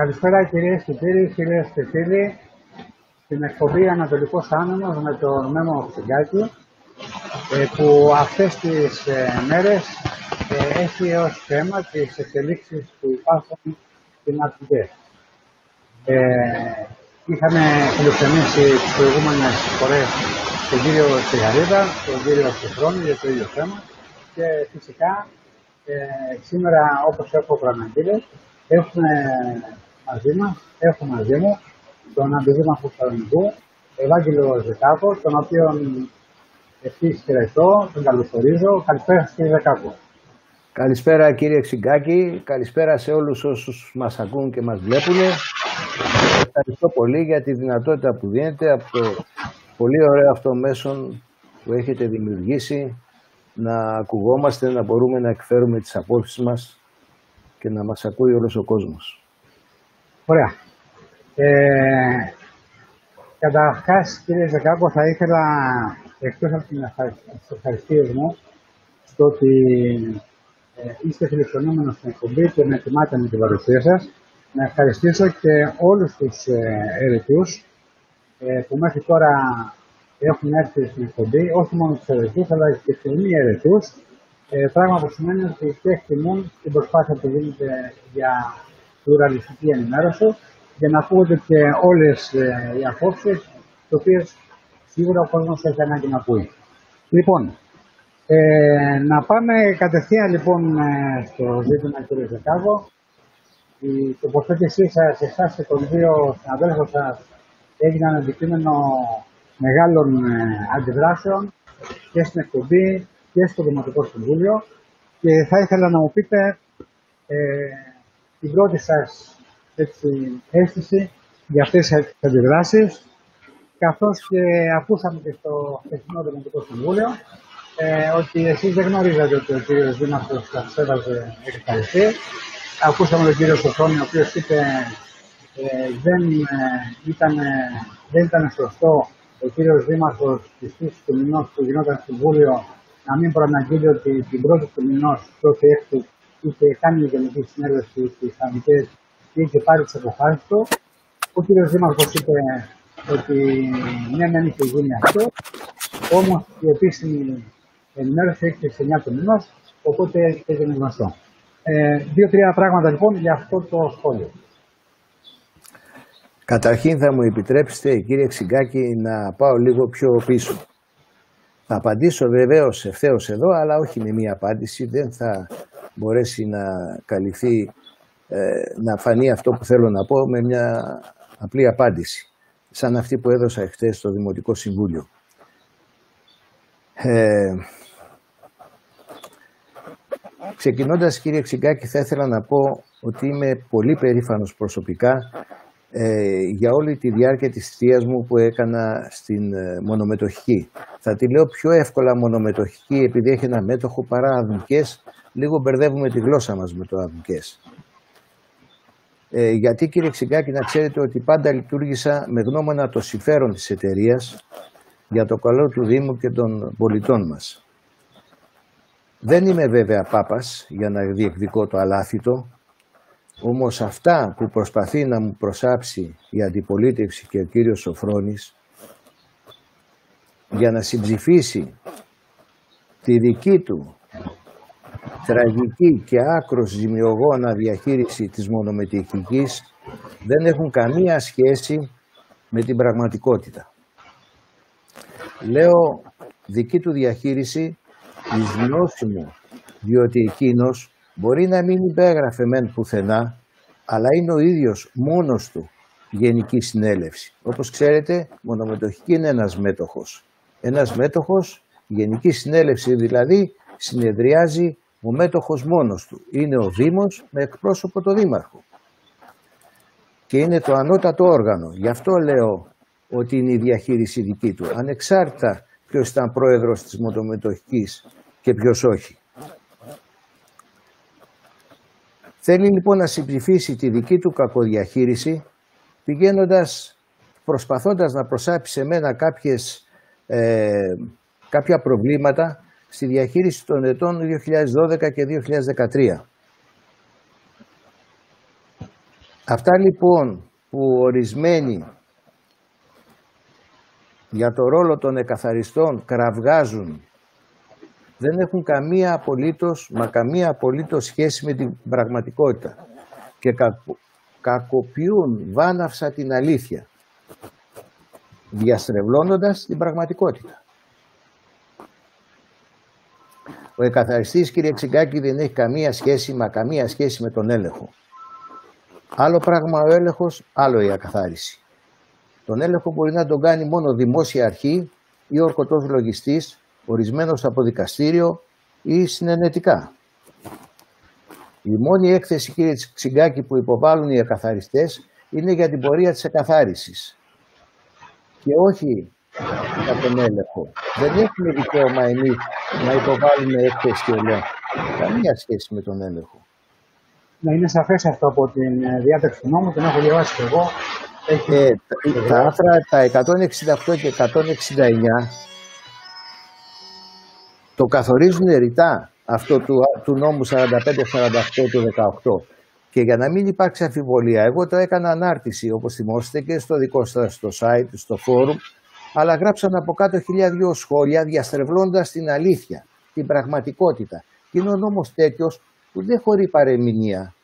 Καλησπέρα κυρίες και κύριοι, φίλες και φίλοι. Στην εκπομπή Ανατολικός Άνεμος με τον Μέμο Ξυγκάκη ε, που αυτές τις ε, μέρες ε, έχει ως θέμα τις εξελίξεις που υπάρχουν στην Αττικές. Ε, είχαμε φιλοξενήσει τις προηγούμενες φορές τον κύριο Τσιγαρίδα, τον κύριο Σεφρόνη για το ίδιο θέμα και φυσικά ε, σήμερα όπως έχω προαναγγείλει έχουμε μαζί μα, έχω μαζί μου τον αντιδήμαρχο Θεσσαλονικού, Ευάγγελο Ζεκάκο, τον οποίο επίσης χαιρετώ, τον καλωσορίζω. Καλησπέρα κύριε Ζεκάκο. Καλησπέρα κύριε Ξυγκάκη, καλησπέρα σε όλους όσους μας ακούν και μας βλέπουν. Ευχαριστώ πολύ για τη δυνατότητα που δίνετε από το πολύ ωραίο αυτό μέσο που έχετε δημιουργήσει να ακουγόμαστε, να μπορούμε να εκφέρουμε τις απόψεις μας και να μας ακούει όλος ο κόσμος. Ωραία. Ε, Καταρχάς, κύριε Ζεκάκο, θα ήθελα εκτός από τις ευχαριστίες μου στο ότι ε, είστε φιλοξενούμενος στην εκπομπή και με τιμάτε με την παρουσία σας, να ευχαριστήσω και όλους τους ε, ε, που μέχρι τώρα έχουν έρθει στην εκπομπή, όχι μόνο τους ερετούς, αλλά και του μη ερετούς. Ε, πράγμα που σημαίνει ότι και εκτιμούν την προσπάθεια που γίνεται για πλουραλιστική ενημέρωση για να ακούγονται και όλες ε, οι απόψεις τι οποίες σίγουρα ο κόσμος έχει ανάγκη να ακούει. Λοιπόν, ε, να πάμε κατευθείαν λοιπόν ε, στο ζήτημα κύριε Ζεκάβο. Η τοποθέτησή σας, εσάς και των δύο συναδέλφων σας έγιναν αντικείμενο μεγάλων ε, αντιδράσεων και στην εκπομπή και στο Δημοτικό Συμβούλιο και θα ήθελα να μου πείτε ε, την πρώτη σας έτσι, αίσθηση για αυτές τις αντιδράσεις καθώς και ακούσαμε και στο χθεσινό Δημοτικό Συμβούλιο ε, ότι εσείς δεν γνωρίζατε ότι ο κύριος Δήμαρχος σας έβαζε εξαρτητή. Ακούσαμε τον κύριο Σοφρόνη, ο οποίος είπε ε, δεν, ε, ήταν, δεν ήταν σωστό ο κύριος Δήμαρχος της φύσης του μηνός που γινόταν στο Συμβούλιο να μην προαναγγείλει ότι την πρώτη του μηνός, πρώτη έκτου, είχε κάνει η Γενική Συνέλευση στις Αμυντές και είχε πάρει τις αποφάσεις του. Ο κ. Δήμαρχος είπε ότι ναι, δεν είχε γίνει αυτό, όμως η επίσημη ενημέρωση έχει σε 9 του μηνό, οπότε έγινε γνωστό. Ε, Δύο-τρία πράγματα λοιπόν για αυτό το σχόλιο. Καταρχήν θα μου επιτρέψετε κύριε Ξυγκάκη να πάω λίγο πιο πίσω. Θα απαντήσω βεβαίως ευθέως εδώ, αλλά όχι με μία απάντηση. Δεν θα μπορέσει να καλυφθεί, ε, να φανεί αυτό που θέλω να πω με μια απλή απάντηση. Σαν αυτή που έδωσα εχθές στο Δημοτικό Συμβούλιο. Ε, ξεκινώντας κύριε Ξυγκάκη θα ήθελα να πω ότι είμαι πολύ περήφανος προσωπικά ε, για όλη τη διάρκεια της θητείας μου που έκανα στην ε, μονομετοχική. Θα τη λέω πιο εύκολα μονομετοχική επειδή έχει ένα μέτοχο παρά αδουμκές. Λίγο μπερδεύουμε τη γλώσσα μας με το αδουμκές. Ε, γιατί κύριε Ξυγκάκη να ξέρετε ότι πάντα λειτουργήσα με γνώμονα το συμφέρον της εταιρείας για το καλό του Δήμου και των πολιτών μας. Δεν είμαι βέβαια πάπας για να διεκδικώ το αλάθητο, όμως αυτά που προσπαθεί να μου προσάψει η αντιπολίτευση και ο κύριος Σοφρόνης για να συμψηφίσει τη δική του τραγική και άκρος ζημιογόνα διαχείριση της μονομετυχικής δεν έχουν καμία σχέση με την πραγματικότητα. Λέω δική του διαχείριση εις γνώση μου, διότι εκείνος Μπορεί να μην υπέγραφε μεν πουθενά, αλλά είναι ο ίδιος μόνος του γενική συνέλευση. Όπως ξέρετε, μονομετοχική είναι ένας μέτοχος. Ένας μέτοχος, γενική συνέλευση δηλαδή, συνεδριάζει ο μέτοχος μόνος του. Είναι ο Δήμος με εκπρόσωπο το Δήμαρχο. Και είναι το ανώτατο όργανο. Γι' αυτό λέω ότι είναι η διαχείριση δική του. Ανεξάρτητα ποιος ήταν πρόεδρος της μονομετοχικής και ποιος όχι. Θέλει λοιπόν να συμψηφίσει τη δική του κακοδιαχείριση πηγαίνοντας, προσπαθώντας να προσάψει σε μένα κάποιες, ε, κάποια προβλήματα στη διαχείριση των ετών 2012 και 2013. Αυτά λοιπόν που ορισμένοι για το ρόλο των εκαθαριστών κραυγάζουν δεν έχουν καμία απολύτως, μα καμία απολύτως σχέση με την πραγματικότητα και κακοποιούν βάναυσα την αλήθεια διαστρεβλώνοντας την πραγματικότητα. Ο εκαθαριστής κύριε Ξυγκάκη δεν έχει καμία σχέση, μα καμία σχέση με τον έλεγχο. Άλλο πράγμα ο έλεγχος, άλλο η ακαθάριση. Τον έλεγχο μπορεί να τον κάνει μόνο δημόσια αρχή ή ορκωτός λογιστής, ορισμένος από δικαστήριο ή συνενετικά. Η μόνη έκθεση κύριε Ξυγκάκη που υποβάλλουν οι εκαθαριστές είναι για την πορεία της εκαθάρισης και όχι για τον έλεγχο. Δεν έχουμε δικαίωμα εμείς να υποβάλουμε έκθεση και ελέγχο. Καμία σχέση με τον έλεγχο. Να είναι σαφές αυτό από την ε, διάταξη του νόμου, τον έχω διαβάσει και εγώ. Ε, τα άρθρα τα 168 και 169 το καθορίζουν ρητά αυτό του, του νόμου 45-48 του 18. Και για να μην υπάρξει αμφιβολία, εγώ το έκανα ανάρτηση όπως θυμόστε και στο δικό σας στο site, στο forum, αλλά γράψαν από κάτω χιλιά δυο σχόλια διαστρεβλώντας την αλήθεια, την πραγματικότητα. Και είναι ο νόμος τέτοιος που δεν χωρεί παρεμηνία.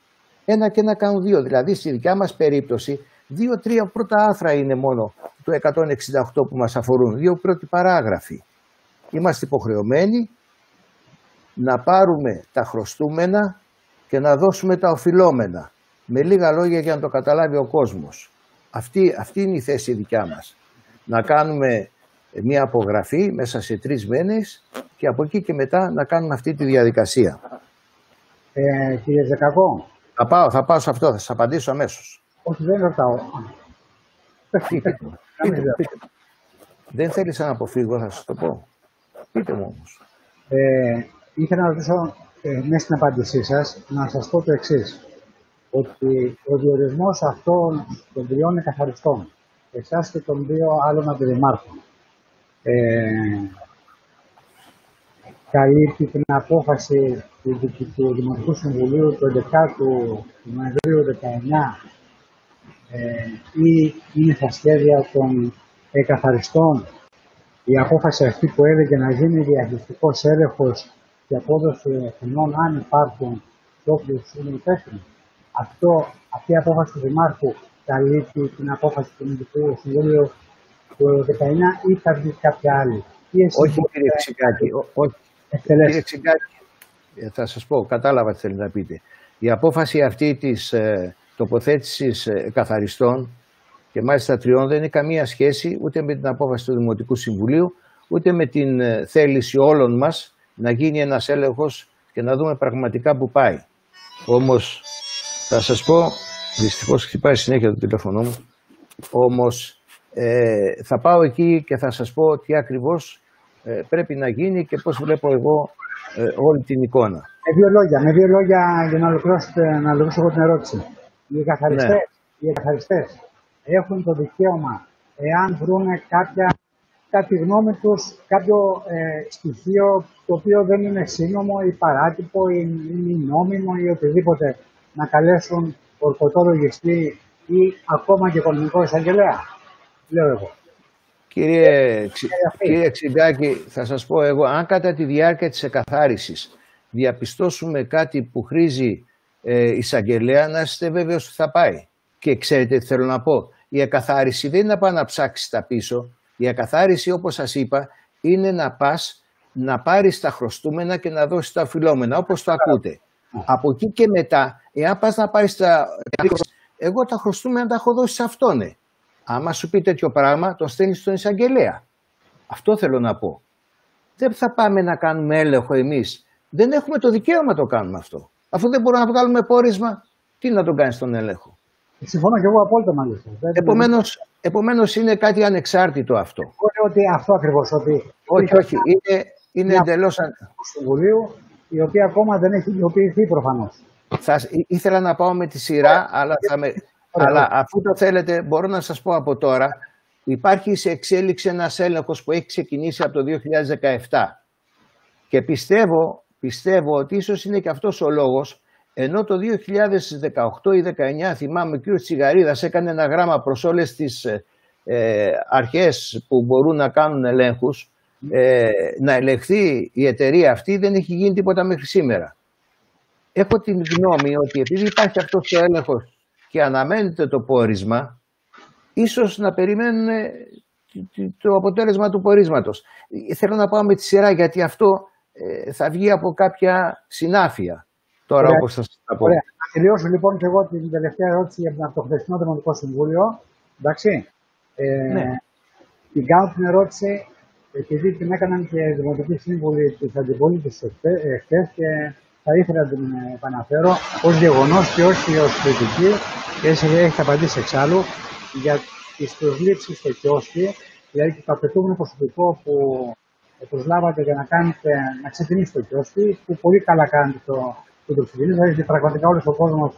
Ένα και ένα κάνουν δύο. Δηλαδή στη δικιά μας περίπτωση, δύο-τρία πρώτα άθρα είναι μόνο το 168 που μας αφορούν, δύο πρώτοι παράγραφοι. Είμαστε υποχρεωμένοι να πάρουμε τα χρωστούμενα και να δώσουμε τα οφειλόμενα. Με λίγα λόγια για να το καταλάβει ο κόσμος. Αυτή, αυτή είναι η θέση δικιά μας. Να κάνουμε μια απογραφή μέσα σε τρεις μένες και από εκεί και μετά να κάνουμε αυτή τη διαδικασία. Ε, κύριε Ζεκακό. Θα πάω, θα πάω σε αυτό, θα σας απαντήσω αμέσως. Όχι, δεν ρωτάω. Δεν θέλεις να αποφύγω, θα σας το πω. Πείτε μου όμως. Ε, ήθελα να ρωτήσω ε, μέσα στην απάντησή σας να σας πω το εξής. Ότι ο διορισμός αυτών των τριών εκαθαριστών, εσάς και των δύο άλλων αντιδημάρχων, ε, καλύπτει την απόφαση του, του Δημοτικού Συμβουλίου του 11ου Νοεμβρίου 19 ε, ή είναι στα σχέδια των εκαθαριστών η απόφαση αυτή που έλεγε να γίνει διαχειριστικός έλεγχος και απόδοση ευθυνών αν υπάρχουν όποιου είναι υπεύθυνοι. Αυτό, αυτή η απόφαση του Δημάρχου καλύπτει την απόφαση του Δημοτικού Συμβουλίου του 19 ή θα βγει κάποια άλλη. Όχι κύριε Ξικάκη, όχι. Κύριε Ξικάκη, ε, θα σας πω, κατάλαβα τι θέλετε να πείτε. Η απόφαση αυτή της ε, τοποθέτησης ε, καθαριστών και μάλιστα τριών δεν είναι καμία σχέση ούτε με την απόφαση του Δημοτικού Συμβουλίου, ούτε με την ε, θέληση όλων μας να γίνει ένας έλεγχος και να δούμε πραγματικά που πάει. Όμως θα σας πω, δυστυχώς χτυπάει συνέχεια το τηλέφωνο μου, όμως ε, θα πάω εκεί και θα σας πω τι ακριβώς ε, πρέπει να γίνει και πώς βλέπω εγώ ε, όλη την εικόνα. Με δύο λόγια, με δύο λόγια για να ολοκληρώσω, να ολοκληρώσω εγώ την ερώτηση. Οι καθαριστές, ναι. οι καθαριστές έχουν το δικαίωμα, εάν βρουν κάποια, κάτι γνώμη τους, κάποιο ε, στοιχείο το οποίο δεν είναι σύνομο ή παράτυπο ή, ή νόμιμο ή οτιδήποτε, να καλέσουν ορκωτό λογιστή ή ακόμα και οικονομικό εισαγγελέα. Λέω εγώ. Κύριε, κύριε Ξυγκάκη, θα σας πω εγώ, αν κατά τη διάρκεια της εκαθάρισης διαπιστώσουμε κάτι που χρήζει ε, εισαγγελέα, να είστε βέβαιος ότι θα πάει. Και ξέρετε τι θέλω να πω. Η εκαθάριση δεν είναι να πάει να ψάξεις τα πίσω. Η εκαθάριση, όπως σας είπα, είναι να πας να πάρεις τα χρωστούμενα και να δώσεις τα οφειλόμενα, όπως το ακούτε. Από εκεί και μετά, εάν πας να πάρεις τα... Εγώ τα χρωστούμενα τα έχω δώσει σε αυτόν. Ναι. Άμα σου πει τέτοιο πράγμα, τον στέλνεις στον εισαγγελέα. Αυτό θέλω να πω. Δεν θα πάμε να κάνουμε έλεγχο εμείς. Δεν έχουμε το δικαίωμα να το κάνουμε αυτό. Αφού δεν μπορούμε να βγάλουμε πόρισμα, τι να τον κάνεις τον έλεγχο; Συμφωνώ και εγώ απόλυτα μαζί σα. Επομένως, επομένως είναι κάτι ανεξάρτητο αυτό. Εγώ ότι αυτό ακριβώς. Ότι... Όχι, όχι. Είναι, είναι εντελώς. του Συμβουλίου, η οποία ακόμα δεν έχει υλοποιηθεί προφανώς. Θα, ήθελα να πάω με τη σειρά, αλλά, θα με, αλλά αφού το θέλετε, μπορώ να σας πω από τώρα, υπάρχει σε εξέλιξη ένας έλεγχος που έχει ξεκινήσει από το 2017. Και πιστεύω, πιστεύω ότι ίσως είναι και αυτός ο λόγος, ενώ το 2018 ή 2019, θυμάμαι, ο κ. Τσιγαρίδας έκανε ένα γράμμα προς όλες τις ε, αρχές που μπορούν να κάνουν ελέγχους, ε, να ελεγχθεί η εταιρεία αυτή, δεν έχει γίνει τίποτα μέχρι σήμερα. Έχω την γνώμη ότι επειδή υπάρχει αυτός ο έλεγχος και αναμένεται το πόρισμα, ίσως να περιμένουν το αποτέλεσμα του πορίσματος. Θέλω να πάω με τη σειρά γιατί αυτό ε, θα βγει από κάποια συνάφεια. Τώρα Ωραία. όπως θα σας τα πω. Ωραία. Να τελειώσω λοιπόν και εγώ την τελευταία ερώτηση για το χθεσινό Δημοτικό Συμβούλιο. Εντάξει. Ε, ναι. Την κάνω την ερώτηση επειδή την έκαναν και οι Δημοτικοί Σύμβουλοι της Αντιπολίτευσης εχθέ και θα ήθελα να την επαναφέρω ως γεγονός και όχι ως κριτική. Και έχετε απαντήσει εξάλλου για τις προσλήψεις στο κιόσκι, δηλαδή και το απαιτούμενο προσωπικό που προσλάβατε για να, κάνετε, να ξεκινήσει το κιόσκι, που πολύ καλά κάνετε το, το, το δηλαδή πραγματικά όλος ο κόσμος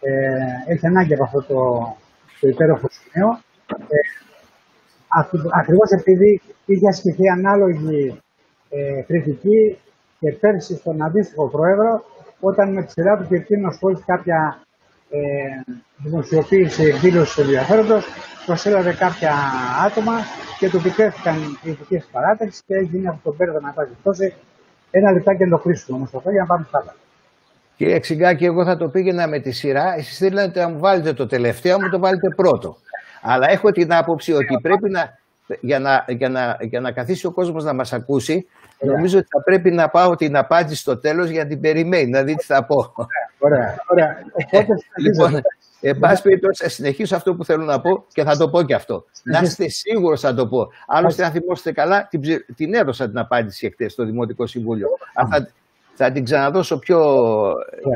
ε, έχει ανάγκη από αυτό το, το υπέροχο σημείο. Ε, Ακριβώς επειδή είχε ασκηθεί ανάλογη ε, κριτική και πέρσι στον αντίστοιχο πρόεδρο, όταν με τη σειρά του και εκείνος χωρί κάποια ε, δημοσιοποίηση εκδήλωση ενδιαφέροντος, προσέλαβε κάποια άτομα και του επιτέθηκαν οι ειδικές παράταξεις και έγινε αυτό το πέρδο να πάει πτώση. Ένα λεπτάκι να το κλείσουμε όμως αυτό για να πάμε στα Κύριε Ξυγκάκη, εγώ θα το πήγαινα με τη σειρά. Εσείς θέλετε να μου βάλετε το τελευταίο, μου το βάλετε πρώτο. Αλλά έχω την άποψη ότι πρέπει να, για να, για να, για να καθίσει ο κόσμος να μας ακούσει, νομίζω ότι θα πρέπει να πάω την απάντηση στο τέλος για την περιμένει, να δει τι θα πω. Ωραία, ωραία. λοιπόν, Εν πάση περιπτώσει, θα συνεχίσω αυτό που θέλω να πω και θα το πω και αυτό. Να είστε σίγουροι θα το πω. Άλλωστε, αν θυμόσαστε καλά, την, την έδωσα την απάντηση εχθές στο Δημοτικό Συμβούλιο. Θα, θα την ξαναδώσω πιο,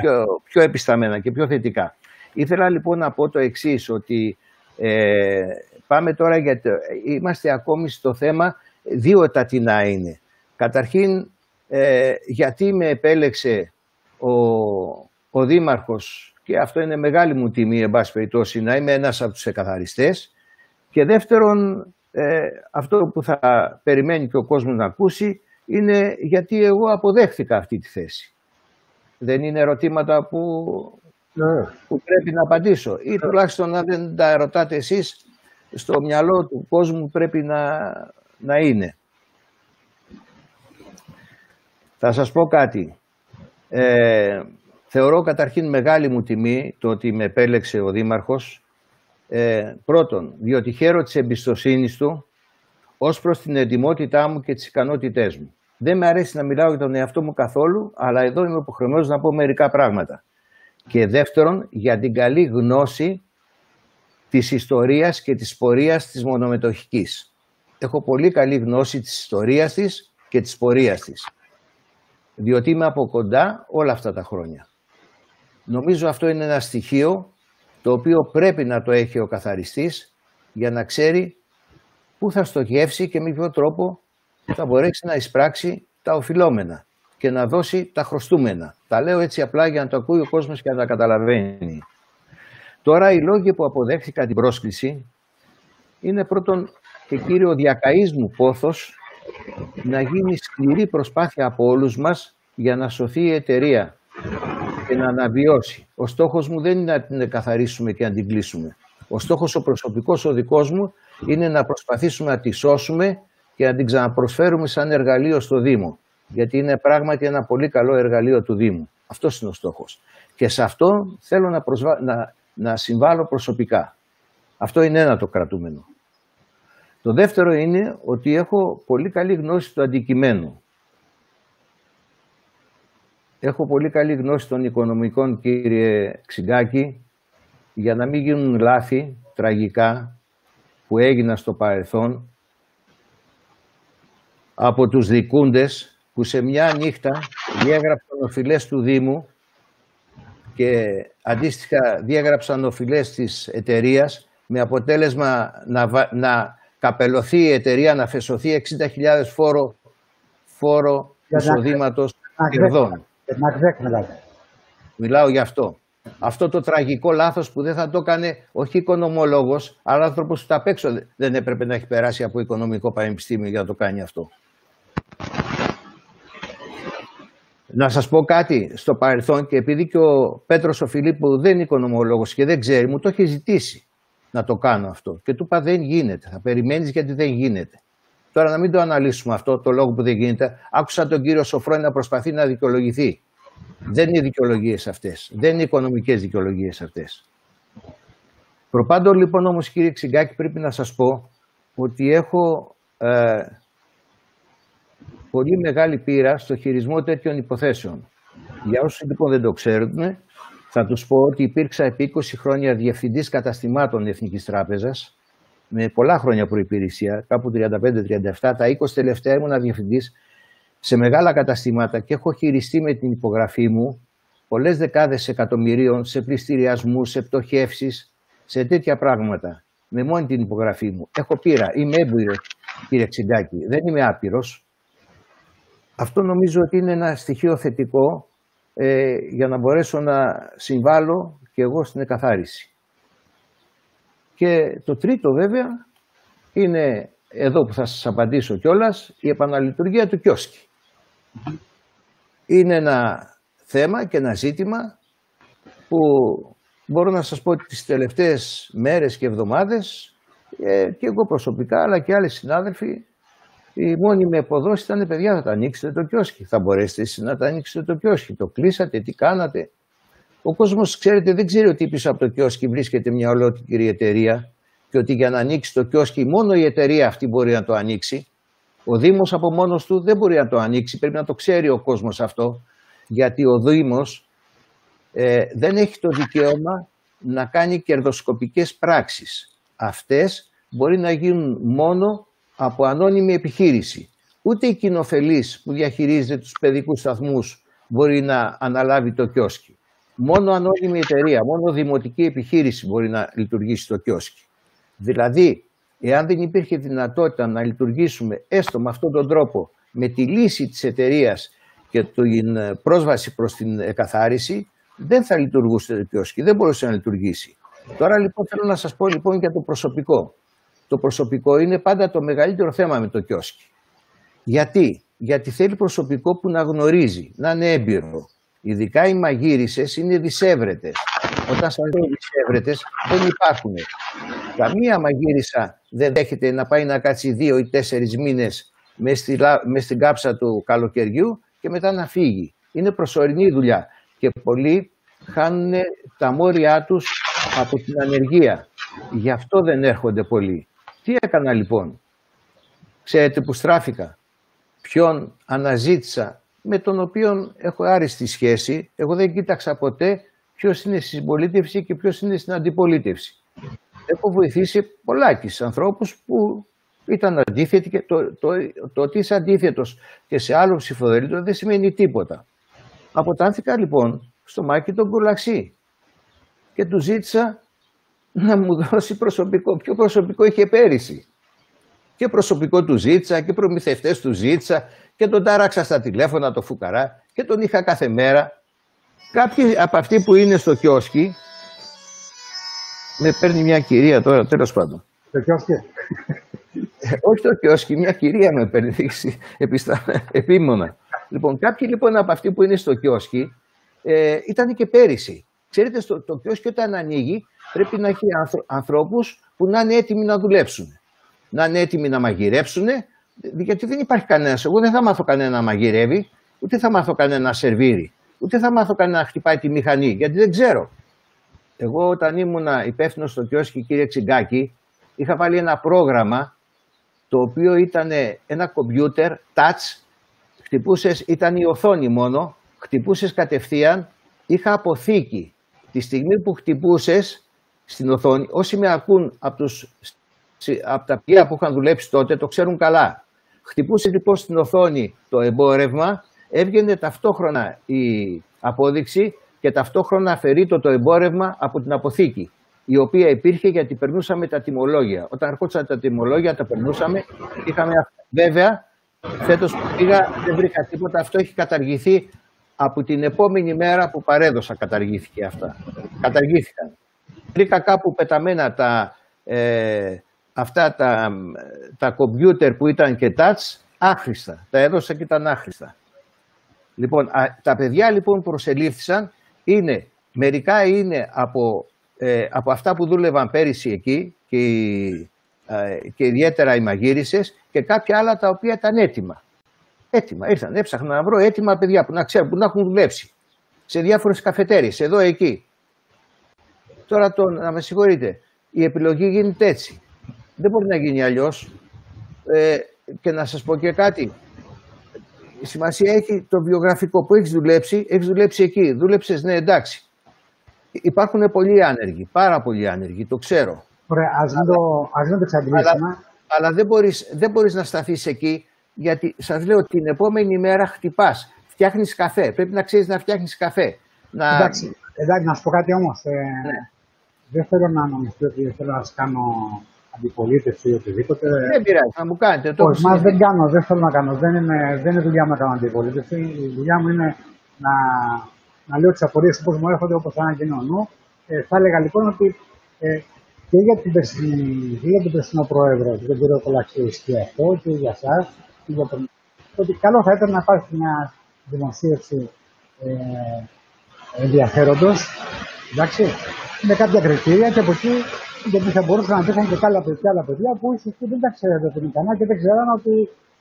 πιο, πιο επισταμένα και πιο θετικά. Ήθελα λοιπόν να πω το εξής, ότι ε, πάμε τώρα γιατί είμαστε ακόμη στο θέμα δύο τατινά είναι. Καταρχήν ε, γιατί με επέλεξε ο, ο Δήμαρχος και αυτό είναι μεγάλη μου τιμή εν πάση περιπτώσει να είμαι ένας από τους εκαθαριστές και δεύτερον ε, αυτό που θα περιμένει και ο κόσμος να ακούσει είναι γιατί εγώ αποδέχθηκα αυτή τη θέση. Δεν είναι ερωτήματα που ναι. που πρέπει να απαντήσω. Ή τουλάχιστον να δεν τα ρωτάτε εσείς, στο μυαλό του κόσμου πρέπει να, να είναι. Θα σας πω κάτι. Ε, θεωρώ καταρχήν μεγάλη μου τιμή το ότι με επέλεξε ο Δήμαρχος. Ε, πρώτον, διότι χαίρω της εμπιστοσύνης του ως προς την ετοιμότητά μου και τις ικανότητές μου. Δεν με αρέσει να μιλάω για τον εαυτό μου καθόλου, αλλά εδώ είμαι υποχρεωμένος να πω μερικά πράγματα και δεύτερον για την καλή γνώση της ιστορίας και της πορείας της μονομετοχικής. Έχω πολύ καλή γνώση της ιστορίας της και της πορείας της, διότι είμαι από κοντά όλα αυτά τα χρόνια. Νομίζω αυτό είναι ένα στοιχείο το οποίο πρέπει να το έχει ο καθαριστής για να ξέρει πού θα στοχεύσει και με ποιο τρόπο θα μπορέσει να εισπράξει τα οφειλόμενα και να δώσει τα χρωστούμενα. Τα λέω έτσι απλά για να το ακούει ο κόσμος και να τα καταλαβαίνει. Τώρα οι λόγοι που αποδέχθηκα την πρόσκληση είναι πρώτον και κύριο διακαής μου πόθος να γίνει σκληρή προσπάθεια από όλους μας για να σωθεί η εταιρεία και να αναβιώσει. Ο στόχος μου δεν είναι να την καθαρίσουμε και να την κλείσουμε. Ο στόχος ο προσωπικός ο δικός μου είναι να προσπαθήσουμε να τη σώσουμε και να την ξαναπροσφέρουμε σαν εργαλείο στο Δήμο γιατί είναι πράγματι ένα πολύ καλό εργαλείο του Δήμου. Αυτός είναι ο στόχος. Και σε αυτό θέλω να, να... να συμβάλλω προσωπικά. Αυτό είναι ένα το κρατούμενο. Το δεύτερο είναι ότι έχω πολύ καλή γνώση του αντικειμένου. Έχω πολύ καλή γνώση των οικονομικών, κύριε Ξυγκάκη, για να μην γίνουν λάθη τραγικά που έγιναν στο παρελθόν από τους δικούντες που σε μια νύχτα διέγραψαν οφειλές του Δήμου και αντίστοιχα διέγραψαν οφειλές της εταιρείας με αποτέλεσμα να, να καπελωθεί η εταιρεία, να φεσωθεί 60.000 φόρο, φόρο εισοδήματος κερδών. Μιλάω γι' αυτό. Αυτό το τραγικό λάθος που δεν θα το έκανε όχι οικονομολόγος, αλλά άνθρωπος που τα έξω δεν έπρεπε να έχει περάσει από οικονομικό πανεπιστήμιο για να το κάνει αυτό. Να σας πω κάτι στο παρελθόν και επειδή και ο Πέτρος ο Φιλίππου δεν είναι οικονομολόγος και δεν ξέρει, μου το έχει ζητήσει να το κάνω αυτό. Και του είπα δεν γίνεται, θα περιμένεις γιατί δεν γίνεται. Τώρα να μην το αναλύσουμε αυτό, το λόγο που δεν γίνεται. Άκουσα τον κύριο Σοφρόνη να προσπαθεί να δικαιολογηθεί. Δεν είναι δικαιολογίες αυτές. Δεν είναι οικονομικές δικαιολογίες αυτές. Προπάντων λοιπόν όμως κύριε Ξυγκάκη πρέπει να σας πω ότι έχω ε, πολύ μεγάλη πείρα στο χειρισμό τέτοιων υποθέσεων. Για όσους λοιπόν δεν το ξέρουν, θα τους πω ότι υπήρξα επί 20 χρόνια διευθυντής καταστημάτων Εθνικής Τράπεζας, με πολλά χρόνια προϋπηρεσία, κάπου 35-37, τα 20 τελευταία ήμουν διευθυντής σε μεγάλα καταστήματα και έχω χειριστεί με την υπογραφή μου πολλές δεκάδες εκατομμυρίων σε πληστηριασμούς, σε πτωχεύσεις, σε τέτοια πράγματα. Με μόνη την υπογραφή μου. Έχω πείρα. Είμαι έμπειρος, κύριε Ξυγκάκη. Δεν είμαι άπειρος. Αυτό νομίζω ότι είναι ένα στοιχείο θετικό ε, για να μπορέσω να συμβάλλω και εγώ στην εκαθάριση. Και το τρίτο βέβαια είναι εδώ που θα σας απαντήσω κιόλας, η επαναλειτουργία του κιόσκι. Είναι ένα θέμα και ένα ζήτημα που μπορώ να σας πω ότι τις τελευταίες μέρες και εβδομάδες ε, και εγώ προσωπικά αλλά και άλλοι συνάδελφοι η μόνιμη αποδόση ήταν παιδιά θα τα ανοίξετε το κιόσκι. Θα μπορέσετε εσείς να τα ανοίξετε το κιόσκι. Το κλείσατε, τι κάνατε. Ο κόσμος ξέρετε δεν ξέρει ότι πίσω από το κιόσκι βρίσκεται μια ολόκληρη εταιρεία και ότι για να ανοίξει το κιόσκι μόνο η εταιρεία αυτή μπορεί να το ανοίξει. Ο Δήμος από μόνος του δεν μπορεί να το ανοίξει, πρέπει να το ξέρει ο κόσμος αυτό, γιατί ο Δήμος ε, δεν έχει το δικαίωμα να κάνει κερδοσκοπικές πράξεις. Αυτές μπορεί να γίνουν μόνο από ανώνυμη επιχείρηση. Ούτε η κοινοφελής που διαχειρίζεται τους παιδικούς σταθμούς μπορεί να αναλάβει το κιόσκι. Μόνο ανώνυμη εταιρεία, μόνο δημοτική επιχείρηση μπορεί να λειτουργήσει το κιόσκι. Δηλαδή, εάν δεν υπήρχε δυνατότητα να λειτουργήσουμε έστω με αυτόν τον τρόπο, με τη λύση της εταιρείας και την πρόσβαση προς την εκαθάριση, δεν θα λειτουργούσε το κιόσκι, δεν μπορούσε να λειτουργήσει. Τώρα λοιπόν θέλω να σας πω λοιπόν για το προσωπικό. Το προσωπικό είναι πάντα το μεγαλύτερο θέμα με το κιόσκι. Γιατί, Γιατί θέλει προσωπικό που να γνωρίζει, να είναι έμπειρο. Ειδικά οι μαγείρισες είναι δισεύρετες. Όταν σας λέω δισεύρετες δεν υπάρχουν. Καμία μαγείρισα δεν δέχεται να πάει να κάτσει δύο ή τέσσερις μήνες μες στην κάψα του καλοκαιριού και μετά να φύγει. Είναι προσωρινή δουλειά και πολλοί χάνουν τα μόρια τους από την ανεργία. Γι' αυτό δεν έρχονται πολλοί. Τι έκανα λοιπόν; Ξέρετε που στράφηκα; Ποιον αναζήτησα με τον οποίο έχω άριστη σχέση. Εγώ δεν κοίταξα ποτέ ποιος είναι στη συμπολίτευση και ποιος είναι στην αντιπολίτευση. Έχω βοηθήσει πολλάκις ανθρώπους που ήταν αντίθετοι και το, το, το ότι είσαι αντίθετος και σε άλλο ψηφοδέλτιο δεν σημαίνει τίποτα. Αποτάνθηκα λοιπόν στο Μάκη τον Κουλαξή και του ζήτησα να μου δώσει προσωπικό. Ποιο προσωπικό είχε πέρυσι; Και προσωπικό του ζήτησα και προμηθευτές του ζήτησα και τον τάραξα στα τηλέφωνα το φουκαρά και τον είχα κάθε μέρα. Κάποιοι από αυτοί που είναι στο κιόσκι με παίρνει μια κυρία τώρα, τέλος πάντων. Το κιόσκι; Ε, όχι το κιόσκι, μια κυρία με παίρνει επίμονα. Λοιπόν, κάποιοι λοιπόν από αυτοί που είναι στο κιόσκι ε, ήταν και πέρυσι. Ξέρετε, στο, το κιόσκι όταν ανοίγει πρέπει να έχει ανθρώπους που να είναι έτοιμοι να δουλέψουν. Να είναι έτοιμοι να μαγειρέψουν, γιατί δεν υπάρχει κανένας. Εγώ δεν θα μάθω κανένα να μαγειρεύει, ούτε θα μάθω κανένα να σερβίρει, ούτε θα μάθω κανένα να χτυπάει τη μηχανή, γιατί δεν ξέρω. Εγώ όταν ήμουν υπεύθυνος στο κιόσκι, κύριε Τσιγκάκη, είχα βάλει ένα πρόγραμμα το οποίο ήταν ένα κομπιούτερ, touch, χτυπούσες, ήταν η οθόνη μόνο, χτυπούσες κατευθείαν, είχα αποθήκη. Τη στιγμή που χτυπούσες στην οθόνη, όσοι με ακούν από, τους, από τα πλοία που είχαν δουλέψει τότε, το ξέρουν καλά. Χτυπούσε λοιπόν στην οθόνη το εμπόρευμα, έβγαινε ταυτόχρονα η απόδειξη και ταυτόχρονα αφαιρείτο το εμπόρευμα από την αποθήκη, η οποία υπήρχε γιατί περνούσαμε τα τιμολόγια. Όταν ερχόντουσαν τα τιμολόγια, τα περνούσαμε. Είχαμε, βέβαια, Φέτος που πήγα δεν βρήκα τίποτα. Αυτό έχει καταργηθεί από την επόμενη μέρα που παρέδωσα. Καταργήθηκε αυτά. Καταργήθηκαν. Βρήκα κάπου πεταμένα τα, ε, αυτά τα, τα κομπιούτερ που ήταν και touch άχρηστα. Τα έδωσα και ήταν άχρηστα. Λοιπόν, τα παιδιά λοιπόν προσελήφθησαν, είναι, μερικά είναι από, ε, από αυτά που δούλευαν πέρυσι εκεί και, ε, και ιδιαίτερα οι μαγείρισες και κάποια άλλα τα οποία ήταν έτοιμα. Έτοιμα, ήρθαν, έψαχνα να βρω έτοιμα παιδιά που να ξέρουν, που να έχουν δουλέψει σε διάφορες καφετέρειες, εδώ εκεί. Τώρα το, να με συγχωρείτε, η επιλογή γίνεται έτσι. Δεν μπορεί να γίνει αλλιώς. Ε, και να σας πω και κάτι, η σημασία έχει το βιογραφικό που έχεις δουλέψει, έχεις δουλέψει εκεί. Δούλεψες, ναι, εντάξει. Υπάρχουν πολλοί άνεργοι, πάρα πολλοί άνεργοι, το ξέρω. Ωραία, ας μην το, ας μην το εξαντλήσουμε. Αλλά, αλλά δεν, μπορείς, δεν μπορείς να σταθείς εκεί, γιατί σας λέω την επόμενη μέρα χτυπάς, φτιάχνεις καφέ, πρέπει να ξέρεις να φτιάχνεις καφέ. Να... Εντάξει, εντάξει, να σου πω κάτι όμως. Ε, ναι. Δεν θέλω να νομιστεί ότι θέλω να σας κάνω αντιπολίτευση ή οτιδήποτε. Δεν πειράζει, θα μου κάνετε. Το Όχι, μας δεν κάνω, δεν θέλω να κάνω. Δεν είναι, δεν είναι δουλειά μου να κάνω αντιπολίτευση. Η δουλειά μου είναι να, να λέω τις απορίες όπως μου έρχονται, όπως ανακοινώνω. Ε, θα έλεγα λοιπόν ότι ε, και για, την περσινή, και για τον περσινό πρόεδρο, τον κύριο Κολαξίου, και αυτό, και για εσά, και για τον. Ότι καλό θα ήταν να υπάρχει μια δημοσίευση ε, ενδιαφέροντος. Εντάξει, με κάποια κριτήρια και από εκεί γιατί θα μπορούσαν να υπήρχαν και άλλα παιδιά, άλλα παιδιά που ίσως δεν τα ξέρετε ότι είναι ικανά και δεν ξέραν ότι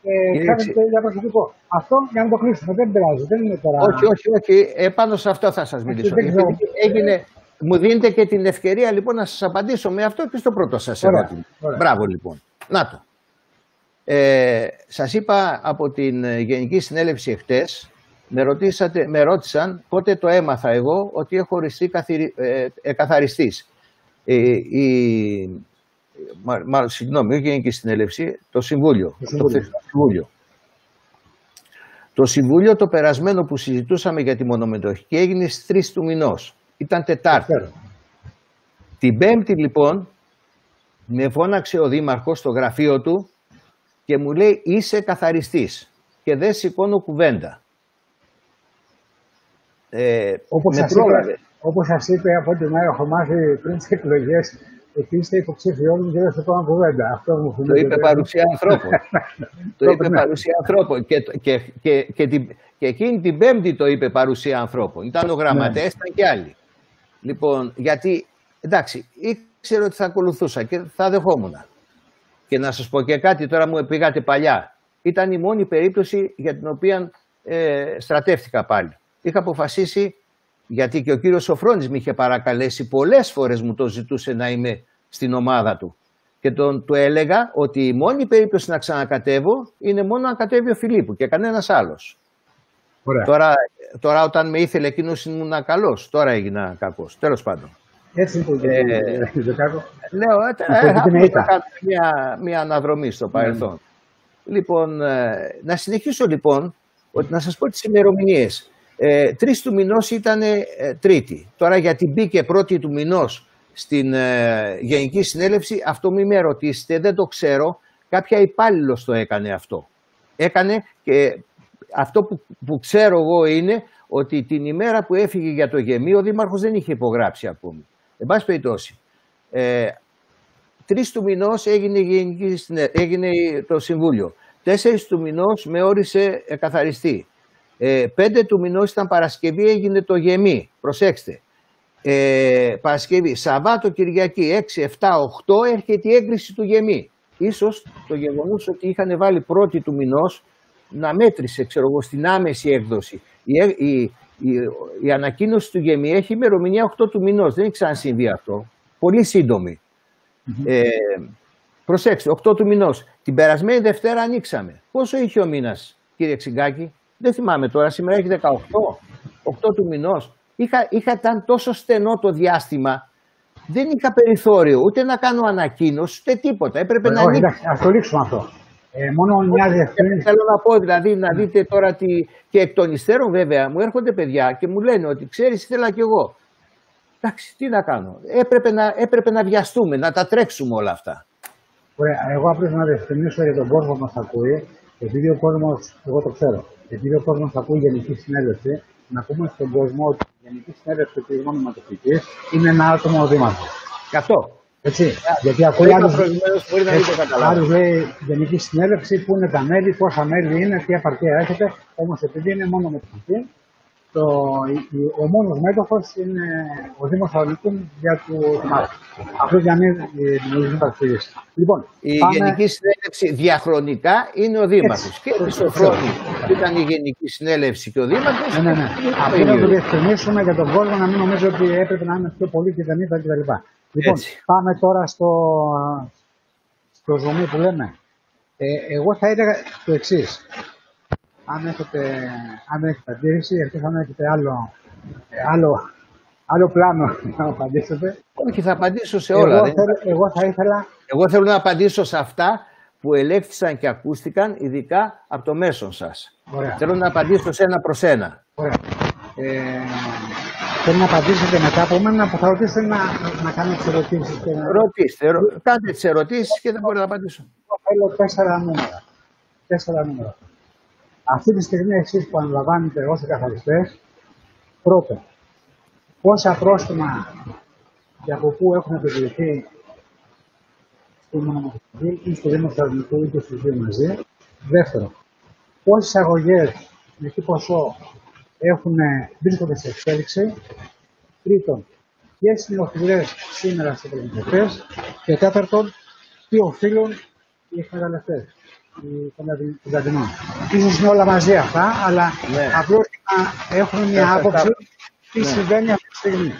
ε, κάνετε για προσωπικό. Αυτό για να το κλείσουμε. Δεν πειράζει. Δεν είναι τώρα... Όχι, όχι, όχι. Επάνω σε αυτό θα σας μιλήσω. Έγινε, μου δίνετε και την ευκαιρία λοιπόν να σας απαντήσω με αυτό και στο πρώτο σας ερώτημα. Μπράβο λοιπόν. Να το. Ε, σας είπα από την Γενική Συνέλευση εχθές, με, ρωτήσατε, με ρώτησαν πότε το έμαθα εγώ ότι έχω οριστεί καθαρι, ε, ε, καθαριστής. Ε, η, μα, συγγνώμη, όχι Γενική Συνέλευση, το Συμβούλιο. Το Συμβούλιο. Το Συμβούλιο το περασμένο που συζητούσαμε για τη μονομετοχική έγινε στις 3 του μηνός. Ήταν Τετάρτη. Την Πέμπτη λοιπόν με φώναξε ο Δήμαρχος στο γραφείο του και μου λέει είσαι καθαριστής και δεν σηκώνω κουβέντα. Ε, όπως, με σας είπε, όπως σας είπε από ό,τι να έχω μάθει πριν τις εκλογές, εκεί είστε υποψήφιό μου και δεν σηκώνω κουβέντα. Αυτό μου το είπε παρουσία ανθρώπων. το είπε ναι. παρουσία ανθρώπων. Και, και, και, και, την, και εκείνη την Πέμπτη το είπε παρουσία ανθρώπων. Ήταν ο γραμματέας, ναι. ήταν και άλλοι. Λοιπόν, γιατί εντάξει, ήξερα ότι θα ακολουθούσα και θα δεχόμουν. Και να σας πω και κάτι, τώρα μου πήγατε παλιά. Ήταν η μόνη περίπτωση για την οποία ε, στρατεύτηκα πάλι. Είχα αποφασίσει, γιατί και ο κύριος Σοφρόνης με είχε παρακαλέσει, πολλές φορές μου το ζητούσε να είμαι στην ομάδα του. Και τον, του έλεγα ότι η μόνη περίπτωση να ξανακατεύω είναι μόνο να κατέβει ο Φιλίππου και κανένας άλλος. Τώρα, τώρα όταν με ήθελε εκείνος ήμουν καλός. Τώρα έγινα κακός. Τέλος πάντων. Έτσι είναι ε, Λέω, ε, ε, κάνω μια, μια αναδρομή στο ναι. παρελθόν. Λοιπόν, ε, να συνεχίσω λοιπόν, ότι να σας πω τις ημερομηνίες. Ε, τρεις του μηνός ήταν ε, τρίτη. Τώρα γιατί μπήκε πρώτη του μηνός στην ε, Γενική Συνέλευση, αυτό μην με ρωτήσετε, δεν το ξέρω. Κάποια υπάλληλος το έκανε αυτό. Έκανε και αυτό που, που ξέρω εγώ είναι ότι την ημέρα που έφυγε για το γεμί, ο Δήμαρχος δεν είχε υπογράψει ακόμη. Εν πάση περιπτώσει, ε, τρεις του μηνός έγινε, έγινε το Συμβούλιο. Τέσσερις του μηνός με όρισε καθαριστή. Ε, 5 του μηνός ήταν Παρασκευή, έγινε το γεμί. Προσέξτε. Ε, Παρασκευή, Σαββάτο, Κυριακή, 6, 7, 8 έρχεται η έγκριση του γεμί. Ίσως το γεγονός ότι είχαν βάλει πρώτη του μηνός να μέτρησε, ξέρω εγώ, στην άμεση έκδοση. Η, η, η, η ανακοίνωση του γεμί έχει ημερομηνία 8 του μηνός. Δεν έχει ξανασυμβεί αυτό. Πολύ Ε, προσέξτε, 8 του μηνός. Την περασμένη Δευτέρα ανοίξαμε. Πόσο είχε ο μήνας, κύριε Ξυγκάκη; Δεν θυμάμαι τώρα, σήμερα έχει 18, 8 του μηνός. Είχα, είχα ήταν τόσο στενό το διάστημα, δεν είχα περιθώριο ούτε να κάνω ανακοίνωση, ούτε τίποτα. Έπρεπε ε, να όχι, εντάξει, ας το λήξουμε αυτό. Ε, μόνο μια διευκρίνηση. Θέλω να πω δηλαδή να δείτε τώρα τι. Και εκ των υστέρων βέβαια μου έρχονται παιδιά και μου λένε ότι ξέρεις, ήθελα κι εγώ. Εντάξει, τι να κάνω. Έπρεπε να, έπρεπε να βιαστούμε, να τα τρέξουμε όλα αυτά. Ωραία, εγώ απλώς να διευκρινίσω για τον κόσμο που μας ακούει επειδή ο κόσμος, εγώ το ξέρω, επειδή ο κόσμος ακούει γενική συνέλευση, να πούμε στον κόσμο ότι η γενική συνέλευση τη μονοματοφυλακή είναι ένα άτομο ο δήμαρχο. Και αυτό. Έτσι. Γιατί ακούει άλλου. μπορεί να μην το καταλάβει. Άλλους λέει γενική συνέλευση, πού είναι τα μέλη, πόσα μέλη είναι, τι απαρτία έχετε. Όμως επειδή είναι μόνο μετοχή, το, ο μόνος μέτοχος είναι ο Δήμος Θεσσαλονίκων για το Δημάρχο. Αυτό για να μην δημιουργήσουμε παρεξηγήσει. Λοιπόν, η πάμε... Γενική Συνέλευση διαχρονικά είναι ο Δήμαρχος. Και στο χρόνο ήταν η Γενική Συνέλευση και ο Δήμαρχος. Ναι, ναι, ναι. Αυτό να το διευκρινίσουμε για τον κόσμο να μην νομίζω ότι έπρεπε να είναι πιο πολύ και δεν ήταν κτλ. Λοιπόν, Έτσι. πάμε τώρα στο, στο ζωμί που λέμε. Ε, εγώ θα έλεγα το εξής αν έχετε, αν έχετε αντίρρηση, εκτός αν έχετε άλλο, άλλο, άλλο πλάνο να απαντήσετε. Όχι, θα απαντήσω σε όλα. Εγώ, θέλω, εγώ θα ήθελα... Εγώ θέλω να απαντήσω σε αυτά που ελέγχθησαν και ακούστηκαν, ειδικά από το μέσον σας. Ωραία. Θέλω να απαντήσω σε ένα προς ένα. Ωραία. Ε, θέλω να απαντήσετε μετά από μένα που θα ρωτήσετε να, να κάνετε τις ερωτήσεις. Και να... Ρωτήστε, ρω... κάντε τις ερωτήσεις και δεν μπορώ να απαντήσω. Θέλω τέσσερα νούμερα. Τέσσερα νούμερα. Αυτή τη στιγμή εσείς που αναλαμβάνετε ως καθαριστές, πρώτον, πόσα πρόστιμα και από πού έχουν επιβληθεί στη μονομορφική ή στο Δήμο Θεσσαλονικού ή και στους δύο μαζί. Δεύτερον, πόσες αγωγές με τι ποσό έχουν, βρίσκονται σε εξέλιξη. Τρίτον, ποιες είναι οι οφειλές σήμερα στις προμηθευτές. Και τέταρτον, τι οφείλουν οι εκμεταλλευτές των Καντινών. Ίσως είναι όλα μαζί αυτά, αλλά ναι. απλώς να έχουν μια άποψη τι ναι. συμβαίνει αυτή τη στιγμή.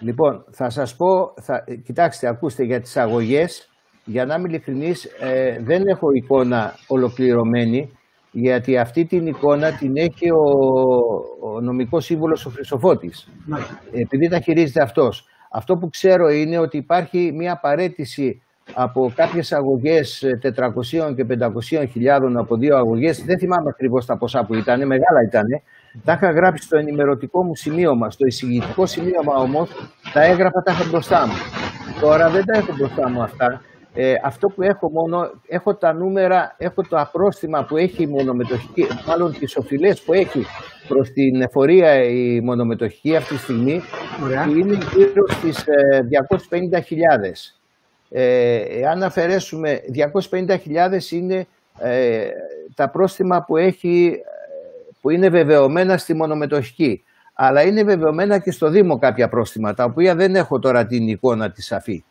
Λοιπόν, θα σας πω, θα, κοιτάξτε, ακούστε για τις αγωγές, για να είμαι ειλικρινής, ε, δεν έχω εικόνα ολοκληρωμένη, γιατί αυτή την εικόνα την έχει ο, ο νομικός σύμβολος ο Χρυσοφώτης, ναι. επειδή τα χειρίζεται αυτός. Αυτό που ξέρω είναι ότι υπάρχει μια παρέτηση από κάποιες αγωγές 400 και 500 χιλιάδων από δύο αγωγές, δεν θυμάμαι ακριβώς τα ποσά που ήταν, μεγάλα ήταν, τα είχα γράψει στο ενημερωτικό μου σημείωμα, στο εισηγητικό σημείωμα όμως, τα έγραφα, τα είχα μπροστά μου. Τώρα δεν τα έχω μπροστά μου αυτά. Ε, αυτό που έχω μόνο, έχω τα νούμερα, έχω το απρόστιμα που έχει η μονομετοχική, μάλλον τις οφειλές που έχει προς την εφορία η μονομετοχική αυτή τη στιγμή, που είναι γύρω στις 250.000. Ε, αν αφαιρέσουμε 250.000 είναι ε, τα πρόστιμα που, έχει, που είναι βεβαιωμένα στη μονομετοχική. Αλλά είναι βεβαιωμένα και στο Δήμο κάποια πρόστιμα, τα οποία δεν έχω τώρα την εικόνα της σαφή.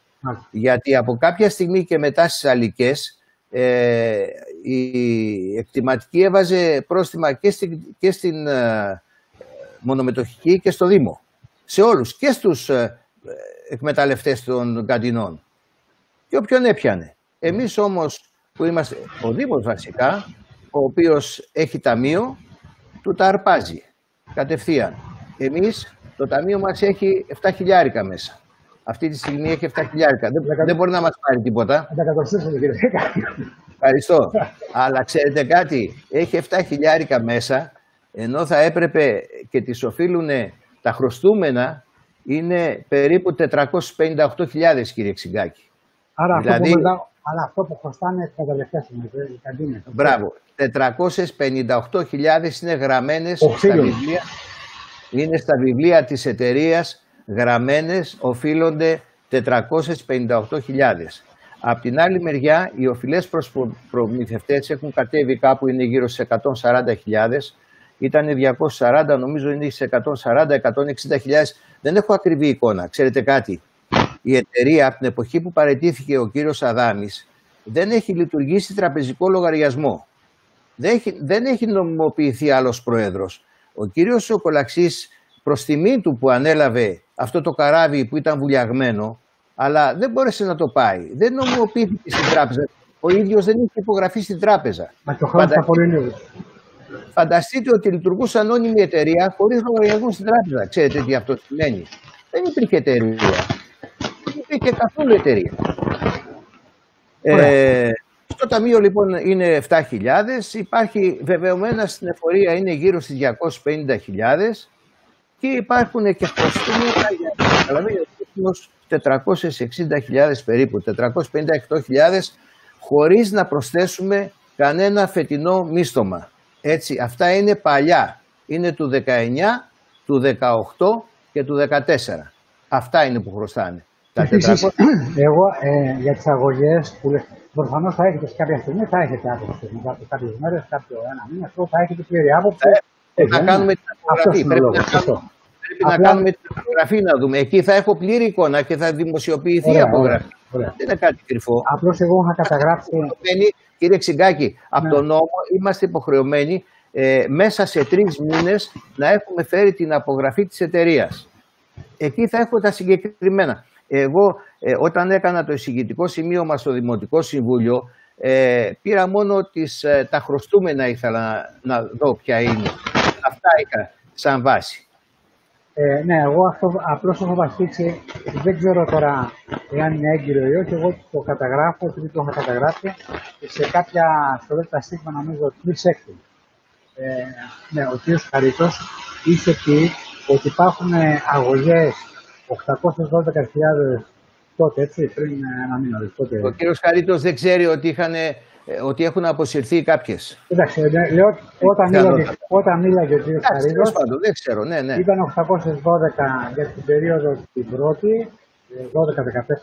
Γιατί από κάποια στιγμή και μετά στις αλικές, ε, η εκτιματική έβαζε πρόστιμα και στην, και στην ε, μονομετοχική και στο Δήμο. Σε όλους και στους ε, εκμεταλλευτές των καντινών και όποιον έπιανε. Εμείς όμως που είμαστε ο Δήμος βασικά, ο οποίος έχει ταμείο, του τα αρπάζει κατευθείαν. Εμείς το ταμείο μας έχει 7 χιλιάρικα μέσα. Αυτή τη στιγμή έχει 7 χιλιάρικα. Δεν, δεν μπορεί να μας πάρει τίποτα. Ευχαριστώ. Αλλά ξέρετε κάτι, έχει 7 χιλιάρικα μέσα, ενώ θα έπρεπε και τις οφείλουν τα χρωστούμενα είναι περίπου 458.000 κύριε Ξυγκάκη. Άρα δηλαδή, αυτό που δηλαδή- αλλά αυτό που χρωστάνε εκμεταλλευτέ οι καντίνε. Μπράβο. 458.000 είναι γραμμένες στα βιβλία. Είναι στα βιβλία της εταιρείας γραμμένες, οφείλονται 458.000. Απ' την άλλη μεριά, οι οφειλές προς προμηθευτές έχουν κατέβει κάπου, είναι γύρω στις 140.000. Ήταν 240, νομίζω είναι σε 140-160.000. Δεν έχω ακριβή εικόνα. Ξέρετε κάτι, η εταιρεία από την εποχή που παρετήθηκε ο κύριος Αδάμης δεν έχει λειτουργήσει τραπεζικό λογαριασμό. Δεν έχει, δεν έχει νομιμοποιηθεί άλλος πρόεδρος. Ο κύριος Σοκολαξής προς τιμή του που ανέλαβε αυτό το καράβι που ήταν βουλιαγμένο, αλλά δεν μπόρεσε να το πάει. Δεν νομιμοποιήθηκε στην τράπεζα. Ο ίδιος δεν είχε υπογραφεί στην τράπεζα. Μα το Φανταστείτε, φανταστείτε ότι λειτουργούσε ανώνυμη εταιρεία χωρίς λογαριασμό στην τράπεζα. Ξέρετε τι αυτό σημαίνει. Δεν υπήρχε εταιρεία και καθόλου εταιρεία. Ε, στο ταμείο λοιπόν είναι 7.000, υπάρχει βεβαιωμένα στην εφορία είναι γύρω στις 250.000 και υπάρχουν και προστήματα για 460.000 περίπου, 458.000 χωρίς να προσθέσουμε κανένα φετινό μίστομα. Έτσι, αυτά είναι παλιά. Είναι του 19, του 18 και του 14. Αυτά είναι που χρωστάνε. Τα Επίσης, εγώ ε, για τις αγωγές που προφανώς θα έχετε σε κάποια στιγμή, θα έχετε άποψη. Μετά από κάποιες μέρες, κάποιο ένα μήνα, αυτό θα έχετε πλήρη άποψη. Πρέπει να κάνουμε την απογραφή. Πρέπει, να, κάνουμε, πρέπει να κάνουμε την απογραφή να δούμε. Εκεί θα έχω πλήρη εικόνα και θα δημοσιοποιηθεί η απογραφή. Ωραία. Δεν είναι κάτι κρυφό. Απλώς εγώ είχα καταγράψει. Κύριε Ξυγκάκη, από ναι. τον νόμο είμαστε υποχρεωμένοι ε, μέσα σε τρεις μήνες να έχουμε φέρει την απογραφή της εταιρείας. Εκεί θα έχω τα συγκεκριμένα. Εγώ ε, όταν έκανα το εισηγητικό σημείωμα στο Δημοτικό Συμβούλιο ε, πήρα μόνο τις, ε, τα χρωστούμενα ήθελα να, να δω ποια είναι. Αυτά είχα σαν βάση. Ε, ναι, εγώ αυτό απλώς έχω βασίσει. Δεν ξέρω τώρα εάν είναι έγκυρο ή όχι. Εγώ το καταγράφω, επειδή το έχω καταγράψει σε κάποια στο στίγμα νομίζω τρει έκτη. Ε, ναι, ο κ. Χαρίτος είχε πει ότι υπάρχουν αγωγές 812.000 τότε, έτσι, πριν ένα μήνα. Τότε. Ο κ. Χαρίτος δεν ξέρει ότι είχαν ε, ότι έχουν αποσυρθεί κάποιες. Εντάξει, ε, λέω, όταν, μίλαγε, όταν μίλαγε ο κ. Χαρίδο. Δεν ξέρω, ναι, ναι. Ήταν 812 για την περίοδο την πρώτη,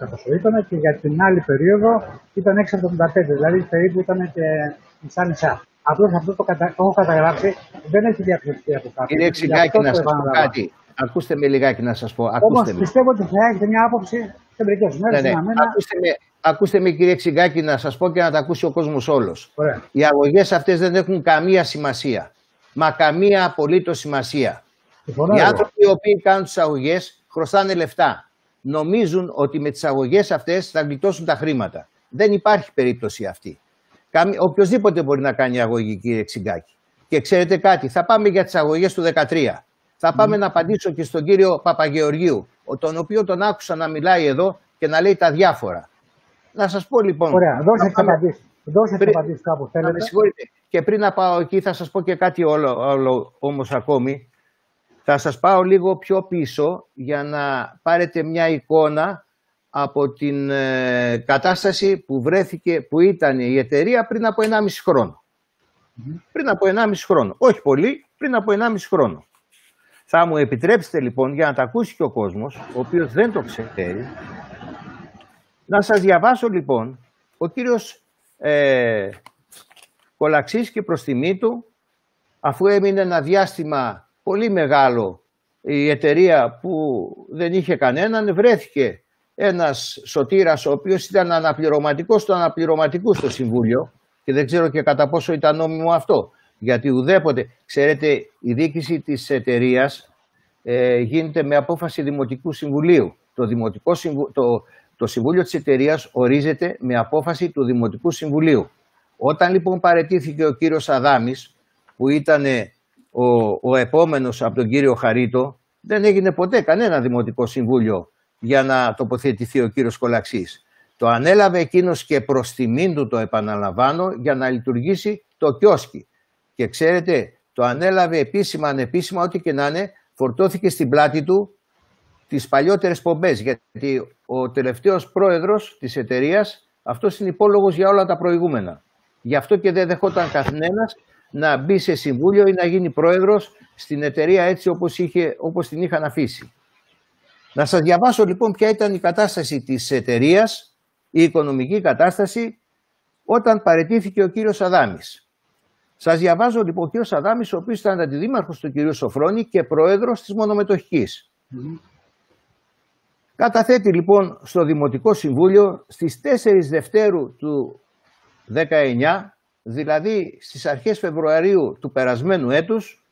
12-14 πόσο ήταν, και για την άλλη περίοδο ήταν 675. Δηλαδή περίπου ήταν και μισά μισά. Απλώς αυτό το, κατα... το έχω καταγράψει, δεν έχει διακριθεί από κάποιον. Κύριε Ξυγκάκη, να σας πω κάτι. Ακούστε με λιγάκι να σας πω. Όμως πιστεύω ότι θα έχετε μια άποψη σε μερικέ μέρε. Ναι, ναι. Ακούστε με, ακούστε με κύριε Ξυγκάκη να σας πω και να τα ακούσει ο κόσμος όλος. Οι αγωγές αυτές δεν έχουν καμία σημασία. Μα καμία απολύτως σημασία. Οι άνθρωποι οι οποίοι κάνουν τις αγωγές χρωστάνε λεφτά. Νομίζουν ότι με τις αγωγές αυτές θα γλιτώσουν τα χρήματα. Δεν υπάρχει περίπτωση αυτή. Οποιοδήποτε μπορεί να κάνει αγωγή κύριε Ξυγκάκη. Και ξέρετε κάτι, θα πάμε για τις αγωγές του 2013. Θα πάμε να απαντήσω και στον κύριο Παπαγεωργίου, τον οποίο τον άκουσα να μιλάει εδώ και να λέει τα διάφορα. Να σας πω λοιπόν. Ωραία, δώσε τις απαντήσεις. Δώσε πριν... απαντήσεις κάπου θέλετε. Με συγχωρείτε. Και πριν να πάω εκεί θα σας πω και κάτι όλο, όλο όμως ακόμη. Θα σας πάω λίγο πιο πίσω για να πάρετε μια εικόνα από την ε, κατάσταση που βρέθηκε, που ήταν η εταιρεία πριν από 1,5 χρόνο. Πριν από 1,5 χρόνο. Όχι πολύ, πριν από 1,5 χρόνο. Θα μου επιτρέψετε λοιπόν για να τα ακούσει και ο κόσμος, ο οποίος δεν το ξέρει, να σας διαβάσω λοιπόν, ο κύριος ε, Κολαξής και προς τιμή του, αφού έμεινε ένα διάστημα πολύ μεγάλο η εταιρεία που δεν είχε κανέναν, βρέθηκε ένας σωτήρας ο οποίος ήταν αναπληρωματικός του αναπληρωματικού στο Συμβούλιο και δεν ξέρω και κατά πόσο ήταν νόμιμο αυτό. Γιατί ουδέποτε, ξέρετε, η διοίκηση της εταιρείας ε, γίνεται με απόφαση Δημοτικού Συμβουλίου. Το, Δημοτικό το, το Συμβούλιο της εταιρείας ορίζεται με απόφαση του Δημοτικού Συμβουλίου. Όταν λοιπόν παρετήθηκε ο κύριος Αδάμης, που ήταν ο, ο επόμενος από τον κύριο Χαρίτο, δεν έγινε ποτέ κανένα Δημοτικό Συμβούλιο για να τοποθετηθεί ο κύριος Κολαξής. Το ανέλαβε εκείνος και προς τιμήν του το επαναλαμβάνω για να λειτουργήσει το κιόσκι. Και ξέρετε, το ανέλαβε επίσημα, ανεπίσημα, ό,τι και να είναι, φορτώθηκε στην πλάτη του τις παλιότερες πομπές, γιατί ο τελευταίος πρόεδρος της εταιρείας, αυτός είναι υπόλογος για όλα τα προηγούμενα. Γι' αυτό και δεν δεχόταν καθένας να μπει σε συμβούλιο ή να γίνει πρόεδρος στην εταιρεία έτσι όπως, είχε, όπως την είχαν αφήσει. Να σας διαβάσω λοιπόν ποια ήταν η κατάσταση της εταιρείας, η οικονομική κατάσταση όταν παρετήθηκε ο κύριος Αδάμης. Σας διαβάζω λοιπόν ο κύριος Αδάμης, ο οποίος ήταν αντιδήμαρχος του κυρίου Σοφρόνη και πρόεδρος της μονομετοχικής. Καταθέτει λοιπόν στο Δημοτικό Συμβούλιο στις 4 Δευτέρου του 19, δηλαδή στις αρχές Φεβρουαρίου του περασμένου έτους,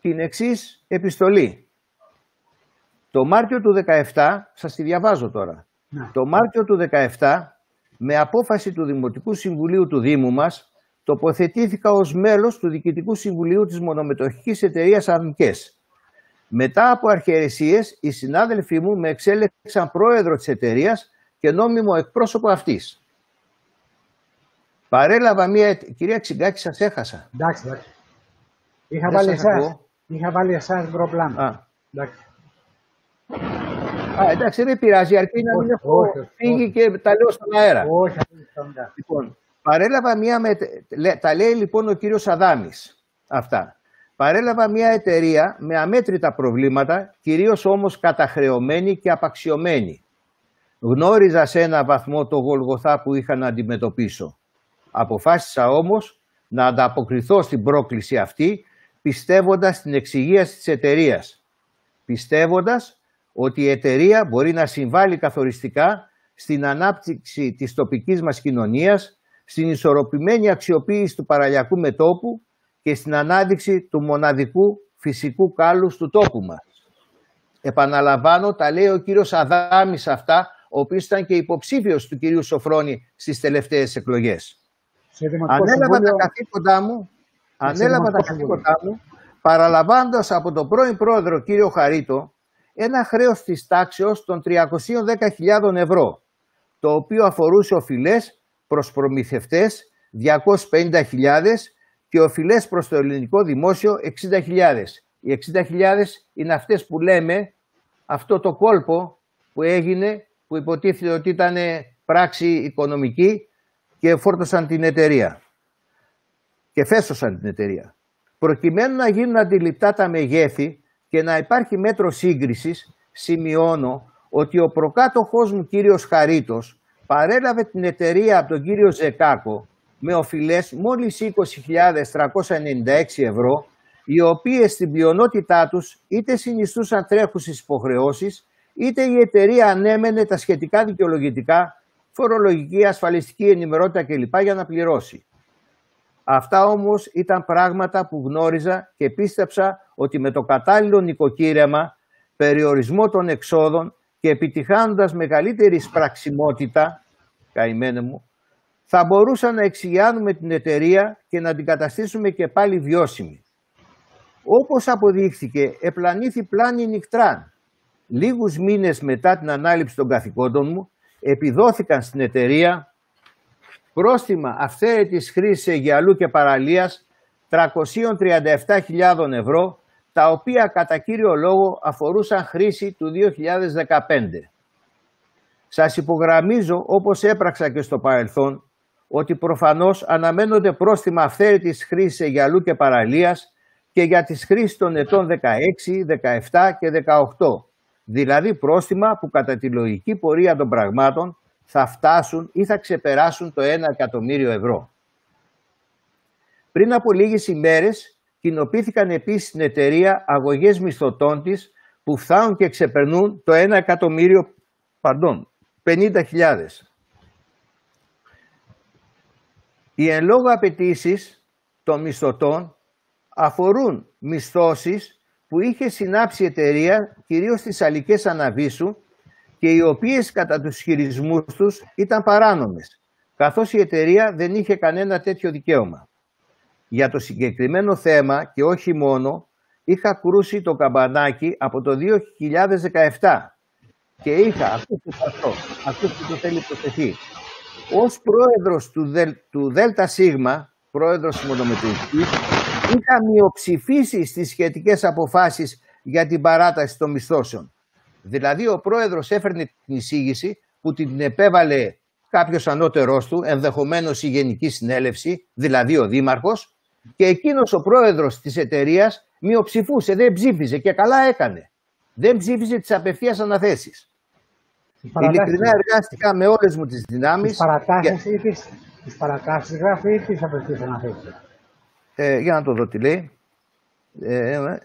την εξής επιστολή. Το Μάρτιο του 17, σας τη διαβάζω τώρα, ναι. το Μάρτιο του 17, με απόφαση του Δημοτικού Συμβουλίου του Δήμου μας, τοποθετήθηκα ως μέλος του Διοικητικού Συμβουλίου της Μονομετοχικής Εταιρείας Αρνικές μετά από αρχαιρεσίες, οι συνάδελφοί μου με εξέλεξαν πρόεδρο της εταιρείας και νόμιμο εκπρόσωπο αυτής. Παρέλαβα μία... Κυρία Ξυγκάκη, σας έχασα. Εντάξει, εντάξει. Είχα βάλει εσάς. Είχα βάλει εσάς μπροπλάν. Α. Εντάξει. Α, εντάξει, δεν πειράζει, αρκεί να μην έχω φύγει και τα λέω στον αέρα. Όχι, Λοιπόν, Παρέλαβα μια, τα λέει λοιπόν ο κύριος Αδάμης αυτά. Παρέλαβα μια εταιρεία με αμέτρητα προβλήματα, κυρίως όμως καταχρεωμένη και απαξιωμένη. Γνώριζα σε ένα βαθμό το γολγοθά που είχα να αντιμετωπίσω. Αποφάσισα όμως να ανταποκριθώ στην πρόκληση αυτή, πιστεύοντας στην εξυγίαση της εταιρείας. Πιστεύοντας ότι η εταιρεία μπορεί να συμβάλλει καθοριστικά στην ανάπτυξη της τοπικής μας κοινωνίας, στην ισορροπημένη αξιοποίηση του παραλιακού μετόπου και στην ανάδειξη του μοναδικού φυσικού κάλους του τόπου μας. Επαναλαμβάνω, τα λέει ο κύριος Αδάμης αυτά, ο οποίος ήταν και υποψήφιος του κυρίου Σοφρόνη στις τελευταίες εκλογές. Ανέλαβα τα καθήκοντά μου, ανέλαβα τα καθήκοντά μου, παραλαμβάνοντας από τον πρώην πρόεδρο κύριο Χαρίτο ένα χρέος της τάξεως των 310.000 ευρώ, το οποίο αφορούσε οφειλές προς προμηθευτές 250.000 και οφειλές προς το ελληνικό δημόσιο 60.000. Οι 60.000 είναι αυτές που λέμε αυτό το κόλπο που έγινε, που υποτίθεται ότι ήταν πράξη οικονομική και φόρτωσαν την εταιρεία και φέσωσαν την εταιρεία. Προκειμένου να γίνουν αντιληπτά τα μεγέθη και να υπάρχει μέτρο σύγκρισης, σημειώνω ότι ο προκάτοχός μου κύριος Χαρίτος παρέλαβε την εταιρεία από τον κύριο Ζεκάκο με οφειλές μόλις 20.396 ευρώ, οι οποίες στην πλειονότητά τους είτε συνιστούσαν τρέχουσες υποχρεώσεις, είτε η εταιρεία ανέμενε τα σχετικά δικαιολογητικά, φορολογική, ασφαλιστική ενημερότητα κλπ. για να πληρώσει. Αυτά όμως ήταν πράγματα που γνώριζα και πίστεψα ότι με το κατάλληλο νοικοκύρεμα, περιορισμό των εξόδων και επιτυχάνοντας μεγαλύτερη σπραξιμότητα, καημένε μου, θα μπορούσα να εξηγιάνουμε την εταιρεία και να την καταστήσουμε και πάλι βιώσιμη. Όπως αποδείχθηκε, επλανήθη πλάνη νυχτράν. Λίγους μήνες μετά την ανάληψη των καθηκόντων μου, επιδόθηκαν στην εταιρεία πρόστιμα αυθαίρετης χρήσης Αιγιαλού και παραλίας 337.000 ευρώ, τα οποία κατά κύριο λόγο αφορούσαν χρήση του 2015. Σας υπογραμμίζω, όπως έπραξα και στο παρελθόν, ότι προφανώς αναμένονται πρόστιμα αυθαίρετης χρήσης Αιγιαλού και παραλίας και για τις χρήσεις των ετών 16, 17 και 18, δηλαδή πρόστιμα που κατά τη λογική πορεία των πραγμάτων θα φτάσουν ή θα ξεπεράσουν το 1 εκατομμύριο ευρώ. Πριν από λίγες ημέρες κοινοποιήθηκαν επίσης στην εταιρεία αγωγές μισθωτών της που φτάνουν και ξεπερνούν το 1 εκατομμύριο, pardon, 50.000. Οι εν λόγω απαιτήσεις των μισθωτών αφορούν μισθώσεις που είχε συνάψει η εταιρεία κυρίως στις αλικές αναβίσου και οι οποίες κατά τους χειρισμούς τους ήταν παράνομες, καθώς η εταιρεία δεν είχε κανένα τέτοιο δικαίωμα. Για το συγκεκριμένο θέμα και όχι μόνο, είχα κρούσει το καμπανάκι από το 2017 και είχα, ακούστε αυτό, ακούστε το θέλει προσεχή, ως πρόεδρος του, Δελ, του ΔΣ, πρόεδρος της Μονομετρικής, είχα μειοψηφίσει στις σχετικές αποφάσεις για την παράταση των μισθώσεων. Δηλαδή ο πρόεδρος έφερνε την εισήγηση που την επέβαλε κάποιος ανώτερός του, ενδεχομένως η Γενική Συνέλευση, δηλαδή ο Δήμαρχος, και εκείνος ο πρόεδρος της εταιρείας μειοψηφούσε, δεν ψήφιζε και καλά έκανε. Δεν ψήφιζε τις απευθείας αναθέσεις. Ειλικρινά εργάστηκα με όλες μου τις δυνάμεις. Τις παρατάσεις ή τις, τις παρατάσεις γράφει ή τις απευθείας αναθέσεις. Ε, για να το δω τι λέει. Ε, ε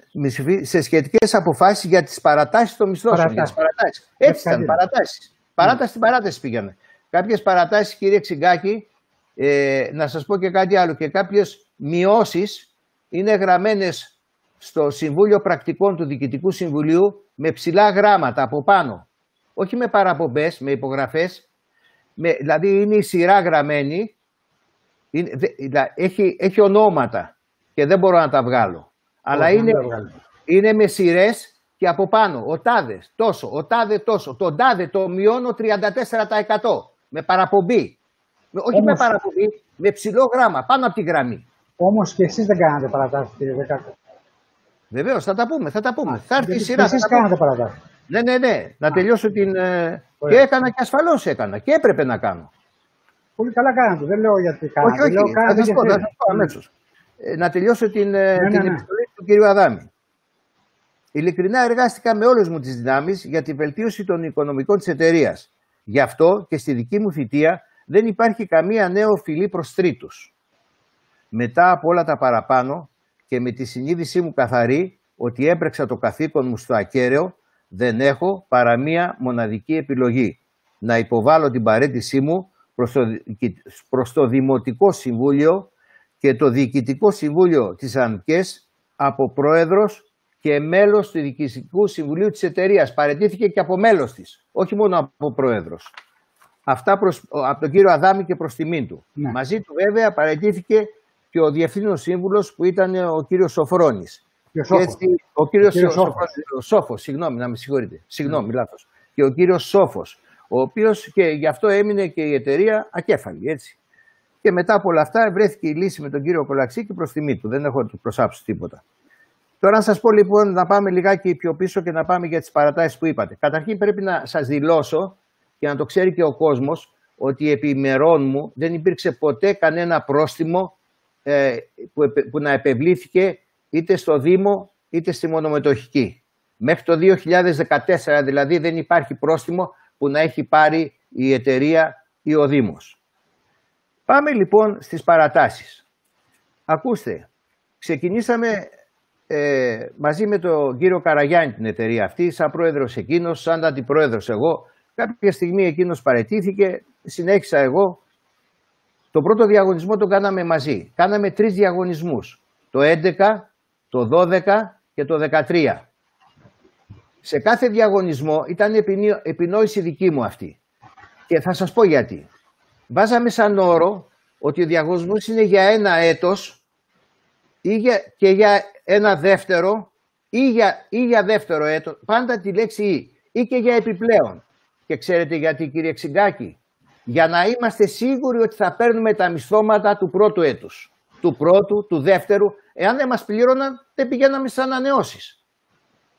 σε σχετικές αποφάσεις για τις παρατάσεις των μισθών. Παρατάσεις. παρατάσεις. Έτσι ήταν, παρατάσεις. Παράταση στην παράταση πήγαμε. Κάποιες παρατάσεις κύριε Ξυγκάκη, ε, να σας πω και κάτι άλλο, και κάποιες μειώσεις είναι γραμμένες στο Συμβούλιο Πρακτικών του Διοικητικού Συμβουλίου με ψηλά γράμματα από πάνω όχι με παραπομπές, με υπογραφές, με, δηλαδή είναι η σειρά γραμμένη, είναι, έχει, έχει ονόματα και δεν μπορώ να τα βγάλω. Αλλά είναι, είναι με σειρές και από πάνω, ο τάδες τόσο, ο τάδες τόσο, το τάδε το μειώνω 34% με παραπομπή. Όχι με παραπομπή, με ψηλό γράμμα, πάνω από τη γραμμή. Όμως και εσείς δεν κάνατε παρατάσεις, κύριε Δεκάτο. Βεβαίως, θα τα πούμε, θα τα πούμε. θα έρθει η σειρά. Εσείς κάνατε παρατάσεις. Ναι, ναι, ναι. Να τελειώσω την. Ε, και έκανα και ασφαλώς έκανα. Και έπρεπε να κάνω. Πολύ καλά κάνατε. Δεν λέω γιατί κάνατε. Όχι, όχι. Λέω, Θα σας πω, θα σας πω αμέσως. Ε, να τελειώσω την, ε, Ναι, την ναι, ναι. επιστολή του κύριου Αδάμη. Ειλικρινά εργάστηκα με όλες μου τις δυνάμεις για τη βελτίωση των οικονομικών της εταιρείας. Γι' αυτό και στη δική μου θητεία δεν υπάρχει καμία νέο φιλή προς τρίτους. Μετά από όλα τα παραπάνω και με τη συνείδησή μου καθαρή ότι έπρεξα το καθήκον μου στο ακέραιο, δεν έχω παρά μία μοναδική επιλογή. Να υποβάλω την παρέτησή μου προς το, διοικη- προς το Δημοτικό Συμβούλιο και το Διοικητικό Συμβούλιο της ΑΝΚΕΣ από πρόεδρος και μέλος του Διοικητικού Συμβουλίου της εταιρείας. Παρετήθηκε και από μέλος της, όχι μόνο από πρόεδρος. Αυτά προς, από τον κύριο Αδάμη και προς τιμήν του. Ναι. Μαζί του βέβαια παρετήθηκε και ο Διευθύνων Σύμβουλος που ήταν ο κύριος Σοφρόνης. Και ο Και Σόφος. έτσι, ο κύριος, κύριος Σο- Σόφος. ο Σόφος, συγγνώμη, να με συγχωρείτε. Συγγνώμη, λάθος. Και ο κύριος Σόφος, ο οποίος και γι' αυτό έμεινε και η εταιρεία ακέφαλη, έτσι. Και μετά από όλα αυτά βρέθηκε η λύση με τον κύριο Κολαξή και προς τιμή του. Δεν έχω να του προσάψει τίποτα. Τώρα να σας πω λοιπόν να πάμε λιγάκι πιο πίσω και να πάμε για τις παρατάσεις που είπατε. Καταρχήν πρέπει να σας δηλώσω και να το ξέρει και ο κόσμος ότι επί ημερών μου δεν υπήρξε ποτέ κανένα πρόστιμο ε, που, επε- που να επευλήθηκε είτε στο Δήμο είτε στη μονομετοχική. Μέχρι το 2014 δηλαδή δεν υπάρχει πρόστιμο που να έχει πάρει η εταιρεία ή ο Δήμος. Πάμε λοιπόν στις παρατάσεις. Ακούστε, ξεκινήσαμε ε, μαζί με τον κύριο Καραγιάννη την εταιρεία αυτή, σαν πρόεδρος εκείνος, σαν αντιπρόεδρος εγώ. Κάποια στιγμή εκείνος παρετήθηκε, συνέχισα εγώ. Το πρώτο διαγωνισμό τον κάναμε μαζί. Κάναμε τρεις διαγωνισμούς. Το 11, το 12 και το 13. Σε κάθε διαγωνισμό ήταν επινο- επινόηση δική μου αυτή. Και θα σας πω γιατί. Βάζαμε σαν όρο ότι ο διαγωνισμός είναι για ένα έτος ή για, και για ένα δεύτερο ή για, ή για δεύτερο έτος, πάντα τη λέξη ή, ή και για επιπλέον. Και ξέρετε γιατί κύριε Ξυγκάκη, για να είμαστε σίγουροι ότι θα παίρνουμε τα μισθώματα του πρώτου έτους, του πρώτου, του δεύτερου, εάν δεν μας πλήρωναν δεν πηγαίναμε στις ανανεώσεις.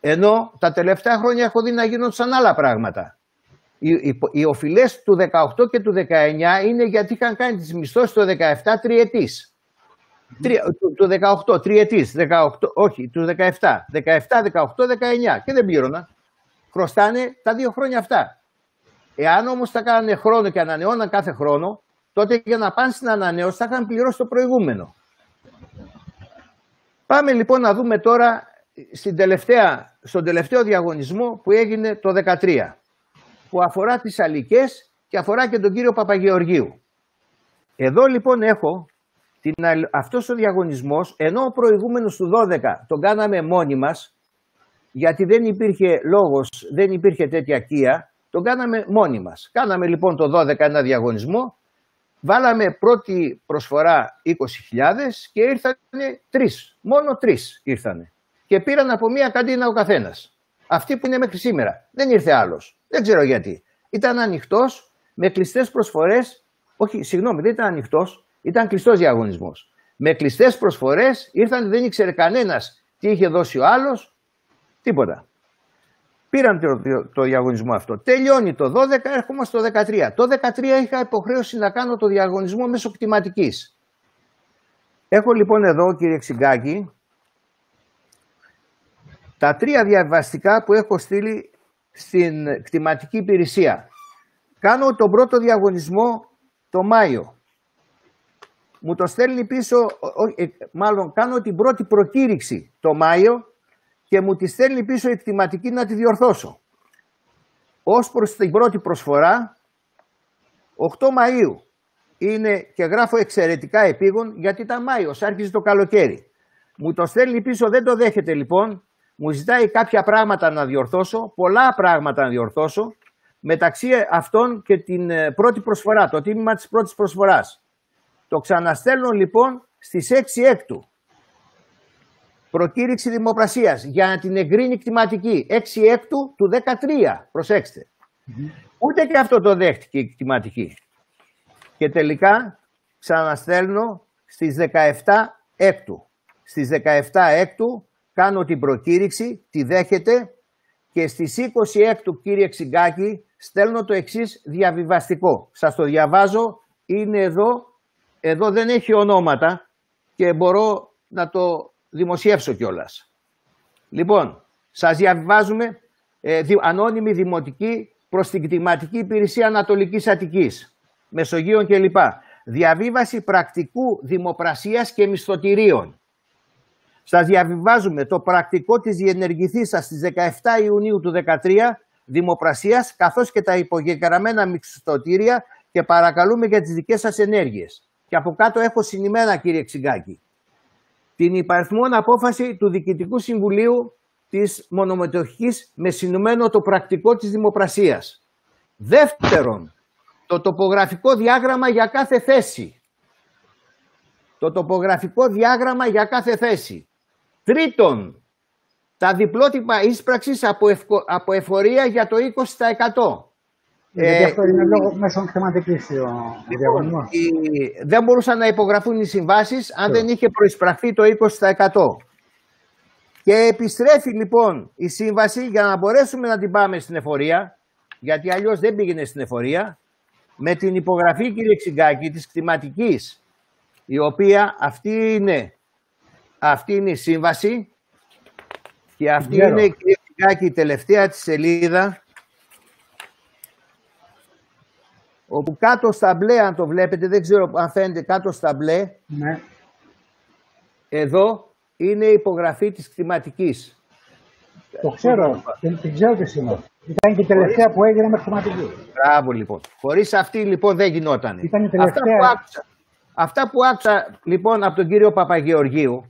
Ενώ τα τελευταία χρόνια έχω δει να γίνονται σαν άλλα πράγματα. Οι, οι, οι οφειλές του 18 και του 19 είναι γιατί είχαν κάνει τις μισθώσεις το 17 τριετής. Τρία- του, του 18, τριετής, 18, όχι, του 17, 17, 18, 19 και δεν πλήρωναν. Χρωστάνε τα δύο χρόνια αυτά. Εάν όμως τα κάνανε χρόνο και ανανεώναν κάθε χρόνο, τότε για να πάνε στην ανανέωση θα είχαν πληρώσει το προηγούμενο. Πάμε λοιπόν να δούμε τώρα στην τελευταία, στον τελευταίο διαγωνισμό που έγινε το 2013 που αφορά τις αλικές και αφορά και τον κύριο Παπαγεωργίου. Εδώ λοιπόν έχω την, αλ- αυτός ο διαγωνισμός, ενώ ο προηγούμενος του 12 τον κάναμε μόνοι μας, γιατί δεν υπήρχε λόγος, δεν υπήρχε τέτοια κία, τον κάναμε μόνοι μας. Κάναμε λοιπόν το 12 ένα διαγωνισμό, βάλαμε πρώτη προσφορά 20.000 και ήρθαν τρεις, μόνο τρεις ήρθανε. Και πήραν από μία καντίνα ο καθένας. Αυτή που είναι μέχρι σήμερα. Δεν ήρθε άλλος. Δεν ξέρω γιατί. Ήταν ανοιχτός με κλειστές προσφορές. Όχι, συγγνώμη, δεν ήταν ανοιχτός. Ήταν κλειστός διαγωνισμός. Με κλειστές προσφορές ήρθαν, δεν ήξερε κανένας τι είχε δώσει ο άλλος. Τίποτα. Πήραν το, το, το διαγωνισμό αυτό. Τελειώνει το 12, έρχομαι στο 13. Το 13 είχα υποχρέωση να κάνω το διαγωνισμό μέσω κτηματική. Έχω λοιπόν εδώ, κύριε Ξυγκάκη, τα τρία διαβαστικά που έχω στείλει στην κτηματική υπηρεσία. Κάνω τον πρώτο διαγωνισμό το Μάιο. Μου το στέλνει πίσω, ο- ο- ε, μάλλον κάνω την πρώτη προκήρυξη το Μάιο και μου τη στέλνει πίσω η κτηματική να τη διορθώσω. Ως προς την πρώτη προσφορά, 8 Μαΐου είναι και γράφω εξαιρετικά επίγον γιατί ήταν Μάιος, άρχισε το καλοκαίρι. Μου το στέλνει πίσω, δεν το δέχεται λοιπόν. Μου ζητάει κάποια πράγματα να διορθώσω, πολλά πράγματα να διορθώσω, μεταξύ αυτών και την ε, πρώτη προσφορά, το τίμημα της πρώτης προσφοράς. Το ξαναστέλνω λοιπόν στις 6 έκτου. Προκήρυξη δημοπρασίας για να την εγκρίνει κτηματική. 6 έκτου του 13. Προσέξτε. Ούτε και αυτό το δέχτηκε η κτηματική. Και τελικά ξαναστέλνω στις 17 έκτου. Στις 17 έκτου κάνω την προκήρυξη, τη δέχεται και στις 20 έκτου κύριε Ξυγκάκη στέλνω το εξής διαβιβαστικό. Σας το διαβάζω είναι εδώ, εδώ δεν έχει ονόματα και μπορώ να το δημοσιεύσω κιόλας. Λοιπόν, σας διαβάζουμε ε, ανώνυμη δημοτική προς την κτηματική υπηρεσία Ανατολικής Αττικής, Μεσογείων κλπ. Διαβίβαση πρακτικού δημοπρασίας και μισθωτηρίων. Σας διαβιβάζουμε το πρακτικό της διενεργηθήσας στις 17 Ιουνίου του 2013 δημοπρασίας καθώς και τα υπογεγραμμένα μισθωτήρια και παρακαλούμε για τις δικές σας ενέργειες. Και από κάτω έχω συνημένα κύριε Ξυγκάκη. Την υπαριθμόν απόφαση του Διοικητικού Συμβουλίου της μονομετοχής με συνουμένο το πρακτικό της δημοπρασίας. Δεύτερον, το τοπογραφικό διάγραμμα για κάθε θέση. Το τοπογραφικό διάγραμμα για κάθε θέση. Τρίτον, τα διπλότυπα ίσπραξης από, από εφορία για το 20%. Γιατί ε, αυτό είναι λόγω μέσω θεματικής ο λοιπόν, Δεν μπορούσαν να υπογραφούν οι συμβάσεις αν δεν είχε προεισπραχθεί το 20%. Και επιστρέφει λοιπόν η σύμβαση για να μπορέσουμε να την πάμε στην εφορία, γιατί αλλιώς δεν πήγαινε στην εφορία, με την υπογραφή κύριε Ξυγκάκη της κτηματικής, η οποία αυτή είναι, αυτή είναι η σύμβαση και αυτή είναι κύριε Ξυγκάκη η τελευταία της σελίδα όπου κάτω στα μπλε, αν το βλέπετε, δεν ξέρω αν φαίνεται κάτω στα μπλε, ναι. εδώ είναι η υπογραφή της κτηματικής. Το ξέρω, την ξέρω τι σημαίνει. Ήταν και η τελευταία που έγινε με κτηματική. Μπράβο λοιπόν. Χωρίς αυτή λοιπόν δεν γινόταν. Ήταν η τελευταία. Αυτά που, άκουσα, αυτά που άκουσα λοιπόν από τον κύριο Παπαγεωργίου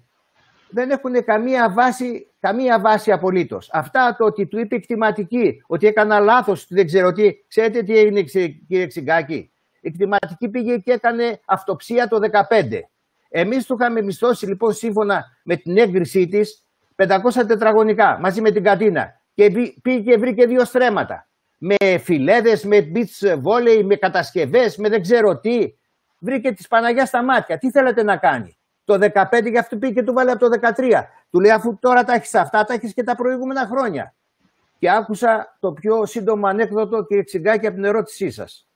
δεν έχουν καμία βάση, καμία βάση απολύτως. Αυτά το ότι του είπε η κτηματική, ότι έκανα λάθος, δεν ξέρω τι. Ξέρετε τι έγινε κύριε Ξυγκάκη; Η κτηματική πήγε και έκανε αυτοψία το 2015. Εμείς του είχαμε μισθώσει λοιπόν σύμφωνα με την έγκρισή της 500 τετραγωνικά μαζί με την κατίνα. Και πήγε και βρήκε δύο στρέμματα. Με φιλέδες, με beach volley, με κατασκευές, με δεν ξέρω τι. Βρήκε τη Παναγιάς στα μάτια. Τι θέλετε να κάνει; Το 15 γι' αυτό πήγε και του βάλε από το 13. Του λέει αφού τώρα τα έχεις αυτά, τα έχεις και τα προηγούμενα χρόνια. Και άκουσα το πιο σύντομο ανέκδοτο, κύριε Ξυγκάκη, από την ερώτησή σας.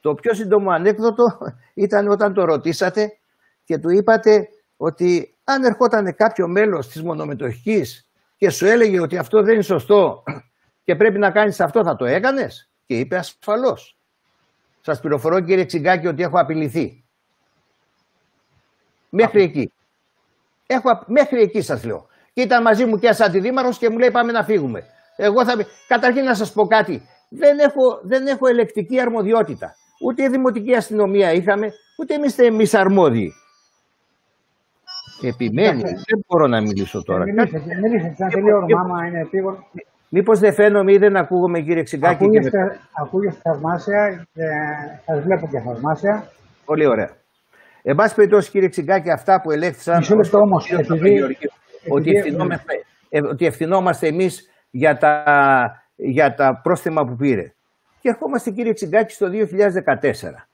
Το πιο σύντομο ανέκδοτο ήταν όταν το ρωτήσατε και του είπατε ότι αν ερχόταν κάποιο μέλος της μονομετοχικής και σου έλεγε ότι αυτό δεν είναι σωστό και πρέπει να κάνεις αυτό, θα το έκανες; Και είπε ασφαλώς. Σας πληροφορώ κύριε Ξυγκάκη ότι έχω απειληθεί. Μέχρι εκεί. Έχω, μέχρι εκεί σας λέω. Και ήταν μαζί μου και ένας αντιδήμαρχος και μου λέει πάμε να φύγουμε. Εγώ θα... Καταρχήν να σας πω κάτι. Δεν έχω, δεν έχω ελεκτική αρμοδιότητα. Ούτε η δημοτική αστυνομία είχαμε, ούτε εμείς εμείς αρμόδιοι. Επιμένει. Δεν μπορώ να μιλήσω τώρα. Μιλήσετε, μιλήσετε. Να τελειώνουμε άμα είναι επίγον. Μήπως δεν φαίνομαι ή δεν ακούγομαι, κύριε Ξυγκάκη. Ακούγεστε, και... ακούγεστε θαυμάσια και σας βλέπω και θαυμάσια. Πολύ ωραία. Εν πάση περιπτώσει, κύριε Ξυγκάκη, αυτά που ελέγχθησαν. Μισό λεπτό όμως. Ότι, ε, ότι ευθυνόμαστε εμείς για τα, για τα πρόστιμα που πήρε. Και ερχόμαστε, κύριε Ξυγκάκη, στο 2014.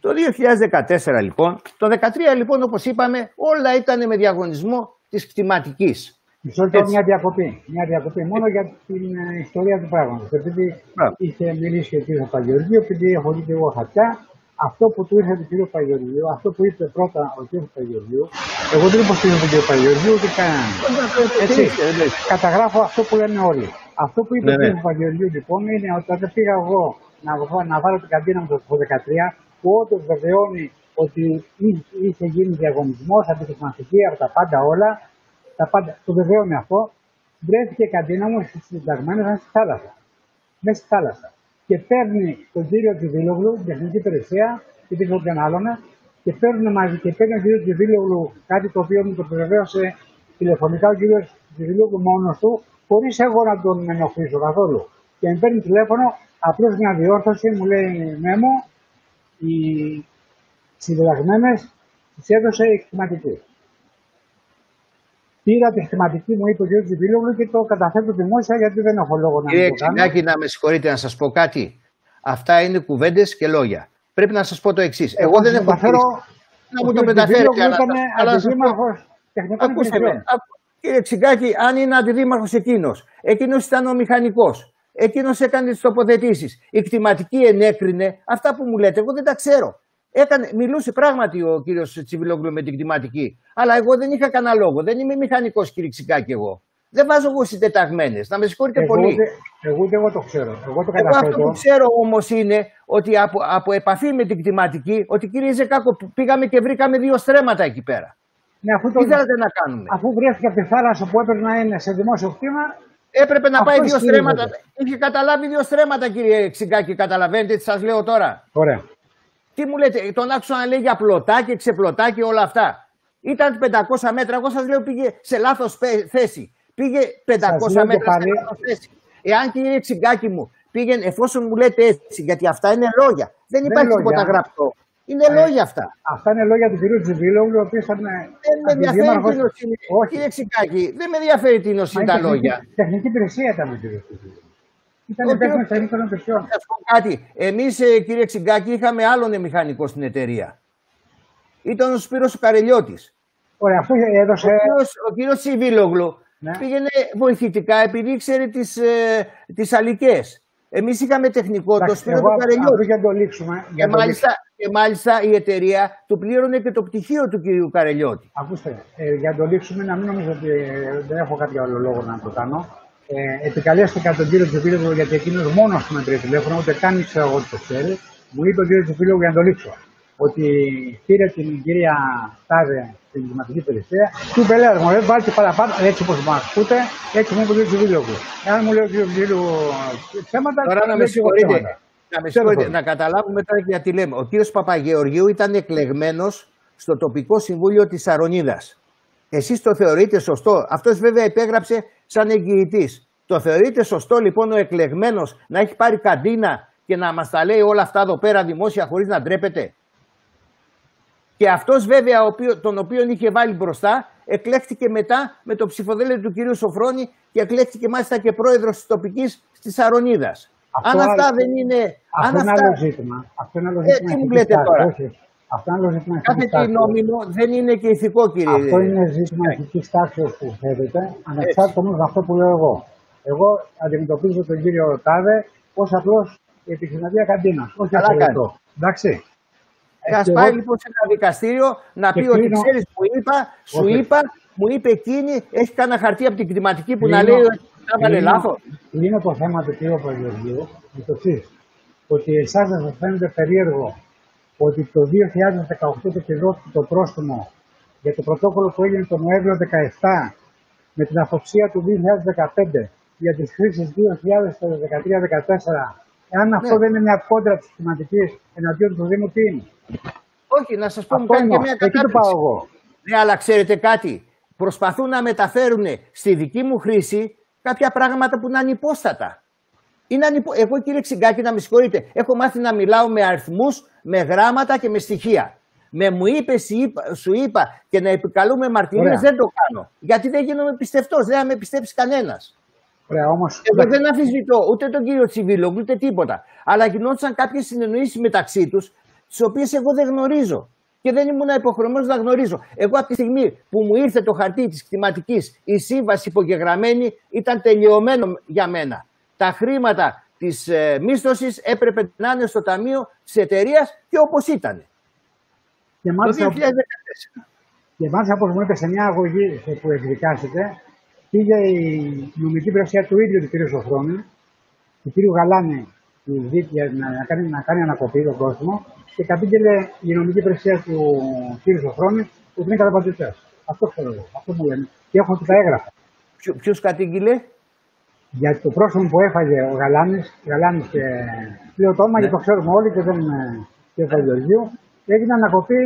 Το 2014 λοιπόν, το 2013 λοιπόν όπως είπαμε όλα ήταν με διαγωνισμό της κτηματικής. Μισό λεπτό μια διακοπή. Μια διακοπή μόνο για την ε, ιστορία του πράγματος. Επειδή είχε μιλήσει και ο κ. Παγιοργίου, επειδή έχω δει και εγώ χαρτιά, αυτό που του ήρθε του κ. Παγιοργίου, αυτό που είπε πρώτα ο κ. Παγιοργίου, εγώ δεν υποστηρίζω τον κ. Παγιοργίου ούτε κανέναν. Έτσι, καταγράφω αυτό που λένε όλοι. Αυτό που είπε ναι, ο κ. Ναι. Παγιοργίου λοιπόν είναι ότι όταν πήγα εγώ να, να βάλω την καντίνα μου το 2013, που όντως βεβαιώνει ότι είχε γίνει διαγωνισμός, αντιθεσμαστική από τα πάντα όλα. Τα πάντα, το βεβαιώνει αυτό. Βρέθηκε η καντίνα μου στις συνταγμένες στη θάλασσα. Μέσα στη θάλασσα. Και παίρνει τον κύριο Τζιβίλογλου, την τεχνική υπηρεσία, και δεν τον άλλον, και παίρνουν μαζί και παίρνει τον κύριος Τζιβίλογλου κάτι το οποίο μου το επιβεβαίωσε τηλεφωνικά ο κύριος Τζιβίλογλου μόνος του, χωρίς εγώ να τον ενοχλήσω καθόλου. Και με παίρνει τηλέφωνο, απλώς μια διόρθωση, μου λέει Μέμο, οι συνταγμένες τις έδωσε η χρηματική. Πήρα τη χρηματική μου, είπε ο κ. Τζιβίλογλου και το καταθέτω δημόσια γιατί δεν έχω λόγο να Κύριε Ξινάκη, να με συγχωρείτε να σας πω κάτι. Αυτά είναι κουβέντες και λόγια. Πρέπει να σας πω το εξής. Εγώ, Εγώ δεν έχω να μου το μεταφέρετε. Αλλά, Ακούστε με. Κύριε Ξυγκάκη, αν είναι αντιδήμαρχος εκείνος, εκείνος ήταν ο μηχανικός. Εκείνος έκανε τις τοποθετήσεις. Η κτηματική ενέκρινε αυτά που μου λέτε. Εγώ δεν τα ξέρω. Έκανε, μιλούσε πράγματι ο κύριος Τσιβιλόγλου με την κτηματική. Αλλά εγώ δεν είχα κανένα λόγο. Δεν είμαι μηχανικός κι εγώ. Δεν βάζω εγώ συντεταγμένες. Να με συγχωρείτε εγώ, πολύ. Ούτε, εγώ ούτε εγώ το ξέρω. Εγώ, το εγώ αυτό που ξέρω όμως είναι ότι από, από επαφή με την κτηματική, ότι κύριε Ζεκάκο, πήγαμε και βρήκαμε δύο στρέμματα εκεί πέρα. Ναι, αφού το... Τι θέλετε να κάνουμε; Αφού βρέθηκε από τη θάλασσα που έπρεπε να είναι σε δημόσιο κτήμα. Έπρεπε να πάει δύο στρέμματα. Είχε καταλάβει δύο στρέμματα, κύριε Ξυγκάκη. Καταλαβαίνετε τι σας λέω τώρα; Ωραία. Τι μου λέτε, τον άκουσα να λέει για πλωτάκι, ξεπλωτάκι, όλα αυτά. Ήταν 500 μέτρα. Εγώ σας λέω πήγε σε λάθος θέση. Πήγε 500 μέτρα πάλι... σε λάθος θέση. Εάν κύριε Ξυγκάκη μου πήγαινε, εφόσον μου λέτε έτσι, γιατί αυτά είναι λόγια. Δεν υπάρχει τίποτα γραπτό. Είναι ε, λόγια αυτά. Αυτά είναι λόγια του κ. Τζιβίλογλου, ο οποίος ήταν. Δεν με ενδιαφέρει τι νοσύνη. Όχι. Κύριε Ξυγκάκη, δεν με ενδιαφέρει τι νοσύνη τα λόγια. Τεχνική υπηρεσία ήταν ο κ. Ήταν υπεύθυνο τεχνικών υπηρεσιών. Θα πω κάτι. Εμείς, ε, κύριε Ξυγκάκη, είχαμε άλλον μηχανικό στην εταιρεία. Ήταν ο Σπύρος ο Καρελιώτης. Ωραία, αυτό έδωσε. Ο κύριος Τσιβίλογλου ναι. πήγαινε βοηθητικά επειδή ήξερε τις ε, τις αλικές. Εμείς είχαμε τεχνικό το Σπύρο του Καρελιώτη. Για το λήξουμε. Και, μάλιστα, και μάλιστα η εταιρεία του πλήρωνε και το πτυχίο του κυρίου Καρελιώτη. Ακούστε, ε, για να το λήξουμε, να μην νομίζω ότι ε, δεν έχω κάποιο άλλο λόγο να το κάνω. Ε, επικαλέστηκα τον κύριο Τζιφίλογο γιατί εκείνος μόνος του με πήρε τηλέφωνο, ούτε καν ήξερα εγώ ότι το ξέρει. Μου είπε ο κύριος Τζιφίλογο για να το λήξω. Ότι πήρε την κυρία Τάδε στην κλιματική υπηρεσία. Του είπε, λέει, μου λέει, βάλτε παραπάνω, έτσι όπως μας ακούτε, έτσι μου είπε ο κύριος Εάν μου λέει ο κύριος Τζιφίλογο ψέματα. Τώρα να με συγχωρείτε. Να, με συγχωρείτε, να καταλάβουμε τώρα γιατί λέμε. Ο κύριος Παπαγεωργίου ήταν εκλεγμένος στο τοπικό συμβούλιο της Αρονίδας. Εσείς το θεωρείτε σωστό; Αυτός βέβαια υπέγραψε σαν εγγυητής. Το θεωρείτε σωστό λοιπόν ο εκλεγμένος να έχει πάρει καντίνα και να μας τα λέει όλα αυτά εδώ πέρα δημόσια χωρίς να ντρέπεται; Και αυτός βέβαια τον οποίο είχε βάλει μπροστά εκλέχθηκε μετά με το ψηφοδέλτιο του κυρίου Σοφρόνη και εκλέχθηκε μάλιστα και πρόεδρος της τοπικής της Αρονίδας. Αν αυτά δεν είναι. Αυτό είναι άλλο ζήτημα. Αυτό είναι άλλο ε, ζήτημα. τι μου λέτε τώρα; Αυτό είναι άλλο ζήτημα. Κάθε τι νόμιμο δεν είναι και ηθικό, κύριε. Αυτό είναι ζήτημα ηθική τάξης που θέλετε, ανεξάρτητα όμω με αυτό που λέω εγώ. Εγώ αντιμετωπίζω τον κύριο Τάδε ως απλώς επιχειρηματία καντίνα. Όχι αυτό. Εντάξει. Θα πάει λοιπόν σε ένα δικαστήριο να πει ότι ξέρεις, που είπα, σου είπα, μου είπε εκείνη, έχει κανένα χαρτί από την κτηματική που να λέει ότι θα έβαλε λάθος. Είναι το θέμα του κ. Παγιοργίου με το εξής. Ότι εσάς δεν σας φαίνεται περίεργο ότι το 2018 το πληρώθηκε το πρόστιμο για το πρωτόκολλο που έγινε τον Νοέμβριο 2017 με την αφοψία του 2015 για τις χρήσεις 2013-2014 Εάν ναι. αυτό δεν είναι μια κόντρα της κλιματική εναντίον του Δήμου, τι είναι; Όχι, να σας πω, μου κάνει και μια κατάσταση. εγώ. Ναι, αλλά ξέρετε κάτι. Προσπαθούν να μεταφέρουν στη δική μου χρήση κάποια πράγματα που είναι ανυπόστατα. Είναι ανυπο... Εγώ κύριε Ξυγκάκη να με συγχωρείτε, έχω μάθει να μιλάω με αριθμούς, με γράμματα και με στοιχεία. Με μου είπες, σου είπα και να επικαλούμε μαρτυρίε δεν το κάνω. Γιατί δεν γίνομαι πιστευτός, δεν με πιστέψει κανένας. Ωραία, όμως... Εγώ δεν αφισβητώ ούτε τον κύριο Τσιβίλο, ούτε τίποτα. Αλλά γινόντουσαν κάποιες συνεννοήσεις μεταξύ τους, τις οποίες εγώ δεν γνωρίζω. Και δεν ήμουν υποχρεωμένος να γνωρίζω. Εγώ από τη στιγμή που μου ήρθε το χαρτί της κτηματικής, η σύμβαση υπογεγραμμένη ήταν τελειωμένο για μένα. Τα χρήματα της ε, μίσθωσης έπρεπε να είναι στο ταμείο της εταιρείας και όπως ήταν. Και μάλιστα, το 2014. Και μάλιστα, όπως μου είπες σε μια αγωγή που εκδικάσετε, πήγε η νομική υπηρεσία του ίδιου του κ. Σοφρόνη, του κ. Γαλάνη, του δίκαια να κάνει, να κάνει ανακοπή τον κόσμο και κατήγγελε η νομική υπηρεσία του κ. Σοφρόνη ότι είναι καταπατητές. Αυτό ξέρω εγώ. Αυτό μου λένε. Και έχω και τα έγραφα. Ποιος κατήγγειλε; Για το πρόσωπο που έφαγε ο Γαλάνης, Γαλάνης και λέω το όνομα ναι. γιατί το ξέρουμε όλοι και δεν είναι και το Γεωργίου, έγινε ανακοπή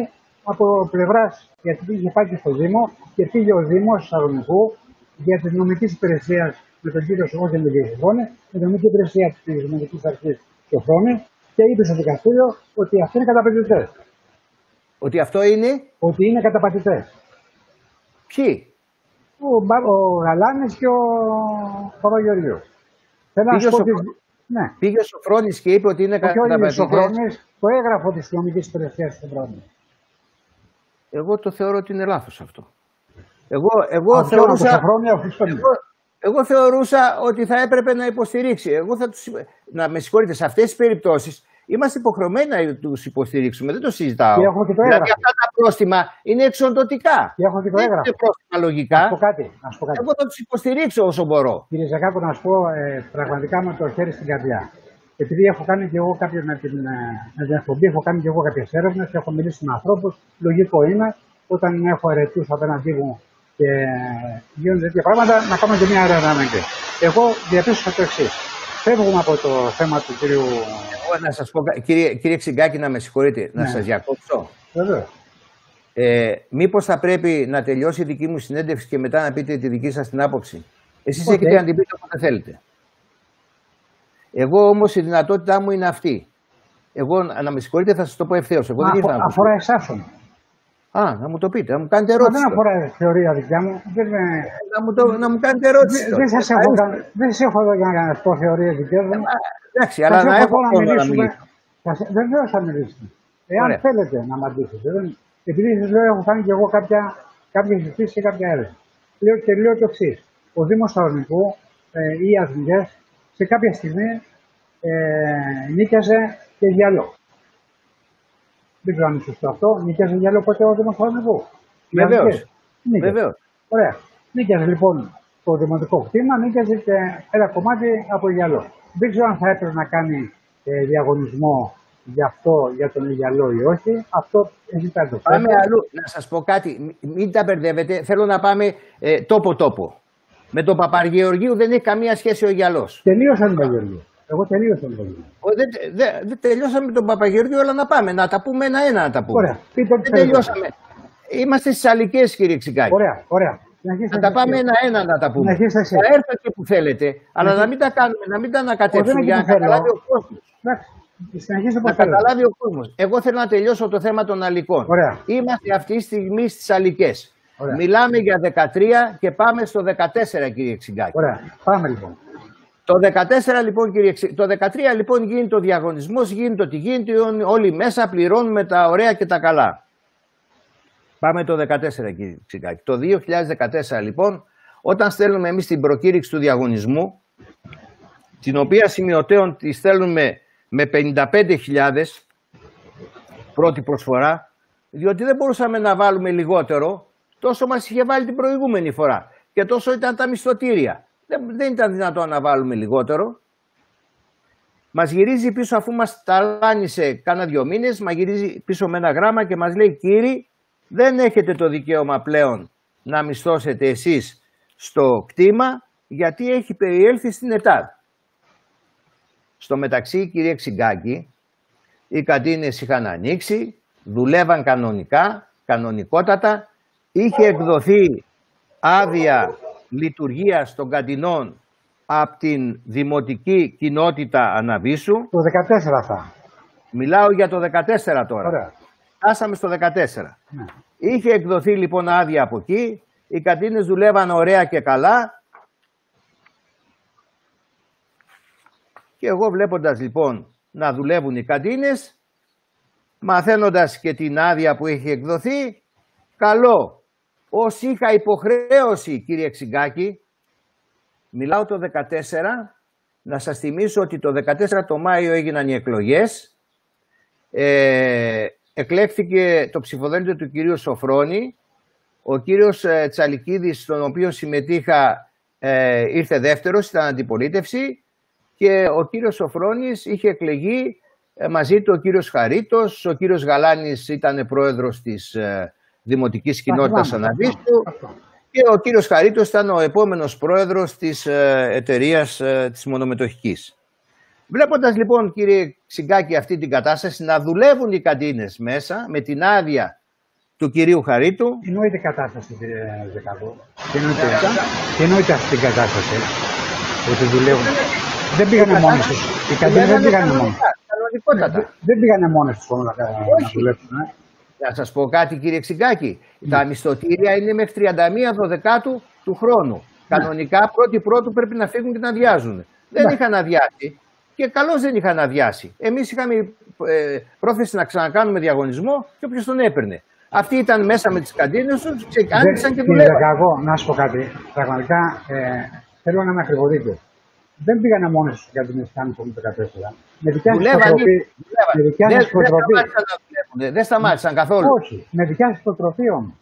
από πλευράς γιατί είχε πάει και στο Δήμο και πήγε ο Δήμος Σαλονικού για τη νομική υπηρεσία με τον κύριο Σοφρόνη και τον κύριο Σοφρόνη, με την νομική υπηρεσία της νομικής αρχής Σοφρόνη και είπε στο δικαστήριο ότι αυτοί είναι καταπατητές. Ότι αυτό είναι; Ότι είναι καταπατητές. Ποιοι; Ο, ο Γαλάνης και ο Παπαγεωργίου. Θέλω να σου πω ναι. Πήγε ο Σοφρόνης και είπε ότι είναι καταπατητέ. Ο Σοφρόνης το έγραφο της νομική υπηρεσίας του Σοφρόνη. Εγώ το θεωρώ ότι είναι λάθος αυτό. Εγώ, εγώ θεωρούσα. χρόνια, εγώ, Εγώ θεωρούσα ότι θα έπρεπε να υποστηρίξει. Εγώ θα τους... Να με συγχωρείτε, σε αυτές τις περιπτώσεις είμαστε υποχρεωμένοι να τους υποστηρίξουμε. Δεν το συζητάω. Και έχω και το δηλαδή έγγραφο. αυτά τα πρόστιμα είναι εξοντοτικά. Και έχω και το Δεν έγγραφο. είναι πρόστιμα λογικά. Να σου πω κάτι. Να σου πω κάτι. Εγώ θα τους υποστηρίξω όσο μπορώ. Κύριε Ζακάκο, να σου πω ε, πραγματικά με το χέρι στην καρδιά. Επειδή έχω κάνει και εγώ κάποιο με την, ε, με την εκπομπή, έχω κάνει και εγώ κάποιες έρευνες, έχω μιλήσει με ανθρώπους. Λογικό είναι όταν έχω ερετού απέναντί μου και γίνονται τέτοια πράγματα να κάνω και μια έρευνα με εκεί. Εγώ διαπίστωσα το εξής. Φεύγουμε από το θέμα του κύριου. Εγώ να σας πω, κα- κύριε, κύριε Ξυγκάκη, να με συγχωρείτε, να Ναι. σας διακόψω. Βεβαίω. Ε, μήπως θα πρέπει να τελειώσει η δική μου συνέντευξη και μετά να πείτε τη δική σας την άποψη. Εσείς Οκ. έχετε να την πείτε όποτε θέλετε. Εγώ όμως η δυνατότητά μου είναι αυτή. Εγώ, να με συγχωρείτε, θα σας το πω ευθέως. Εγώ δεν ήθελα να αφορά εσάς όμως. Α, να μου το πείτε, να μου κάνετε Μα ερώτηση. δεν τώρα. αφορά θεωρία δικιά μου. Δεν, ε, Να, μου το, να μου κάνετε ερώτηση. δεν, τώρα. δεν σας έχω, κάνει- δεν σας έχω εδώ για να σας πω θεωρίες δικές μου. Α, Εντάξει, αλλά Σας να έχω έχω εδώ να χρόνο να μιλήσουμε. μιλήσω. Σας- Βεβαίως θα μιλήσουμε. Εάν Ωραία. θέλετε να μ' απαντήσετε. Δεν- Επειδή σας λέω έχω κάνει και εγώ κάποια, κάποια συζήτηση και κάποια έρευνα. Λέω και λέω το εξής. Ο Δήμος Θεσσαλονικού ε, ή οι Αθηνικές σε κάποια στιγμή ε, νίκιαζε και γυαλό. Δεν ξέρω αν είναι σωστό αυτό. Νίκιαζε γυαλό ποτέ ο Δήμος Θεσσαλονικού. Οι Βεβαίως. Αθηνικές. Νίκιαζε. Βεβαίως. Ωραία. Νίκιαζε λοιπόν το δημοτικό κτήμα, νίκιαζε και ένα κομμάτι από γυαλό. Δεν ξέρω αν θα έπρεπε να κάνει ε, διαγωνισμό γι' αυτό, για τον γυαλό ή όχι. Αυτό έχει τα το Πάμε αλλού. Να σας πω κάτι, μη- μην τα μπερδεύετε. Θέλω να πάμε ε, τόπο-τόπο. Με τον Παπαργεωργίου δεν έχει καμία σχέση ο γυαλός. Τελείωσα με τον Γεωργίο. Εγώ τελείωσα με τον Γεωργίο. Ο, δεν, δεν, δεν τελειώσαμε με τον Παπαγεωργίου, αλλά να πάμε. Να τα πούμε ένα-ένα να τα πούμε. Ωραία. Πείτε ό,τι Δεν θέλετε. τελειώσαμε. Είμαστε στις αλικές, κύριε Ξυγκάκη. Ωραία, ωραία. Συνεχίστε Να τα εσείς, πάμε κύριε. ένα-ένα να τα πούμε. Συνεχίστε εσείς. Θα έρθω εκεί που θέλετε, αλλά να μην τα κάνουμε, να μην τα ανακατεύσουμε Όχι, για δεν να θέλω. καταλάβει ο κόσμος. Εντάξει. Συνεχίστε Να πώς θέλετε. καταλάβει ο κόσμος. Εγώ θέλω να τελειώσω το θέμα των αλικών. Ωραία. Είμαστε αυτή τη στιγμή στις αλικές. Ωραία. Μιλάμε για 13 και πάμε στο 14, κύριε Ξυγκάκη. Ωραία. Πάμε λοιπόν. Το 14 λοιπόν, κύριε Ξυ- το 13 λοιπόν γίνεται ο διαγωνισμός, γίνεται ότι γίνεται, όλοι μέσα πληρώνουμε τα ωραία και τα καλά. Πάμε το 14 κύριε Ξυγκάκη. Το 2014 λοιπόν, όταν στέλνουμε εμείς την προκήρυξη του διαγωνισμού, την οποία σημειωτέων τη στέλνουμε με 55.000 πρώτη προσφορά, διότι δεν μπορούσαμε να βάλουμε λιγότερο, τόσο μας είχε βάλει την προηγούμενη φορά και τόσο ήταν τα μισθωτήρια. Δεν, δεν ήταν δυνατόν να βάλουμε λιγότερο. Μας γυρίζει πίσω αφού μας ταλάνισε κάνα δυο μήνες, μας γυρίζει πίσω με ένα γράμμα και μας λέει κύριοι δεν έχετε το δικαίωμα πλέον να μισθώσετε εσείς στο κτήμα γιατί έχει περιέλθει στην ΕΤΑΔ. Στο μεταξύ κύριε Ξυγκάκη οι καντίνες είχαν ανοίξει, δουλεύαν κανονικά, κανονικότατα, είχε εκδοθεί άδεια λειτουργίας των καντινών από την Δημοτική Κοινότητα Αναβίσου. Το 14 θα. Μιλάω για το 14 τώρα. Ωραία. Φτάσαμε στο 14. Ναι. Είχε εκδοθεί λοιπόν άδεια από εκεί, οι καντίνες δουλεύαν ωραία και καλά. Και εγώ βλέποντας λοιπόν να δουλεύουν οι καντίνες, μαθαίνοντας και την άδεια που είχε εκδοθεί, καλό. Ως είχα υποχρέωση κύριε Ξυγκάκη, μιλάω το 14, να σας θυμίσω ότι το 14 το Μάιο έγιναν οι εκλογές, ε, εκλέχθηκε το ψηφοδέλτιο του κυρίου Σοφρόνη, ο κύριος ε, Τσαλικίδης, στον οποίο συμμετείχα, ε, ήρθε δεύτερος, ήταν αντιπολίτευση. Και ο κύριος Σοφρόνης είχε εκλεγεί ε, μαζί του ο κύριος Χαρίτος, ο κύριος Γαλάνης ήταν πρόεδρος της ε, Δημοτικής Κοινότητας θυμάμαι, Αναβίστου αυτό. και ο κύριος Χαρίτος ήταν ο επόμενος πρόεδρος της ε, εταιρείας ε, της μονομετοχικής. Βλέποντας λοιπόν κύριε Ξυγκάκη αυτή την κατάσταση να δουλεύουν οι καντίνες μέσα με την άδεια του κυρίου Χαρίτου Τι εννοείται η κατάσταση, κύριε Ζεκαβό. Τι εννοείται, τι εννοείται αυτή την κατάσταση. Ότι δουλεύουν. Δεν πήγανε μόνοι τους. Οι καντίνες δεν πήγανε μόνοι κανονικά, κανονικότατα. Δεν πήγανε μόνοι τους να, να Όχι. δουλέψουν. Ε. Να σας πω κάτι κύριε Ξυγκάκη. Τα μισθωτήρια είναι μέχρι 31 Δωδεκάτου του χρόνου. Κανονικά πρώτη πρώτου πρέπει να φύγουν και να αδειάζουν. Δεν Ναι. είχαν αδειάσει και καλώς δεν είχαν αδειάσει. Εμείς είχαμε ε, πρόθεση να ξανακάνουμε διαγωνισμό και όποιος τον έπαιρνε. Αυτοί ήταν μέσα με τις καντίνες τους, ξεκάνησαν και Κύριε δουλεύαν. Ζεκαβό, να σου πω κάτι. Πραγματικά ε, θέλω να είμαι ακριβοδίκαιος. Δεν πήγανε μόνο στου καντινέ κάνουν το 2014. Με δικιά σας Δουλεύαν, προτροπή. δουλεύαν. Με δικιά Δεν- σας προτροπή. Δεν σταμάτησαν να δουλεύουν, δεν σταμάτησαν καθόλου. Όχι, με δικιά σας προτροπή όμως.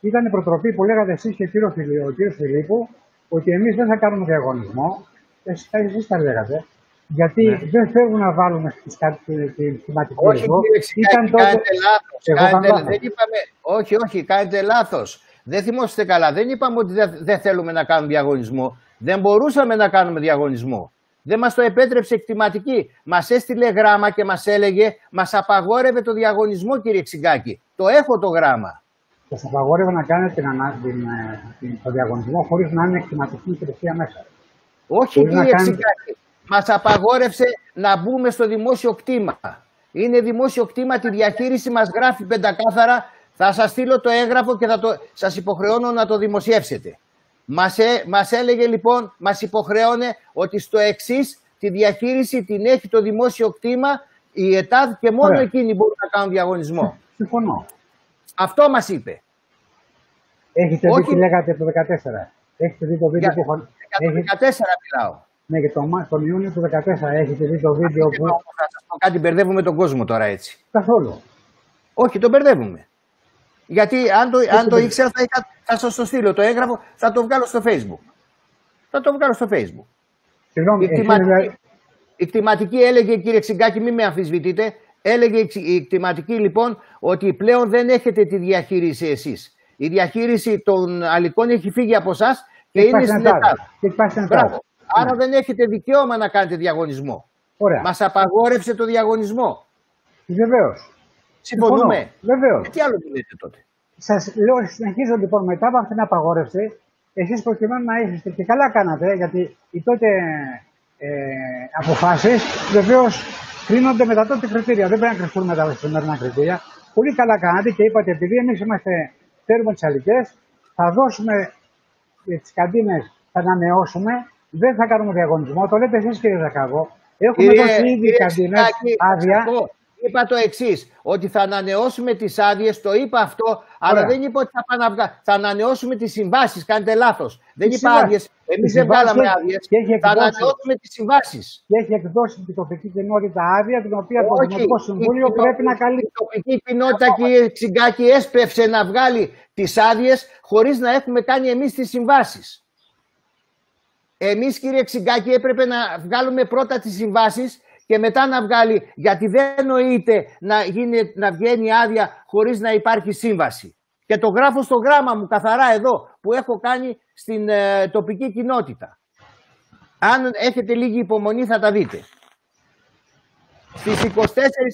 Ήταν η προτροπή που λέγατε εσείς και ο κύριος Φιλίππου, ο κύριος Φιλίππου ότι εμείς δεν θα κάνουμε διαγωνισμό. Εσεί τα λέγατε. Γιατί δεν θέλουν να βάλουμε στις κα- την την κλιματική Ναι. Όχι εδώ. κύριε Ξικάκη, κάνετε λάθος. Εγώ Κάνετε- κάνω λάθος. δεν είπαμε, όχι, όχι, κάνετε λάθος. Δεν θυμόσαστε καλά. Δεν είπαμε ότι δεν, δεν θέλουμε να κάνουμε διαγωνισμό. Δεν μπορούσαμε να κάνουμε διαγωνισμό. Δεν μας το επέτρεψε εκτιματική. Μας έστειλε γράμμα και μας έλεγε, μας απαγόρευε το διαγωνισμό κύριε Ξυγκάκη. Το έχω το γράμμα. Σας απαγόρευε να κάνετε την, ανα- την, ε, την- το διαγωνισμό χωρίς να είναι κλιματική υπηρεσία μέσα. Όχι Μπορεί να κύριε κάνει- Ξυγκάκη. Μας απαγόρευσε να μπούμε στο δημόσιο κτήμα. Είναι δημόσιο κτήμα, τη διαχείριση μας γράφει πεντακάθαρα. Θα σας στείλω το έγγραφο και θα το, σας υποχρεώνω να το δημοσιεύσετε. Μας, έ- μας έλεγε λοιπόν, μας υποχρεώνε ότι στο εξής τη διαχείριση την έχει το δημόσιο κτήμα, η ΕΤΑΔ και μόνο Ωραία. εκείνοι μπορούν να κάνουν διαγωνισμό. Συμφωνώ. Αυτό μας είπε. Έχετε Όχι. δει τι λέγατε το 2014. Έχετε δει το βίντεο Για, που έχω. για το Έχετε, 14 μιλάω. ναι, και τον, Μα- τον Ιούνιο του 2014 έχετε δει το βίντεο που. Θα σας πω κάτι, μπερδεύουμε τον κόσμο τώρα έτσι. Καθόλου. Όχι, τον μπερδεύουμε. Γιατί αν το, αν το μπερδεύει. ήξερα θα, είχα, θα σας το στείλω το έγγραφο, θα το βγάλω στο facebook. Θα το βγάλω στο facebook. Συγγνώμη, Η εσείς κτηματική, δηλαδή- η κτηματική έλεγε, κύριε Ξυγκάκη, μην με αμφισβητείτε, έλεγε η ξυ- η κτηματική λοιπόν ότι πλέον δεν έχετε τη διαχείριση εσείς. Η διαχείριση των αλικών έχει φύγει από εσά και έχει είναι πάει στην στην Ελλάδα. ΕΤΑΔ. Και έχει πάει στην Μπράβο. Ελλάδα. Άρα δεν έχετε δικαίωμα να κάνετε διαγωνισμό. Ωραία. Μας απαγόρευσε το διαγωνισμό. Βεβαίως. Συμφωνούμε. Βεβαίως. Ε, Τι άλλο μου λέτε τότε; Σας λέω, συνεχίζω λοιπόν μετά από αυτήν την απαγόρευση, εσείς προκειμένου να είστε και καλά κάνατε, γιατί οι τότε ε, αποφάσεις βεβαίως κρίνονται με τα τότε κριτήρια. Δεν πρέπει να κρυφθούν με τα σημερινά κριτήρια. Πολύ καλά κάνατε και είπατε, επειδή εμείς είμαστε θέλουμε τι αλικέ, θα δώσουμε τις καντίνες, θα ανανεώσουμε, δεν θα κάνουμε διαγωνισμό. Το λέτε εσείς κύριε Ζακάγο. Έχουμε δώσει ήδη καντίνες Ξυκάκη, άδεια. Θα σας πω, Είπα το εξής, ότι θα ανανεώσουμε τις άδειες, το είπα αυτό, αλλά Ωραία. δεν είπα ότι θα, πάνε να βγα- θα ανανεώσουμε τις συμβάσεις. Κάνετε λάθος. Δεν Τις είπα άδειες. συμβάσεις. Εμείς Τις δεν συμβάσεις βγάλαμε και- άδειες. και έχει Θα εκδώσει. ανανεώσουμε τις συμβάσεις. και έχει εκδώσει την τοπική κοινότητα άδεια, την οποία το Δημοτικό Συμβούλιο πρέπει να Η καλύψει. τοπική κοινότητα, κύριε Ξυγκάκη, έσπευσε να βγάλει τις άδειες χωρίς να έχουμε κάνει εμείς τις συμβάσεις. Εμείς, κύριε Ξυγκάκη, έπρεπε να βγάλουμε πρώτα τις συμβάσεις και μετά να βγάλει, γιατί δεν νοείται να, γίνει, να βγαίνει άδεια χωρίς να υπάρχει σύμβαση. Και το γράφω στο γράμμα μου καθαρά εδώ που έχω κάνει στην ε, τοπική κοινότητα. Αν έχετε λίγη υπομονή θα τα δείτε. Στις 24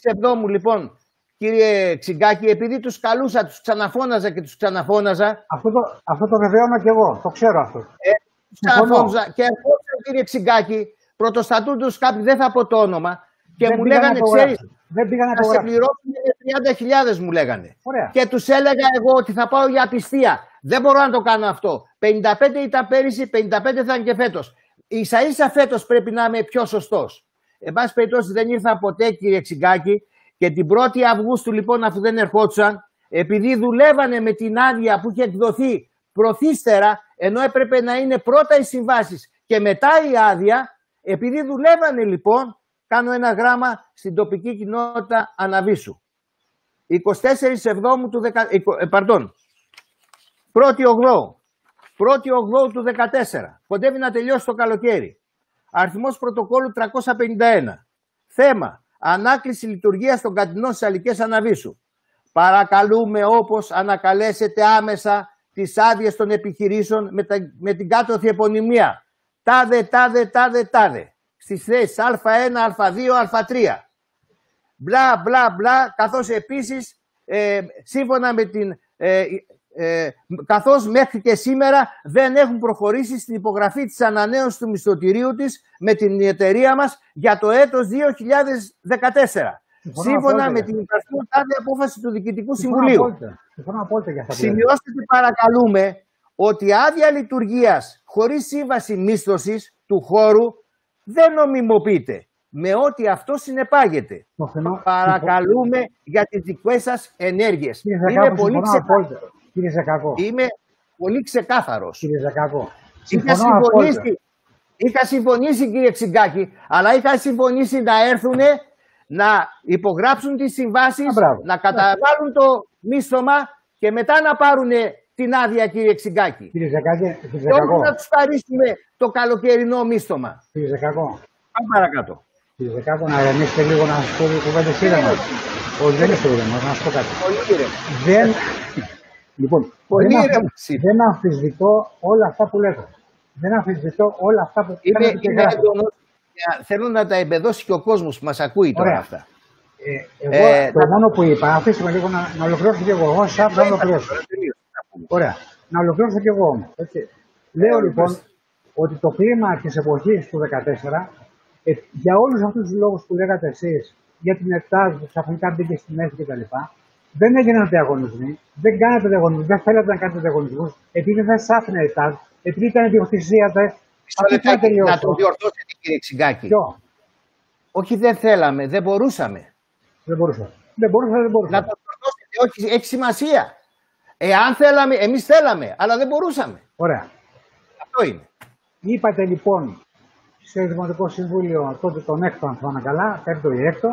Εβδόμου λοιπόν, κύριε Ξυγκάκη, επειδή τους καλούσα, τους ξαναφώναζα και τους ξαναφώναζα, Αυτό το, αυτό το βεβαίωμα και εγώ. Το ξέρω αυτό. ε, τους Συμφωνώ. ξαναφώναζα και ερχόταν κύριε Ξυγκάκη, πρωτοστατούντος κάποιοι, δεν θα πω το όνομα, και Δεν μου πήγα να λέγανε, το ξέρεις, γράψω. Δεν πήγα να θα το σε γράψω. πληρώσουμε με 30.000 μου λέγανε. Ωραία. Και τους έλεγα εγώ ότι θα πάω για απιστία. Δεν μπορώ να το κάνω αυτό. 55 ήταν πέρυσι, 55 θα είναι και φέτος. Ίσα ίσα φέτος πρέπει να είμαι πιο σωστός. Εν πάση περιπτώσει δεν ήρθα ποτέ κύριε Ξυγκάκη και την 1η Αυγούστου λοιπόν αφού δεν ερχόντουσαν επειδή δουλεύανε με την άδεια που είχε εκδοθεί προθύστερα ενώ έπρεπε να είναι πρώτα οι συμβάσεις και μετά η άδεια επειδή δουλεύανε λοιπόν κάνω ένα γράμμα στην τοπική κοινότητα Αναβίσου. 24 Εβδόμου του 10, ε, ε, pardon, 1η Ογδόου. 1η Ογδόου του 14. Κοντεύει να τελειώσει το καλοκαίρι. Αριθμός πρωτοκόλλου 351. Θέμα. Ανάκληση λειτουργίας των καντινών στις Αλικές Αναβίσου. Παρακαλούμε όπως ανακαλέσετε άμεσα τις άδειες των επιχειρήσεων με, τα- με την κάτωθη επωνυμία. Τάδε, τάδε, τάδε, τάδε. Στις θέσεις Α1, Α2, Α3 μπλα μπλα μπλα, καθώς επίσης ε, σύμφωνα με την... Ε, ε, καθώς μέχρι και σήμερα δεν έχουν προχωρήσει στην υπογραφή της ανανέωσης του μισθωτηρίου της με την εταιρεία μας για το έτος 2014. Σύμφωνα απόλυτα. με την υπαρχούν τάδε απόφαση του Διοικητικού Συμφωνώ Συμβουλίου. απόλυτα. Συμφωνώ απόλυτα για αυτά που λέτε. Σημειώστε παρακαλούμε ότι η άδεια λειτουργίας χωρίς σύμβαση μίσθωσης του χώρου δεν νομιμοποιείται με ό,τι αυτό συνεπάγεται. Συμφωνώ. Παρακαλούμε για τις δικές σας ενέργειες. Κύριε Είμαι Ζακάκο, πολύ, συμφωνώ ξεκάθαρος. απόλυτα. Κύριε Ζακάκο, Είμαι πολύ ξεκάθαρος. κύριε Ζακάκο, Είχα συμφωνήσει, είχα συμφωνήσει κύριε Ξυγκάκη, αλλά είχα συμφωνήσει να έρθουν να υπογράψουν τις συμβάσεις, να καταβάλουν το μίσθωμα και μετά να πάρουν την άδεια κύριε Ξυγκάκη. Κύριε Ζεκάκη, κύριε Όχι να τους χαρίσουμε το καλοκαιρινό μίσθωμα. Κύριε Ζεκάκο. Πάμε παρακάτω. Κύριε Ζεκάκο, να ρεμίσετε λίγο να σας πω δύο κουβέντες ήρεμα. Όχι, δεν είστε ήρεμος, να σας πω κάτι. Πολύ Δεν... Λοιπόν, Πολύ δεν, δεν αμφισβητώ όλα αυτά που λέτε. Δεν αμφισβητώ όλα αυτά που είμαι, και γράφετε. Θέλω να τα εμπεδώσει και ο κόσμος που μας ακούει τώρα Ωραία. αυτά. Ε, εγώ ε, το μόνο που είπα, αφήστε με λίγο να, να ολοκληρώσω και εγώ. Εγώ σαν να ολοκληρώσω. Ωραία. Να ολοκληρώσω και εγώ όμω. Λέω λοιπόν ότι το κλίμα της εποχής του 2014, ε, για όλους αυτούς τους λόγους που λέγατε εσείς, για την ΕΤΑΖ που ξαφνικά μπήκε στη μέση κτλ., δεν έγιναν διαγωνισμοί, δεν κάνατε διαγωνισμούς, δεν θέλατε να κάνετε διαγωνισμούς, επειδή δεν σα άφηνε η ΕΤΑΖ, επειδή ήταν ιδιοκτησία. Να το διορθώσετε κύριε Ξυγκάκη. Ποιο; Όχι δεν θέλαμε, δεν μπορούσαμε. Δεν μπορούσαμε. Δεν μπορούσαμε, δεν μπορούσαμε. Να το διορθώσετε, όχι, έχει σημασία. Εάν θέλαμε, εμείς θέλαμε, αλλά δεν μπορούσαμε. Ωραία. Αυτό είναι. Είπατε λοιπόν στο Δημοτικό Συμβούλιο τότε τον έκτο, αν θυμάμαι καλά, πέμπτο ή έκτο,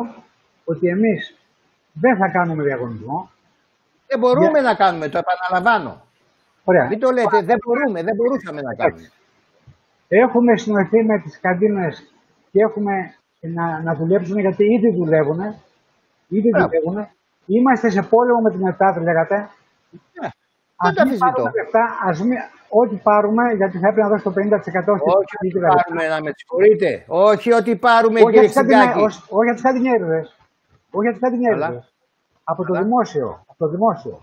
ότι εμείς δεν θα κάνουμε διαγωνισμό. Δεν μπορούμε να κάνουμε, το επαναλαμβάνω. Ωραία. Μην το λέτε, δεν μπορούμε, δεν μπορούσαμε να κάνουμε. Έχουμε συνοηθεί με τις καντίνες και έχουμε να, να δουλέψουν γιατί ήδη δουλεύουν. Ήδη δουλεύουν. Είμαστε σε πόλεμο με την ΕΤΑΤ, λέγατε. Ναι. Δεν τα αμφισβητώ. Ό,τι πάρουμε, γιατί θα έπρεπε να δώσει το 50% στην Όχι ότι πάρουμε, να με συγχωρείτε. Όχι ότι πάρουμε, όχι κύριε Ξυγκάκη. Όχι για τις κατηνιέριδες. Όχι για τις κατηνιέριδες. Από το δημόσιο. Από το δημόσιο.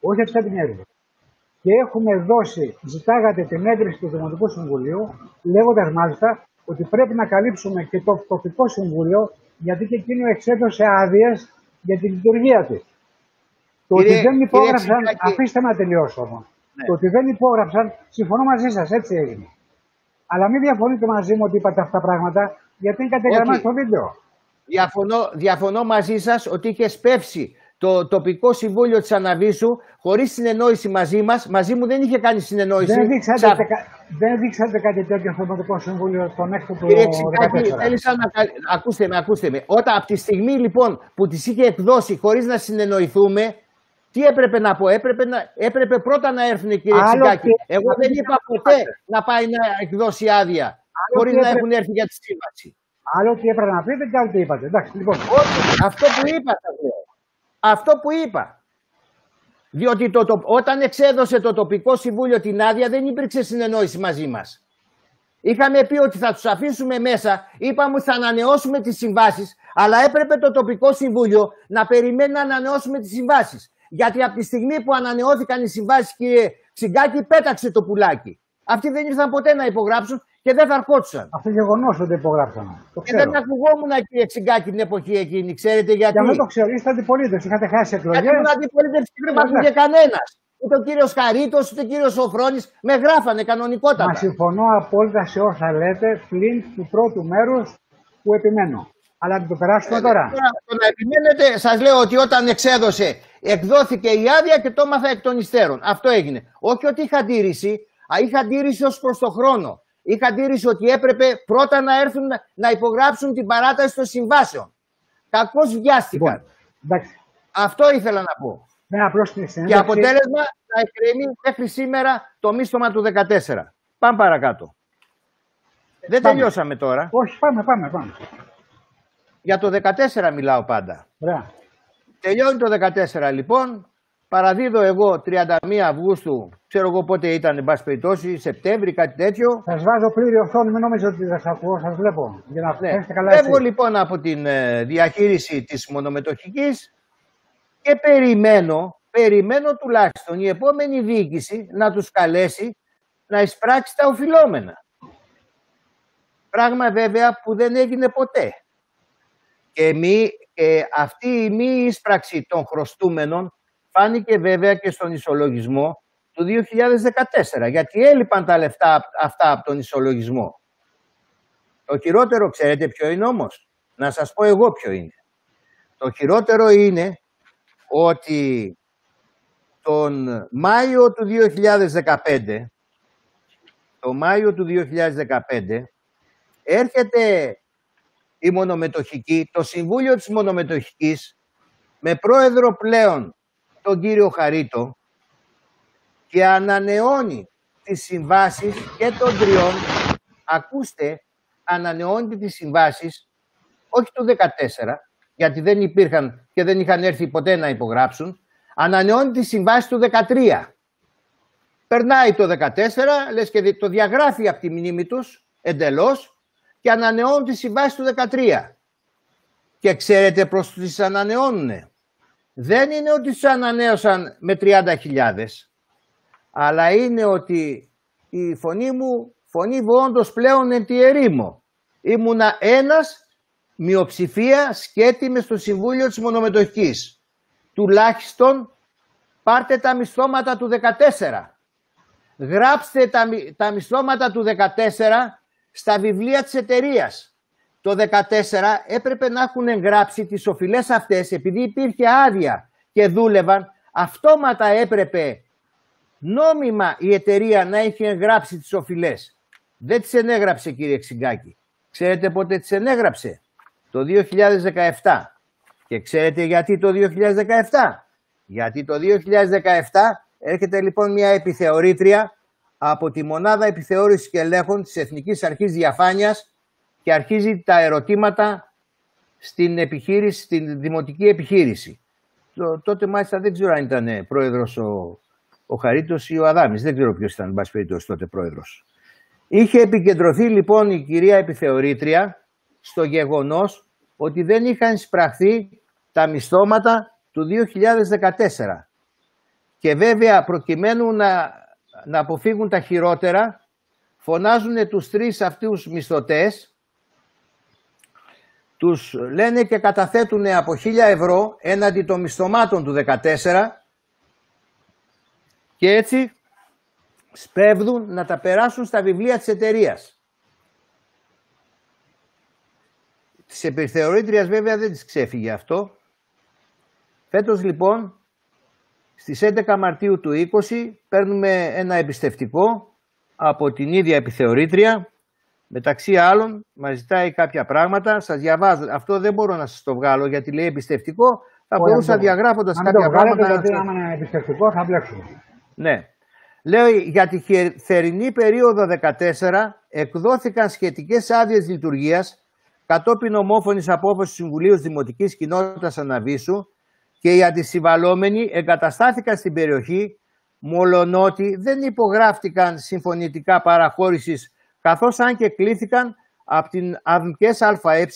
Όχι για τις κατηνιέριδες. Και έχουμε δώσει, ζητάγατε την έγκριση του Δημοτικού Συμβουλίου, λέγοντας μάλιστα ότι πρέπει να καλύψουμε και το τοπικό συμβούλιο, γιατί και εκείνο εξέδωσε άδειες για τη λειτουργία του. Το ότι δεν υπόγραψαν, αφήστε να τελειώσω όμως. Ναι. Το ότι δεν υπόγραψαν, συμφωνώ μαζί σας, έτσι έγινε. Αλλά μην διαφωνείτε μαζί μου ότι είπατε αυτά τα πράγματα, γιατί είναι κατεγραμμένο στο βίντεο. Διαφωνώ, διαφωνώ μαζί σας ότι είχε σπεύσει το τοπικό συμβούλιο της Αναβίσου χωρίς συνεννόηση μαζί μας. Μαζί μου δεν είχε κάνει συνεννόηση. Δεν δείξατε, Ξα... δεν δείξατε κάτι τέτοιο στο τοπικό συμβούλιο τον έκτο του Κύριε θέλησα να. Ακούστε με, ακούστε με. Όταν από τη στιγμή λοιπόν που τις είχε εκδώσει χωρίς να συνεννοηθούμε, τι έπρεπε να πω, έπρεπε, να, έπρεπε πρώτα να έρθουν κύριε Ξυγκάκη. Εγώ δεν είπα ποτέ να πάει να εκδώσει άδεια χωρίς να έχουν έρθει για τη σύμβαση. Άλλο τι έπρεπε να πείτε και άλλο τι είπατε. Εντάξει, λοιπόν. Όχι, αυτό που είπα θα Αυτό που είπα. Διότι το, το, όταν εξέδωσε το τοπικό συμβούλιο την άδεια δεν υπήρξε συνεννόηση μαζί μας. Είχαμε πει ότι θα τους αφήσουμε μέσα, είπαμε ότι θα ανανεώσουμε τις συμβάσεις, αλλά έπρεπε το τοπικό συμβούλιο να περιμένει να ανανεώσουμε τις συμβάσεις. Γιατί από τη στιγμή που ανανεώθηκαν οι συμβάσεις, κύριε Ξυγκάκη, πέταξε το πουλάκι. Αυτοί δεν ήρθαν ποτέ να υπογράψουν και δεν θα ερχόντουσαν. Αυτό γεγονός ότι υπογράψαν. Το και δεν ακουγόμουν, κύριε Ξυγκάκη, την εποχή εκείνη. Ξέρετε γιατί. Για αυτό το ξέρω, είστε αντιπολίτευση. Είχατε χάσει εκλογές. Γιατί την αντιπολίτευση δεν ακούγε κανένας. Ούτε ο κύριος Χαρίτος, ούτε ο κύριος Σοφρόνης με γράφανε κανονικότατα. Μα συμφωνώ απόλυτα σε όσα λέτε πλην του πρώτου μέρους που επιμένω. Αλλά να το περάσουμε ε, τώρα. Το να επιμένετε, σας λέω ότι όταν εξέδωσε εκδόθηκε η άδεια και το έμαθα εκ των υστέρων. Αυτό έγινε. Όχι ότι είχα αντίρρηση, είχα αντίρρηση ως προς το χρόνο. Είχα αντίρρηση ότι έπρεπε πρώτα να έρθουν να υπογράψουν την παράταση των συμβάσεων. Κακώς βιάστηκαν. Λοιπόν, Αυτό ήθελα να πω. Ναι, απλώς και αποτέλεσμα να εκκρεμεί μέχρι σήμερα το μίστομα του 14. Πάμε παρακάτω. Δεν τελειώσαμε τώρα. Όχι, πάμε, πάμε, πάμε. Για το 14 μιλάω πάντα. Ωραία. Τελειώνει το 14 λοιπόν. Παραδίδω εγώ 31 Αυγούστου, ξέρω εγώ πότε ήταν, εν πάση περιπτώσει, Σεπτέμβρη, κάτι τέτοιο. Σας βάζω πλήρη οθόνη, μην νομίζω ότι δεν σας ακούω, σας βλέπω. Για να ναι. καλά Φεύγω λοιπόν από την ε, διαχείριση της μονομετοχικής και περιμένω, περιμένω τουλάχιστον η επόμενη διοίκηση να τους καλέσει να εισπράξει τα οφειλόμενα. Πράγμα βέβαια που δεν έγινε ποτέ. Και μη ε, αυτή η μη ίσπραξη των χρωστούμενων φάνηκε βέβαια και στον ισολογισμό του 2014, γιατί έλειπαν τα λεφτά αυτά από τον ισολογισμό. Το χειρότερο, ξέρετε ποιο είναι όμως, να σας πω εγώ ποιο είναι. Το χειρότερο είναι ότι τον Μάιο του 2015 το Μάιο του 2015 έρχεται η μονομετοχική, το Συμβούλιο της Μονομετοχικής με πρόεδρο πλέον τον κύριο Χαρίτο και ανανεώνει τις συμβάσεις και των τριών, ακούστε, ανανεώνει τις συμβάσεις όχι του 14, γιατί δεν υπήρχαν και δεν είχαν έρθει ποτέ να υπογράψουν, ανανεώνει τις συμβάσεις του 13. Περνάει το 14, λες και το διαγράφει από τη μνήμη τους εντελώς και ανανεώνουν τις συμβάσεις του 13. Και ξέρετε προς τις ανανεώνουνε. Δεν είναι ότι τις ανανέωσαν με 30.000, αλλά είναι ότι η φωνή μου, φωνή όντως πλέον εν τη ερήμο. Ήμουνα ένας μειοψηφία σκέτη στο Συμβούλιο της Μονομετοχής. Τουλάχιστον πάρτε τα μισθώματα του 14. Γράψτε τα, τα μισθώματα του 14 στα βιβλία της εταιρείας. Το 14 έπρεπε να έχουν εγγράψει τις οφειλές αυτές επειδή υπήρχε άδεια και δούλευαν. Αυτόματα έπρεπε νόμιμα η εταιρεία να έχει εγγράψει τις οφειλές. Δεν τις ενέγραψε κύριε Ξυγκάκη. Ξέρετε πότε τις ενέγραψε; Το 2017. Και ξέρετε γιατί το 2017. Γιατί το 2017 έρχεται λοιπόν μια επιθεωρήτρια από τη Μονάδα Επιθεώρησης και Ελέγχων της Εθνικής Αρχής Διαφάνειας και αρχίζει τα ερωτήματα στην επιχείρηση, στην δημοτική επιχείρηση. τότε μάλιστα δεν ξέρω αν ήταν πρόεδρος ο, ο Χαρίτος ή ο Αδάμης. Δεν ξέρω ποιος ήταν, εν πάση τότε πρόεδρος. Είχε επικεντρωθεί λοιπόν η κυρία επιθεωρήτρια στο γεγονός ότι δεν είχαν εισπραχθεί τα μισθώματα του 2014. Και βέβαια προκειμένου να, να αποφύγουν τα χειρότερα, φωνάζουν τους τρεις αυτούς μισθωτές, τους λένε και καταθέτουν από 1000 ευρώ έναντι των μισθωμάτων του 2014 και έτσι σπέβδουν να τα περάσουν στα βιβλία της εταιρείας. Της επιθεωρήτριας βέβαια δεν της ξέφυγε αυτό. Φέτος λοιπόν στις 11 Μαρτίου του 20 παίρνουμε ένα εμπιστευτικό από την ίδια επιθεωρήτρια. Μεταξύ άλλων μας ζητάει κάποια πράγματα, σας διαβάζω, αυτό δεν μπορώ να σας το βγάλω γιατί λέει εμπιστευτικό, θα Ωραία, μπορούσα διαγράφοντας κάποια το πράγματα... Γιατί άμα είναι εμπιστευτικό θα μπλέξουμε. Ναι. Λέω για τη θερινή περίοδο 14 εκδόθηκαν σχετικές άδειες λειτουργίας κατόπιν ομόφωνης απόφασης του Συμβουλίου Δημοτικής Κοινότητας Αναβίσου και οι αντισυμβαλόμενοι εγκαταστάθηκαν στην περιοχή μολονότι δεν υπογράφτηκαν συμφωνητικά παραχώρησης καθώς αν και κλήθηκαν από την ΑΔΜΚΕΣ ΑΕ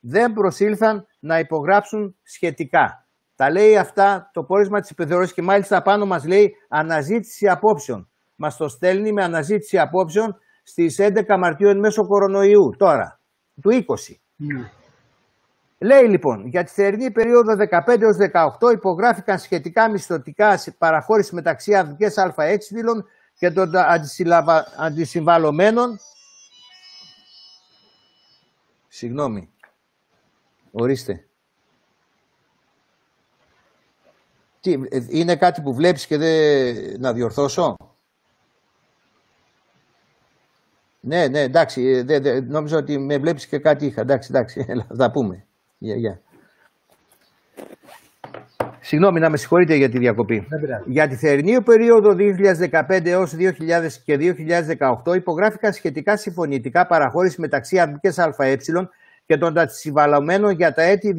δεν προσήλθαν να υπογράψουν σχετικά. Τα λέει αυτά το πόρισμα της επιθεώρησης και μάλιστα πάνω μας λέει αναζήτηση απόψεων. Μας το στέλνει με αναζήτηση απόψεων στις 11 Μαρτίου εν μέσω κορονοϊού τώρα του 20. Ναι. Λέει λοιπόν, για τη θερινή περίοδο 15 έως 18 υπογράφηκαν σχετικά μισθωτικά παραχώρηση μεταξύ Αυδικές ΑΕ και των αντισυμβαλωμένων. Συγγνώμη. Ορίστε. Τι, ε, είναι κάτι που βλέπεις και δεν να διορθώσω; Ναι, ναι, εντάξει, ε, δε, δε, νόμιζα ότι με βλέπεις και κάτι είχα. Εντάξει, εντάξει, έλα, θα πούμε. Γεια, γεια. Συγγνώμη, να με συγχωρείτε για τη διακοπή. Για τη θερινή περίοδο 2015 έως 2000 και 2018 υπογράφηκαν σχετικά συμφωνητικά παραχώρηση μεταξύ Αρμικές ΑΕ και των αντισυμβαλωμένων για τα έτη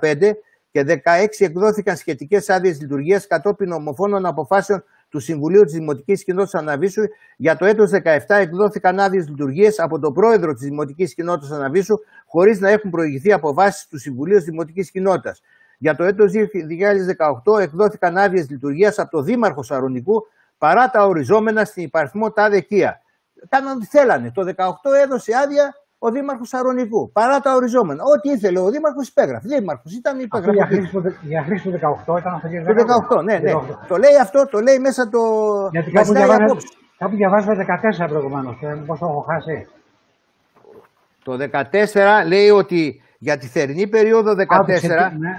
2015 και 2016 εκδόθηκαν σχετικές άδειες λειτουργίας κατόπιν ομοφώνων αποφάσεων του Συμβουλίου της Δημοτικής Κοινότητας Αναβίσου για το έτος 17 εκδόθηκαν άδειες λειτουργίες από τον πρόεδρο της Δημοτικής Κοινότητας Αναβίσου χωρίς να έχουν προηγηθεί αποφάσεις του Συμβουλίου της Δημοτικής Κοινότητας. Για το έτος 2018 εκδόθηκαν άδειες λειτουργίας από τον Δήμαρχο Σαρονικού παρά τα οριζόμενα στην υπαριθμό τάδε κία. Κάναν ό,τι θέλανε. Το 2018 έδωσε άδεια ο Δήμαρχος Αρονικού. Παρά τα οριζόμενα. Ό,τι ήθελε ο Δήμαρχος υπέγραφε. Δήμαρχος ήταν υπέγραφε. Για χρήση του 18 ήταν αυτό Το 18, ναι, ναι. Το λέει αυτό, το λέει μέσα το. Γιατί κάπου, διαβάζω, κάπου διαβάζω 14 προηγουμένως. Πώ το έχω χάσει. Το 14 λέει ότι για τη θερινή περίοδο 14. ναι.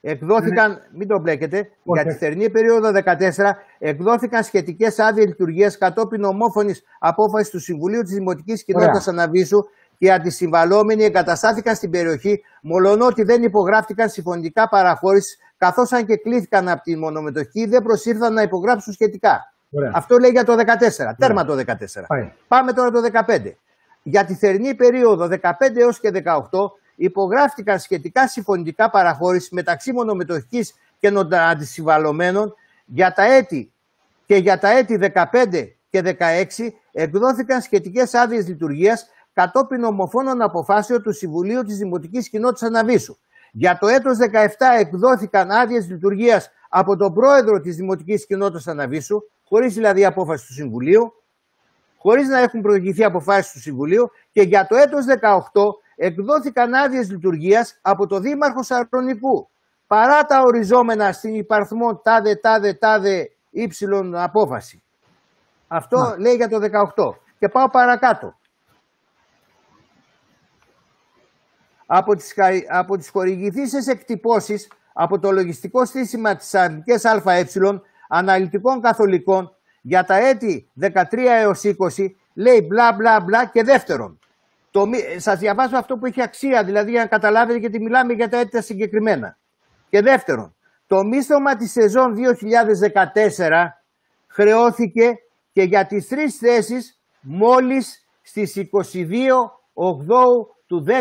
Εκδόθηκαν, ναι. μην το μπλέκετε, για τη θερινή περίοδο 14, εκδόθηκαν σχετικές άδειες λειτουργίας κατόπιν ομόφωνης απόφασης του Συμβουλίου της Δημοτικής Κοινότητας Αναβίσου και οι αντισυμβαλόμενοι εγκαταστάθηκαν στην περιοχή, μολονότι δεν υπογράφτηκαν συμφωνητικά παραχώρησης, καθώς αν και κλήθηκαν από τη μονομετοχή, δεν προσήρθαν να υπογράψουν σχετικά. Αυτό λέει για το 14. Τέρμα το 14. Πάμε τώρα το 15. Για τη θερινή περίοδο 15 έως και 18 υπογράφτηκαν σχετικά συμφωνητικά παραχώρηση μεταξύ μονομετοχικής και αντισυμβαλωμένων για τα έτη και για τα έτη 15 και 16 εκδόθηκαν σχετικές άδειες λειτουργίας κατόπιν ομοφώνων αποφάσεων του Συμβουλίου της Δημοτικής Κοινότητας Αναβίσου. Για το έτος 17 εκδόθηκαν άδειες λειτουργίας από τον πρόεδρο της Δημοτικής Κοινότητας Αναβίσου, χωρίς δηλαδή απόφαση του Συμβουλίου, χωρίς να έχουν προηγηθεί αποφάσεις του Συμβουλίου και για το έτος 18 εκδόθηκαν άδειες λειτουργίας από το Δήμαρχο Σαρονικού παρά τα οριζόμενα στην υπαρθμό τάδε τάδε τάδε ύψιλον απόφαση. Αυτό λέει για το 18. Και πάω παρακάτω. Από τις, από τις χορηγηθήσεις εκτυπώσεις από το λογιστικό στήσιμα της Αγγλικής ΑΕ αναλυτικών καθολικών για τα έτη 13 έως 20 λέει μπλα μπλα μπλα και δεύτερον. Το, σας διαβάζω αυτό που έχει αξία, δηλαδή για να καταλάβετε γιατί μιλάμε για τα έτη συγκεκριμένα. Και δεύτερον, το μίσθωμα της σεζόν 2014 χρεώθηκε και για τις τρεις θέσεις μόλις στις 22 Οκτώου του 17.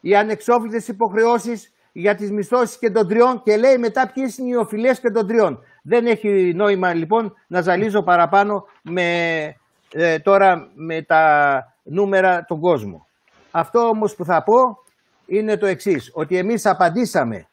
Οι ανεξόφλητες υποχρεώσεις για τις μισθώσεις και των τριών και λέει μετά ποιες είναι οι οφειλές και των τριών. Δεν έχει νόημα λοιπόν να ζαλίζω παραπάνω με, ε, τώρα με τα νούμερα τον κόσμο. Αυτό όμως που θα πω είναι το εξής, ότι εμείς απαντήσαμε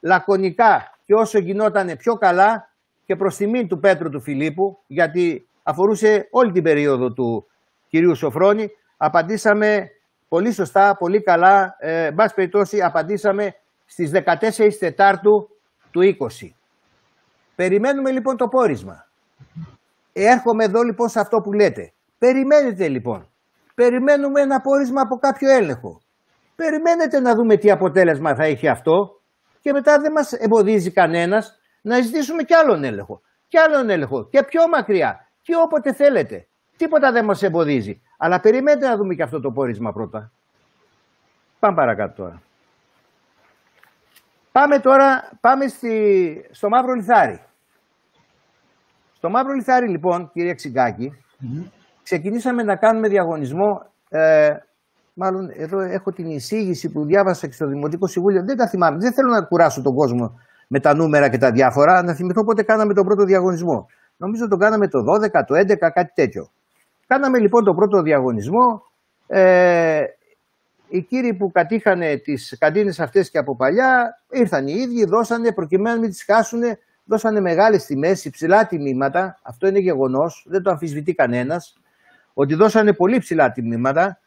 λακωνικά και όσο γινόταν πιο καλά και προς τιμή του Πέτρου του Φιλίππου, γιατί αφορούσε όλη την περίοδο του κυρίου Σοφρόνη, απαντήσαμε πολύ σωστά, πολύ καλά, ε, μπας περιπτώσει απαντήσαμε στις 14 Τετάρτου του 20. Περιμένουμε λοιπόν το πόρισμα. Έρχομαι εδώ λοιπόν σε αυτό που λέτε. Περιμένετε λοιπόν. Περιμένουμε ένα πόρισμα από κάποιο έλεγχο. Περιμένετε να δούμε τι αποτέλεσμα θα έχει αυτό και μετά δεν μας εμποδίζει κανένας να ζητήσουμε κι άλλον έλεγχο. Κι άλλον έλεγχο και πιο μακριά και όποτε θέλετε. Τίποτα δεν μας εμποδίζει. Αλλά περιμένετε να δούμε και αυτό το πόρισμα πρώτα. Πάμε παρακάτω τώρα. Πάμε τώρα, πάμε στη, στο Μαύρο Λιθάρι. Στο Μαύρο Λιθάρι λοιπόν, κύριε ξεκινήσαμε να κάνουμε διαγωνισμό, ε, μάλλον εδώ έχω την εισήγηση που διάβασα και στο Δημοτικό Συμβούλιο, δεν τα θυμάμαι, δεν θέλω να κουράσω τον κόσμο με τα νούμερα και τα διάφορα, να θυμηθώ πότε κάναμε τον πρώτο διαγωνισμό. Νομίζω τον κάναμε το 12, το 11, κάτι τέτοιο. Κάναμε λοιπόν τον πρώτο διαγωνισμό. Ε, οι κύριοι που κατήχανε τις καντίνες αυτές και από παλιά ήρθαν οι ίδιοι, δώσανε προκειμένου να μην τις χάσουν, δώσανε μεγάλες τιμές, υψηλά τιμήματα, αυτό είναι γεγονός, δεν το αμφισβητεί κανένας, ότι δώσανε πολύ ψηλά τιμήματα,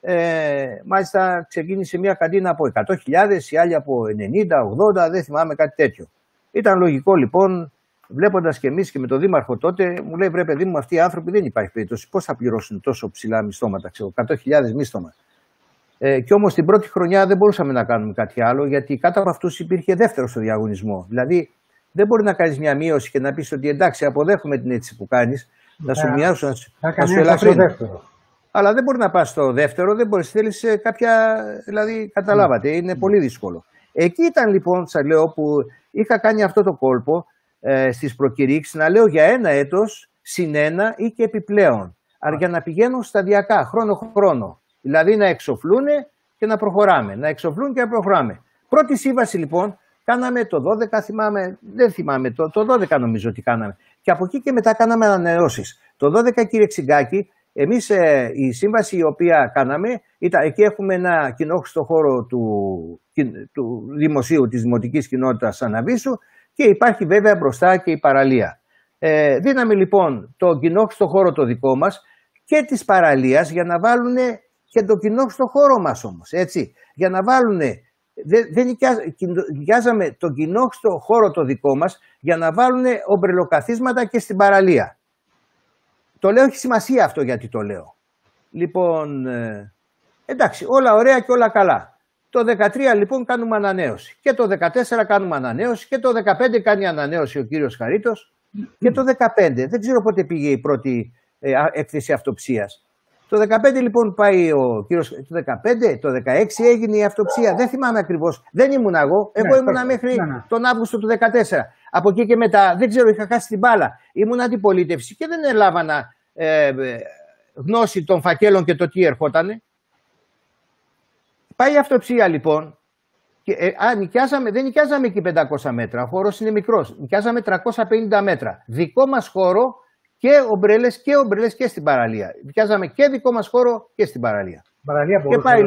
ε, μάλιστα ξεκίνησε μια καντίνα από 100.000, η άλλη από 90, 80, δεν θυμάμαι κάτι τέτοιο. Ήταν λογικό λοιπόν βλέποντας και εμείς και με τον Δήμαρχο τότε, μου λέει: Βρε, παιδί μου, αυτοί οι άνθρωποι δεν υπάρχει περίπτωση. Πώς θα πληρώσουν τόσο ψηλά μισθώματα, ξέρω, 100.000 μίσθωμα. Ε, και όμως την πρώτη χρονιά δεν μπορούσαμε να κάνουμε κάτι άλλο, γιατί κάτω από αυτούς υπήρχε δεύτερο στο διαγωνισμό. Δηλαδή, δεν μπορεί να κάνεις μια μείωση και να πεις ότι εντάξει, αποδέχομαι την έτσι που κάνεις, να σου μοιάσουν, να σου ελαφρύνει. Αλλά δεν μπορεί να πας στο δεύτερο, δεν μπορείς. Θέλεις κάποια. Δηλαδή, καταλάβατε, είναι πολύ δύσκολο. Εκεί ήταν λοιπόν, σας λέω, που είχα κάνει αυτό το κόλπο ε, στις προκηρύξεις να λέω για ένα έτος, συν ένα ή και επιπλέον. Άρα για να πηγαίνουν σταδιακά, χρόνο-χρόνο. Δηλαδή να εξοφλούν και να προχωράμε. Να εξοφλούν και να προχωράμε. Πρώτη σύμβαση λοιπόν κάναμε το 12, θυμάμαι, δεν θυμάμαι, το, το 12 νομίζω ότι κάναμε. Και από εκεί και μετά κάναμε ανανεώσεις. Το 12 κύριε Ξυγκάκη, εμείς ε, η σύμβαση η οποία κάναμε, ήταν, εκεί έχουμε ένα κοινόχρηστο χώρο του, του Δημοσίου της Δημοτικής Κοινότητας Αναβίσου και υπάρχει βέβαια μπροστά και η παραλία. Ε, δίναμε λοιπόν το κοινό στο χώρο το δικό μας και της παραλίας για να βάλουν και το κοινό στο χώρο μας όμως, έτσι. Για να βάλουν, δεν νοικιάζαμε το κοινό στο χώρο το δικό μας για να βάλουν ομπρελοκαθίσματα και στην παραλία. Το λέω, έχει σημασία αυτό γιατί το λέω. Λοιπόν, ε, εντάξει, όλα ωραία και όλα καλά. Το 13 λοιπόν κάνουμε ανανέωση. Και το 14 κάνουμε ανανέωση. Και το 15 κάνει ανανέωση ο κύριος Χαρίτος. Και το 15, δεν ξέρω πότε πήγε η πρώτη ε, έκθεση αυτοψίας. Το 15 λοιπόν πάει ο κύριος, το 15, το 16 έγινε η αυτοψία. Δεν θυμάμαι ακριβώς. Δεν ήμουν εγώ. Εγώ ναι, ήμουν μέχρι ναι, ναι. τον Αύγουστο του 14. Από εκεί και μετά, δεν ξέρω, είχα χάσει την μπάλα. Ήμουν αντιπολίτευση και δεν έλαβανα ε, ε, γνώση των φακέλων και το τι ερχότανε. Πάει η αυτοψία λοιπόν. Και, ε, α, νοικιάζαμε, δεν νοικιάζαμε εκεί 500 μέτρα. Ο χώρος είναι μικρός. Νοικιάζαμε 350 μέτρα. Δικό μας χώρο και ομπρέλες και ομπρέλες και στην παραλία. Νοικιάζαμε και δικό μας χώρο και στην παραλία. Παραλία και πάει...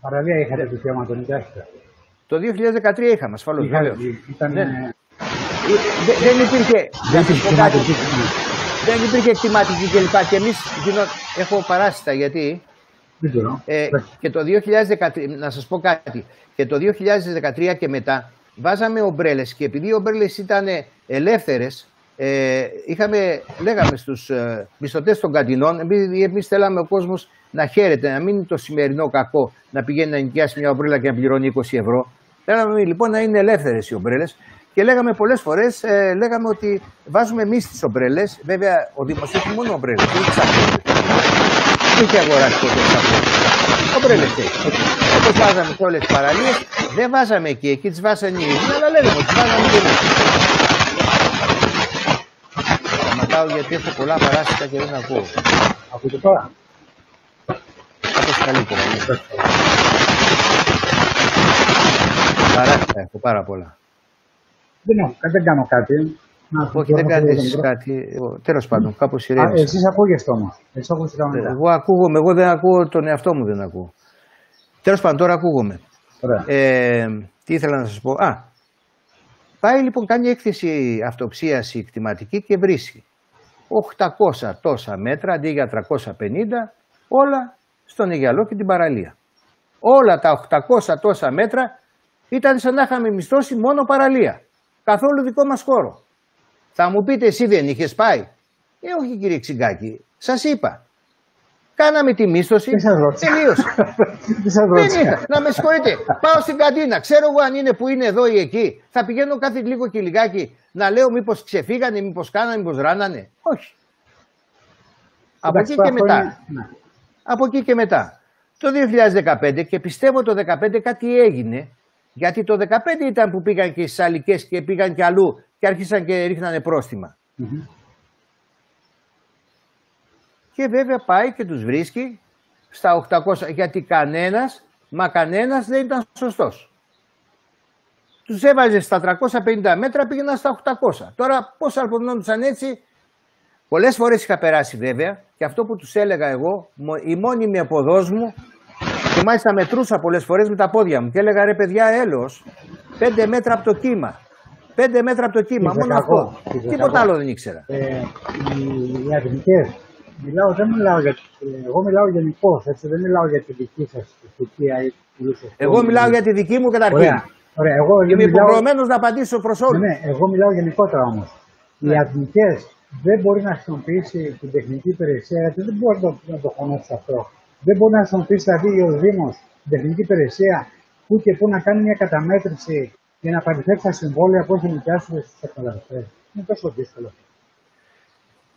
Παραλία είχατε δικαίωμα το νοικιάσετε. Το 2013 είχαμε ασφαλώς. Ήταν... Ναι. Ε, δεν υπήρχε. Δεν υπήρχε δεν υπήρχε εκτιματική κλπ. Και εμείς έχω παράσιτα γιατί ε, και το 2013, να σας πω κάτι, και το 2013 και μετά βάζαμε ομπρέλες και επειδή οι ομπρέλες ήταν ελεύθερες, ε, είχαμε, λέγαμε στους ε, μισθωτές των καντινών, επειδή εμείς θέλαμε ο κόσμος να χαίρεται, να μην είναι το σημερινό κακό να πηγαίνει να νοικιάσει μια ομπρέλα και να πληρώνει 20 ευρώ. Θέλαμε λοιπόν να είναι ελεύθερες οι ομπρέλες και λέγαμε πολλές φορές, ε, λέγαμε ότι βάζουμε εμείς τις ομπρέλες. Βέβαια, ο Δήμος έχει μόνο ομπρέλες, δεν έχει δεν είχε αγοράσει ποτέ Ο Ομπρέλες έχει. Όπως βάζαμε σε όλες τις παραλίες, δεν βάζαμε εκεί. Εκεί τις βάζανε οι ίδιοι, αλλά λέγαμε ότι τις βάζαμε και εμείς. Σταματάω γιατί έχω πολλά παράσιτα και δεν ακούω. Ακούτε τώρα. Κάπως καλύτερα. Ναι. Παράσιτα έχω πάρα πολλά. Δεν, έχω, δεν κάνω κάτι. Όχι, δεν κάνεις κάτι. Τέλος πάντων, κάπως ηρέμησε. Εσείς ακούγεστε όμως. Εγώ ακούγομαι, εγώ δεν ακούω τον εαυτό μου, δεν ακούω. Τέλος πάντων, τώρα ακούγομαι. Ε, τι ήθελα να σας πω. Α, πάει λοιπόν, κάνει έκθεση αυτοψίαση κτηματική και βρίσκει 800 τόσα μέτρα αντί για 350, όλα στον Αιγιαλό και την παραλία. Όλα τα 800 τόσα μέτρα ήταν σαν να είχαμε μισθώσει μόνο παραλία. Καθόλου δικό μας χώρο. Θα μου πείτε εσύ δεν είχες πάει; Ε, όχι κύριε Ξυγκάκη, σας είπα. Κάναμε τη μίσθωση. Τελείωσε. δεν είχα. Να με συγχωρείτε. Πάω στην καντίνα. Ξέρω εγώ αν είναι που είναι εδώ ή εκεί. Θα πηγαίνω κάθε λίγο και λιγάκι να λέω μήπως ξεφύγανε, μήπως κάνανε, μήπως ράνανε. Όχι. Από εκεί και μετά. Ναι. Από εκεί και μετά. Το 2015 και πιστεύω το 2015 κάτι έγινε. Γιατί το 2015 ήταν που πήγαν και στι Αλικέ και πήγαν και αλλού και άρχισαν και ρίχνανε Και βέβαια πάει και τους βρίσκει στα 800, γιατί κανένας, μα κανένας δεν ήταν σωστός. Τους έβαζε στα 350 μέτρα, πήγαιναν στα 800. Τώρα πώς αρπονόντουσαν έτσι, πολλές φορές είχα περάσει βέβαια και αυτό που τους έλεγα εγώ, η μόνιμη αποδός μου, και μάλιστα μετρούσα πολλές φορές με τα πόδια μου και έλεγα ρε παιδιά έλος, 5 μέτρα από το κύμα. Πέντε μέτρα από το κύμα, μόνο αυτό. Τίποτα άλλο δεν ήξερα. Ε, οι, οι ατομικέ, μιλάω, δεν μιλάω για, εγώ μιλάω γενικώ, έτσι, δεν μιλάω για τη δική σας θητεία ή Εγώ μιλάω για τη δική μου καταρχήν. Ωραία. Ωραία. Εγώ, Είμαι μιλάω... υποχρεωμένος να απαντήσω προς όλους. Ναι, εγώ μιλάω γενικότερα όμως. Οι ναι. ατομικέ δεν μπορεί να χρησιμοποιήσει την τεχνική υπηρεσία, γιατί δεν μπορείς να το χωνέψεις αυτό. Δεν μπορεί να χρησιμοποιήσει δηλαδή ο Δήμος την τεχνική υπηρεσία που και που να κάνει μια καταμέτρηση για να παρουσιάσει τα συμβόλαια που έχει νοικιάσει στους εκμεταλλευτές. Είναι τόσο δύσκολο.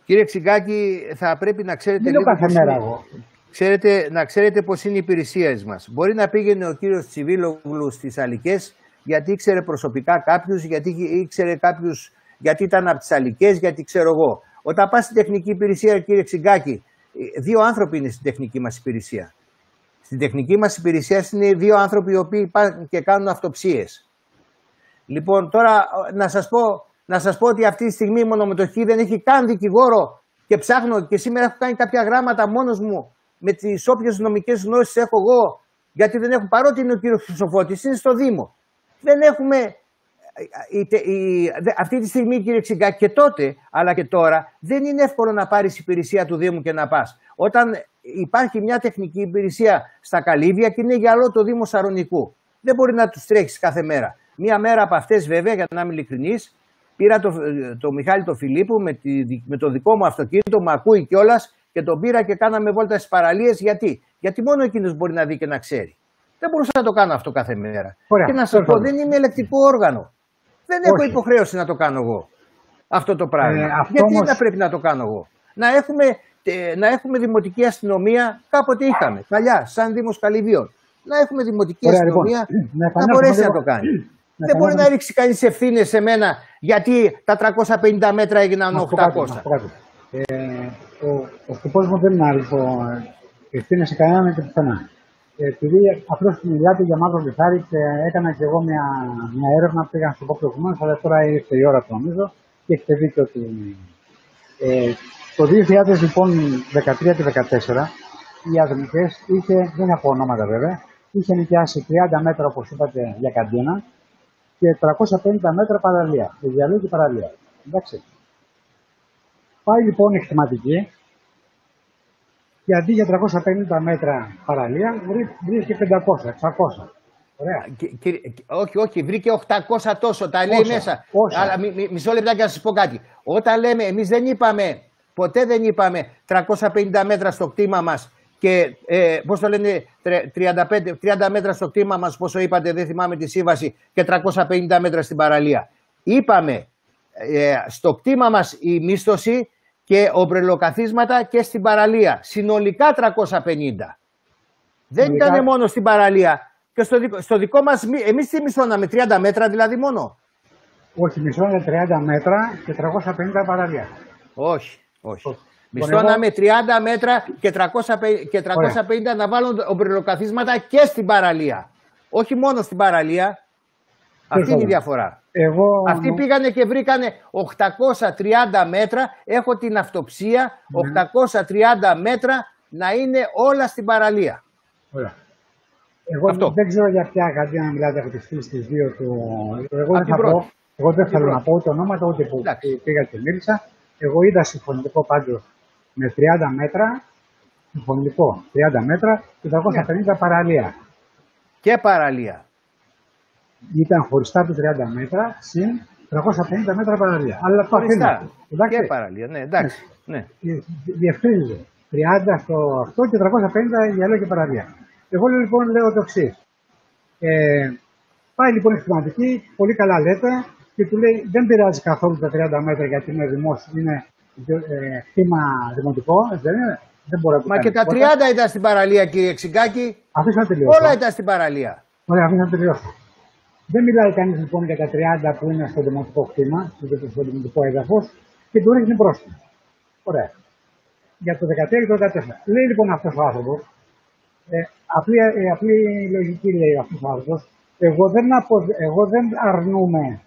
Κύριε Ξυγκάκη, θα πρέπει να ξέρετε. Δεν κάθε μέρα εγώ. Ξέρετε, να ξέρετε πώς είναι οι υπηρεσίες μας. Μπορεί να πήγαινε ο κύριος Τσιβίλογλου στις Αλικές γιατί ήξερε προσωπικά κάποιους, γιατί ήξερε κάποιους, γιατί ήταν από τις Αλικές, γιατί ξέρω εγώ. Όταν πας στην τεχνική υπηρεσία, κύριε Ξυγκάκη, δύο άνθρωποι είναι στην τεχνική μας υπηρεσία. Στην τεχνική μας υπηρεσία είναι δύο άνθρωποι οι οποίοι πάνε και κάνουν αυτοψίες. Λοιπόν, τώρα να σας πω, να σας πω ότι αυτή τη στιγμή η μονομετοχή δεν έχει καν δικηγόρο και ψάχνω και σήμερα έχω κάνει κάποια γράμματα μόνος μου με τις όποιες νομικές γνώσεις έχω εγώ γιατί δεν έχω παρότι είναι ο κύριος Χρυσοφώτης, είναι στο Δήμο. Δεν έχουμε η, η, αυτή τη στιγμή κύριε Ξυγκά και τότε αλλά και τώρα δεν είναι εύκολο να πάρεις υπηρεσία του Δήμου και να πας. Όταν υπάρχει μια τεχνική υπηρεσία στα Καλύβια και είναι για όλο το Δήμο Σαρονικού. Δεν μπορεί να τους τρέχεις κάθε μέρα. Μία μέρα από αυτές, βέβαια, για να είμαι ειλικρινής, πήρα το, το Μιχάλη το Φιλίππου με, τη, με το δικό μου αυτοκίνητο, μου ακούει κιόλας και τον πήρα και κάναμε βόλτα στι παραλίες. Γιατί; Γιατί μόνο εκείνος μπορεί να δει και να ξέρει. Δεν μπορούσα να το κάνω αυτό κάθε μέρα. Ωραία, και να σας τέλος πω, πάντων. δεν είμαι ελεκτικό όργανο. Δεν έχω Όχι. υποχρέωση να το κάνω εγώ αυτό το πράγμα. Ε, αυτό Γιατί όμως- να πρέπει να το κάνω εγώ; Να έχουμε, ε, να έχουμε δημοτική αστυνομία, κάποτε είχαμε, παλιά, σαν Δήμος Καλυβίων. Να έχουμε δημοτική Ωραία, λοιπόν. αστυνομία Να να επανέλθουμε μπορέσει να λίγο- το κάνει. να Δεν μπορεί να επανέλθουμε- ρίξει κανείς ευθύνες σε μένα γιατί τα 350 μέτρα έγιναν Να σου πω κάτι, 800. να σου πω κάτι. Ε, ο, ο σκοπός μου δεν είναι να ρίξω ευθύνη σε κανέναν και πουθενά. Ε, επειδή απλώ μιλάτε για μαύρο λιθάρι και έκανα και εγώ μια, μια έρευνα που πήγα να σου πω προηγουμένως, αλλά τώρα ήρθε η ώρα του νομίζω και έχετε δίκιο ότι ε, το 2000 λοιπόν 13 και 14 οι αδελφές είχε, δεν έχω ονόματα βέβαια, είχε νοικιάσει 30 μέτρα όπως είπατε για καντίνα και 350 μέτρα παραλία, διαλύει και παραλία. Εντάξει. Πάει λοιπόν η χρηματική και αντί για 350 μέτρα παραλία βρει- βρήκε 500, 600. Ωραία. Κυ- κύριε- όχι, όχι, βρήκε 800 τόσο, τα λέει Πόσα, μέσα. πόσα. Αλλά μι- μι- μισό λεπτάκι να σας πω κάτι. Όταν λέμε, εμείς δεν είπαμε, ποτέ δεν είπαμε 350 μέτρα στο κτήμα μας και ε, πώς το λένε, τρε- 35, 30 μέτρα στο κτήμα μας, πόσο είπατε, δεν θυμάμαι τη σύμβαση, και 350 μέτρα στην παραλία. Είπαμε ε, στο κτήμα μας η μίσθωση και ομπρελοκαθίσματα και στην παραλία. Συνολικά 350. Δεν Συνολικά- ήταν μόνο στην παραλία. Και στο δικό, στο δικό μας, μη- εμείς τι μισθώναμε, 30 μέτρα δηλαδή μόνο; Όχι, μισό είναι 30 μέτρα και 350 παραλία. Όχι, όχι. Όχι. Μισθώναμε 30 μέτρα και 350, και 350 να βάλουν ομπρελοκαθίσματα και στην παραλία. Όχι μόνο στην παραλία. Αυτή είναι η πάντων. διαφορά. Εγώ, Αυτοί πήγανε και βρήκανε 830 μέτρα. Έχω την αυτοψία. Ναι. 830 μέτρα να είναι όλα στην παραλία. Ωραία. Εγώ Αυτό. δεν ξέρω για ποια καντίνα μιλάτε από τις φίλες τις δύο του. Εγώ Από δεν την θα πω, πρώτη. εγώ δεν Την θέλω πρώτη. να πω ούτε ονόματα ούτε που Εντάξει. που πήγα και μίλησα. Εγώ είδα συμφωνητικό πάντως με 30 μέτρα, συμφωνητικό 30 μέτρα και 350 παραλία. Και παραλία. Ήταν χωριστά του 30 μέτρα συν 350 μέτρα παραλία. Αλλά το Χωριστά. αφήνω. Εντάξει. Και παραλία. Ναι, εντάξει. Ναι. Διε- διευκρίνησε. 30 στο αυτό και 350 για λέω και παραλία. Εγώ λέω, λοιπόν λέω το εξής. Ε, πάει λοιπόν η χρηματική, πολύ καλά λέτε, και του λέει δεν πειράζει καθόλου τα 30 μέτρα γιατί είναι δημόσιο, είναι ε, κτήμα δημοτικό, έτσι δεν είναι. Δεν μπορεί να το Μα κάνει και τα τίποτα. 30 ήταν στην παραλία, κύριε Ξυγκάκη. Αφήστε να τελειώσω. Όλα ήταν στην παραλία. Ωραία, αφήστε να τελειώσω. Δεν μιλάει κανείς λοιπόν για τα 30 που είναι στο δημοτικό κτήμα, στο στο δημοτικό έδαφος και του ρίχνει πρόστιμο. Ωραία. Για το 13 και το 14. Λέει λοιπόν αυτός ο άνθρωπος, ε, απλή, ε, απλή λογική λέει αυτός ο άνθρωπος, εγώ δεν, απο, εγώ δεν αρνούμαι,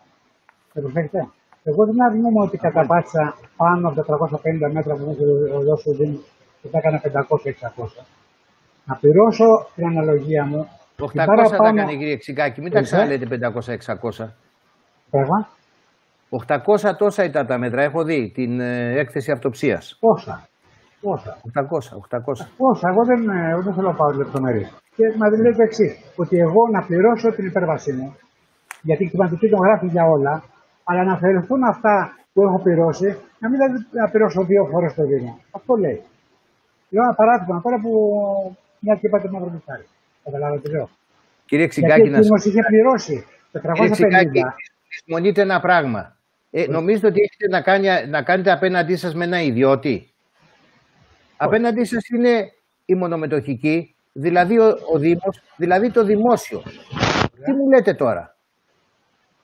με προσέχετε, εγώ δεν αρνούμαι ότι καταπάτησα πάνω από τα 350 μέτρα που μου είχε δώσει ο Δήμος και τα έκανα 500-600. Να πληρώσω την αναλογία μου 800 την τα παραπάνω- έκανε, κύριε Ξυγκάκη. Μην τα Ορίστε. ξαναλέτε 500-600. Πράγμα. 800 τόσα ήταν τα μέτρα. Έχω δει την ε, έκθεση αυτοψίας. Πόσα; Πόσα; 800, 800. Πόσα; Εγώ δεν, ε, εγώ δεν θέλω να πάω λεπτομέρειε. Και μα λέει το εξής. Ότι εγώ να πληρώσω την υπέρβασή μου, γιατί η κλιματική τον γράφει για όλα, αλλά να αφαιρεθούν αυτά που έχω πληρώσει, να μην δηλαδή να πληρώσω δύο φορές το Δήμο. Αυτό λέει. Λέω ένα παράδειγμα τώρα που μια και είπατε μαύρο μυστάρι. Καταλάβατε τι λέω. Κύριε Γιατί Ξυγκάκη, να εκείνο είχε πληρώσει Κύριε Ξυγκάκη, 450. λησμονείτε ένα πράγμα. Ε, νομίζετε ότι έχετε να, κάνει, να κάνετε απέναντί σας με ένα ιδιώτη; Απέναντί σας είναι η μονομετοχική, δηλαδή ο, ο Δήμος, δηλαδή το δημόσιο. Τι μου λέτε τώρα;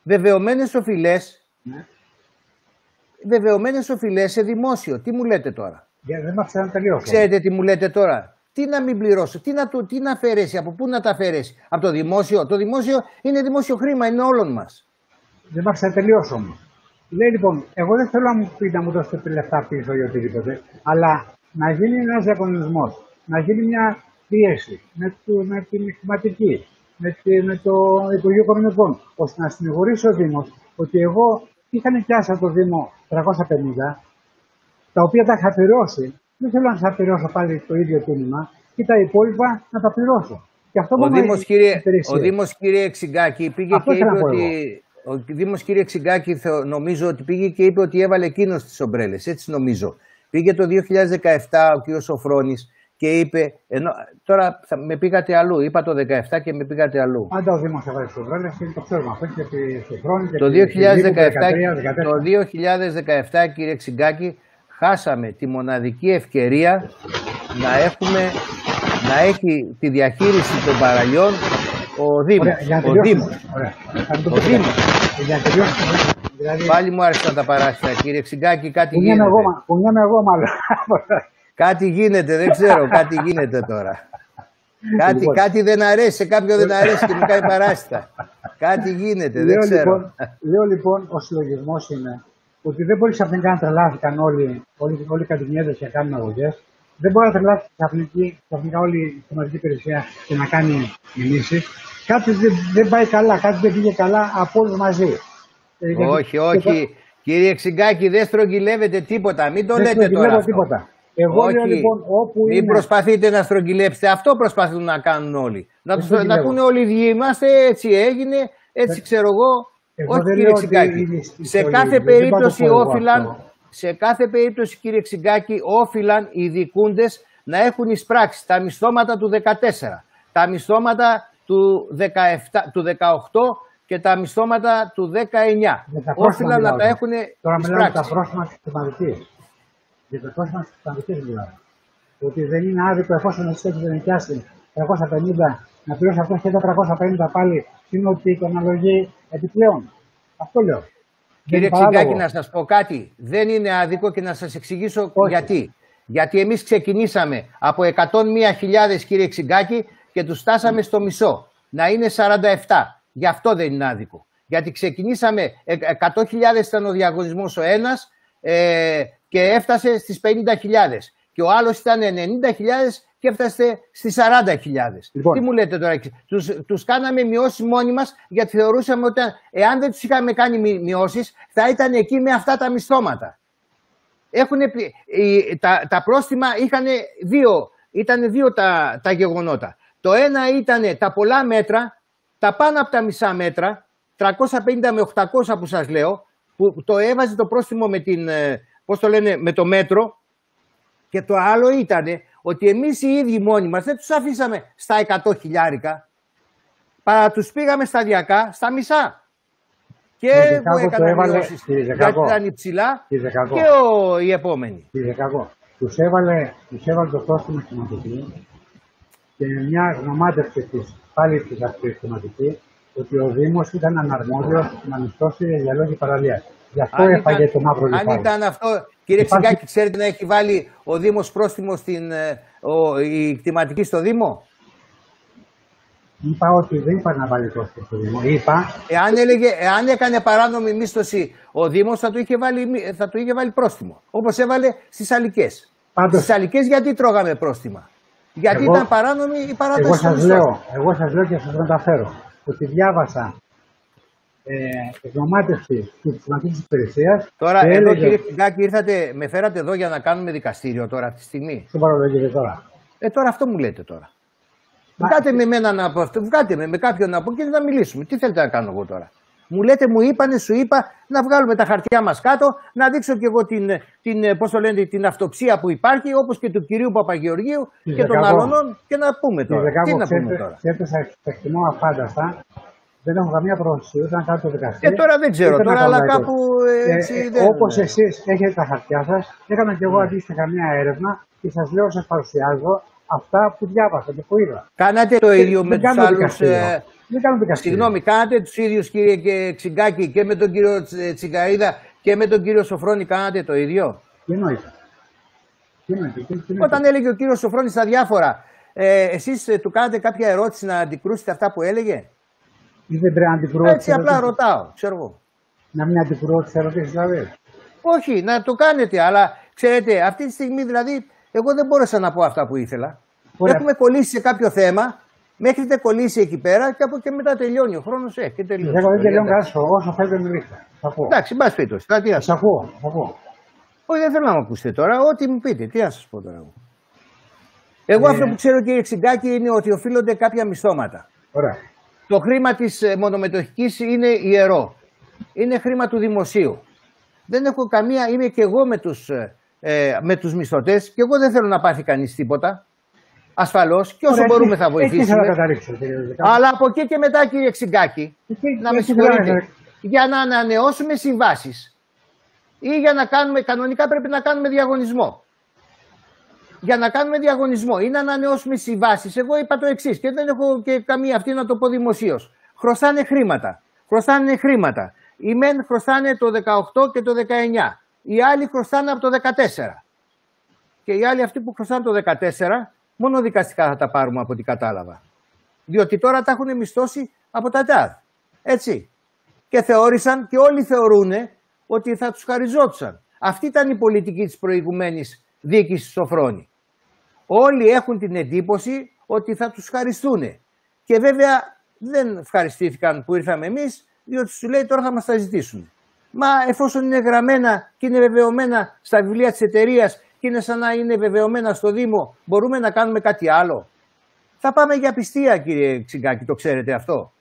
Βεβαιωμένες οφειλές, Ναι. βεβαιωμένες οφειλές σε δημόσιο. Τι μου λέτε τώρα; Για- Δεν μ' άφησε να τελειώσω. Ξέρετε τι μου λέτε τώρα; Τι να μην πληρώσω, τι να, το, τι να αφαιρέσει, από πού να τα αφαιρέσει. Από το δημόσιο. Το δημόσιο είναι δημόσιο χρήμα, είναι όλων μας. Δεν μ' άφησε να τελειώσω όμως. Λέει λοιπόν, εγώ δεν θέλω να μου πει να μου δώσετε λεφτά πίσω ή οτιδήποτε, αλλά να γίνει ένας διαγωνισμός, να γίνει μια πίεση με, το, με την χρηματική, με, τη, με το Υπουργείο Οικονομικών, ώστε να συνηγορήσει ο Δήμος ότι εγώ είχα νοικιάσει από το Δήμο 350, τα οποία τα είχα πληρώσει. Δεν θέλω να σα πληρώσω πάλι το ίδιο τίμημα και τα υπόλοιπα να τα πληρώσω. Και αυτό Ο μόνο Δήμος, έχει κύριε, υπηρεσία. ο Δήμος κύριε Ξυγκάκη πήγε Αυτό και ήθελα είπε να πω ότι... Ο Δήμος κύριε Ξυγκάκη θεω- νομίζω ότι πήγε και είπε ότι έβαλε εκείνος τις ομπρέλες, έτσι νομίζω. Πήγε το 2017 ο κύριος Σοφρόνης και είπε, ενώ, τώρα θα, με πήγατε αλλού, είπα το 17 και με πήγατε αλλού. Πάντα ο Δήμος έβαλε στο βρέλε και το ξέρουμε αυτό και στο χρόνο και Το τη- τη Δήμου 2017, 13, το 2017 κύριε Ξυγκάκη χάσαμε τη μοναδική ευκαιρία να έχουμε να έχει τη διαχείριση των παραλιών ο Δήμος. Ωραία, για να Ο τελειώσουμε. Δήμος. Ωραία. Θα το Ο πω. Δήμος. Για να τελειώσουμε. Δηλαδή, Πάλι μου άρεσαν τα παράσιτα κύριε Ξυγκάκη, κάτι κουνιέμαι γίνεται. εγώ, μα- κουνιέμαι εγώ μάλλον. Κάτι γίνεται, δεν ξέρω, κάτι γίνεται τώρα. Κάτι, Λοιπόν. κάτι δεν αρέσει, σε κάποιον δεν αρέσει και μου κάνει παράσιτα. Κάτι γίνεται, δεν Λέω ξέρω. λοιπόν, λέω λοιπόν ο συλλογισμός είναι ότι δεν μπορείς ξαφνικά να τρελάθηκαν όλοι, όλοι, όλοι οι καντινιέδε και να κάνουν αγωγές. Δεν μπορεί να τρελάθει ξαφνικά, ξαφνικά όλη η χρηματική υπηρεσία και να κάνει μηνύσει. Κάτι δεν, δεν πάει καλά, κάτι δεν πήγε καλά από όλους μαζί. Ε, γιατί- Όχι, όχι. Κύριε Ξυγκάκη, δεν στρογγυλεύετε τίποτα. Μην το Δεν λέτε τώρα. στρογγυλεύω αυτό. τίποτα. Εγώ λέω Όχι. λοιπόν όπου Μην είναι. προσπαθείτε να στρογγυλέψετε. Αυτό προσπαθούν να κάνουν όλοι. Να, τους, να στρογγυλεύω. πούνε όλοι οι ίδιοι είμαστε, έτσι έγινε, έτσι ξέρω εγώ. Εγώ Όχι δεν κύριε λέω ότι Ξυγκάκη. είναι στη Σε σχολή. κάθε Δεν πάω να το περίπτωση πω εγώ όφυλαν, αυτό. σε κάθε περίπτωση κύριε Ξυγκάκη, όφυλαν οι δικούντες να έχουν εισπράξει τα μισθώματα του 14, τα μισθώματα του, 17, του 18 και τα μισθώματα του 19. Για τα πρόστιμα Όφυλαν να μιλάω τα τώρα. έχουν Τώρα μιλάμε για τα εισπράξει. πρόστιμα τη χρηματική. Για τα πρόστιμα τη χρηματική μιλάμε. Ότι δεν είναι άδικο εφόσον εσύ έχει νοικιάσει 350 να πληρώσει αυτός και 450 πάλι είναι ότι το αναλογεί επιπλέον. Αυτό λέω. Κύριε Δεν είναι παράλογο. Ξυγκάκη, να σας πω κάτι. Δεν είναι άδικο και να σας εξηγήσω Όχι. γιατί. Γιατί εμείς ξεκινήσαμε από 101.000 κύριε Ξυγκάκη και τους στάσαμε στο μισό. Να είναι 47. Γι' αυτό δεν είναι άδικο. Γιατί ξεκινήσαμε, ε, 100.000 ήταν ο διαγωνισμός ο ένας ε, και έφτασε στις 50.000. Και ο άλλος ήταν 90.000 και έφτασε στις 40.000. Λοιπόν. Τι μου λέτε τώρα, τους, τους κάναμε μειώσεις μόνοι μας γιατί θεωρούσαμε ότι εάν δεν τους είχαμε κάνει μει- μειώσεις θα ήταν εκεί με αυτά τα μισθώματα. Έχουνε, πει- οι- τα, τα πρόστιμα είχαν δύο, ήταν δύο τα, τα γεγονότα. Το ένα ήταν τα πολλά μέτρα, τα πάνω από τα μισά μέτρα, 350 με 800 που σας λέω, που το έβαζε το πρόστιμο με, την, ε, πώς το λένε, με το μέτρο και το άλλο ήταν ότι εμείς οι ίδιοι μόνοι μας δεν τους αφήσαμε στα 100 χιλιάρικα, παρά τους πήγαμε σταδιακά στα μισά. Και Κύριε εγώ Ζεκάκο, το έκανα έβαλε- μειώσεις κύριε γιατί Ζεκάκο. ήταν υψηλά Κύριε Ζεκάκο. και ο, οι επόμενοι. Κύριε Κακό, τους έβαλε, τους έβαλε το πρόστιμο χρηματική και μια γνωμάτευση της πάλι της αυτή χρηματική ότι ο Δήμος ήταν αναρμόδιος να μισθώσει για λόγια παραλίας. Γι' αυτό Αν έφαγε ήταν- το μαύρο Αν λιφάρι. ήταν αυτό, κύριε Υπάρχει- Ξυγκάκη, ξέρετε να έχει βάλει ο Δήμος πρόστιμο στην, ε, ο, η κτηματική στο Δήμο; Είπα ότι δεν είπα να βάλει πρόστιμο στο Δήμο. Είπα Εάν, έλεγε, εάν έκανε παράνομη μίσθωση ο Δήμος θα του είχε βάλει, μη- θα του είχε βάλει πρόστιμο. Όπως έβαλε στις Αλικές. πάντως Στις Αλικές γιατί τρώγαμε πρόστιμα; Γιατί Εγώ- ήταν παράνομη η παράταση Εγώ των σας μισθών. λέω, εγώ σας λέω και σας μεταφέρω ότι διάβασα ε, γνωμάτευση της Σημαντικής Υπηρεσίας Τώρα και εδώ έλεγε, κύριε Ξυγκάκη ήρθατε, με φέρατε εδώ για να κάνουμε δικαστήριο τώρα αυτή τη στιγμή. στο παρολογείτε τώρα. Ε, τώρα αυτό μου λέτε τώρα. Βγάτε με εμένα να πω αυτό, βγάτε με, με κάποιον να πω και να μιλήσουμε. Τι θέλετε να κάνω εγώ τώρα; Μου λέτε, μου είπανε, σου είπα να βγάλουμε τα χαρτιά μας κάτω, να δείξω και εγώ την, την, ε, πώς το λένε, την αυτοψία που υπάρχει, όπως και του κυρίου Παπαγεωργίου Κύριε και των Δεκάβο. άλλων και να πούμε Κύριε τώρα. Τι Δεκάβο, να πούμε ξέρετε, τώρα; ξέρετε, σας εκτιμώ αφάνταστα. Δεν έχω καμία πρόθεση ούτε να κάνω το δικαστήριο. Και τώρα δεν ξέρω, ούτε να τώρα, κάνω αλλά λαϊκό. κάπου, ε, έτσι δεν- Όπως εσείς έχετε τα χαρτιά σας, έκανα και εγώ αντίστοιχα μια έρευνα και σας λέω, σας παρουσιάζω αυτά που διάβασα και που είδα. Κάνατε το Και ίδιο με δεν τους κάνω άλλους... δικαστήριο. ε, Δεν κάνω δικαστήριο. Συγγνώμη, κάνατε τους ίδιους κύριε και Ξυγκάκη και με τον κύριο Τσι- Τσιγαρίδα και με τον κύριο Σοφρόνη κάνατε το ίδιο; Τι εννοείτε; Τι εννοείτε; Τι, τι εννοείτε; Όταν έλεγε ο κύριος Σοφρόνης στα διάφορα, ε, εσείς του κάνατε κάποια ερώτηση να αντικρούσετε αυτά που έλεγε; Ή δεν πρέπει να αντικρούω Έτσι τις απλά ερωτήσεις. ρωτάω, ξέρω εγώ. Να μην αντικρούω τις ερωτήσεις δηλαδή. Όχι, να το κάνετε, αλλά ξέρετε, αυτή τη στιγμή δηλαδή, εγώ δεν μπόρεσα να πω αυτά που ήθελα. Ωραία. Έχουμε κολλήσει σε κάποιο θέμα, με έχετε κολλήσει εκεί πέρα και από και μετά τελειώνει ο χρόνος. Ε, και τελειώνει. Εγώ δεν τελειώνω καλά όσο θέλετε μιλήστε. Θα πω. Εντάξει, μπα πείτε. Τι να Σας ακούω. Θα πω. Όχι, δεν θέλω να μου ακούσετε τώρα. Ό,τι μου πείτε, τι να σας πω τώρα. εγώ. Εγώ Ε. αυτό που ξέρω, κύριε Ξυγκάκη, είναι ότι οφείλονται κάποια μισθώματα. Ωραία. Το χρήμα της ε, μονομετοχικής είναι ιερό. Είναι χρήμα του δημοσίου. Δεν έχω καμία, είμαι και εγώ με τους, ε, ε, με τους μισθωτές και εγώ δεν θέλω να πάθει κανείς τίποτα. Ασφαλώς και όσο Ωραία, μπορούμε εκεί- θα Εκεί βοηθήσουμε. θέλω να καταλήξω, κύριε Δεκάβη. Αλλά από εκεί και μετά, κύριε Ξυγκάκη, Εκεί- να με εκεί θέλω συγχωρείτε, να- για να ανανεώσουμε συμβάσεις ή για να κάνουμε, κανονικά πρέπει να κάνουμε διαγωνισμό. Για να κάνουμε διαγωνισμό ή να ανανεώσουμε συμβάσει, εγώ είπα το εξής και δεν έχω και καμία αυτή να το πω δημοσίως. Χρωστάνε χρήματα. Χρωστάνε χρήματα. Οι μεν χρωστάνε το 18 και το 19. Οι άλλοι χρωστάνε από το 14. Και οι άλλοι αυτοί που χρωστάνε το 14, μόνο δικαστικά θα τα πάρουμε από ό,τι κατάλαβα. Διότι τώρα τα έχουν μισθώσει από τα ΤΑΔ. Έτσι. Και θεώρησαν και όλοι θεωρούν ότι θα τους χαριζόντουσαν. Αυτή ήταν η πολιτική της προηγουμένης διοίκησης Σοφρόνη. Όλοι έχουν την εντύπωση ότι θα τους χαριστούν. Και βέβαια δεν ευχαριστήθηκαν που ήρθαμε εμείς, διότι σου λέει τώρα θα μας τα ζητήσουν. Μα εφόσον είναι γραμμένα και είναι βεβαιωμένα στα βιβλία της εταιρείας και είναι σαν να είναι βεβαιωμένα στο Δήμο, μπορούμε να κάνουμε κάτι άλλο; Θα πάμε για πιστία κύριε Ξυγκάκη, το ξέρετε αυτό;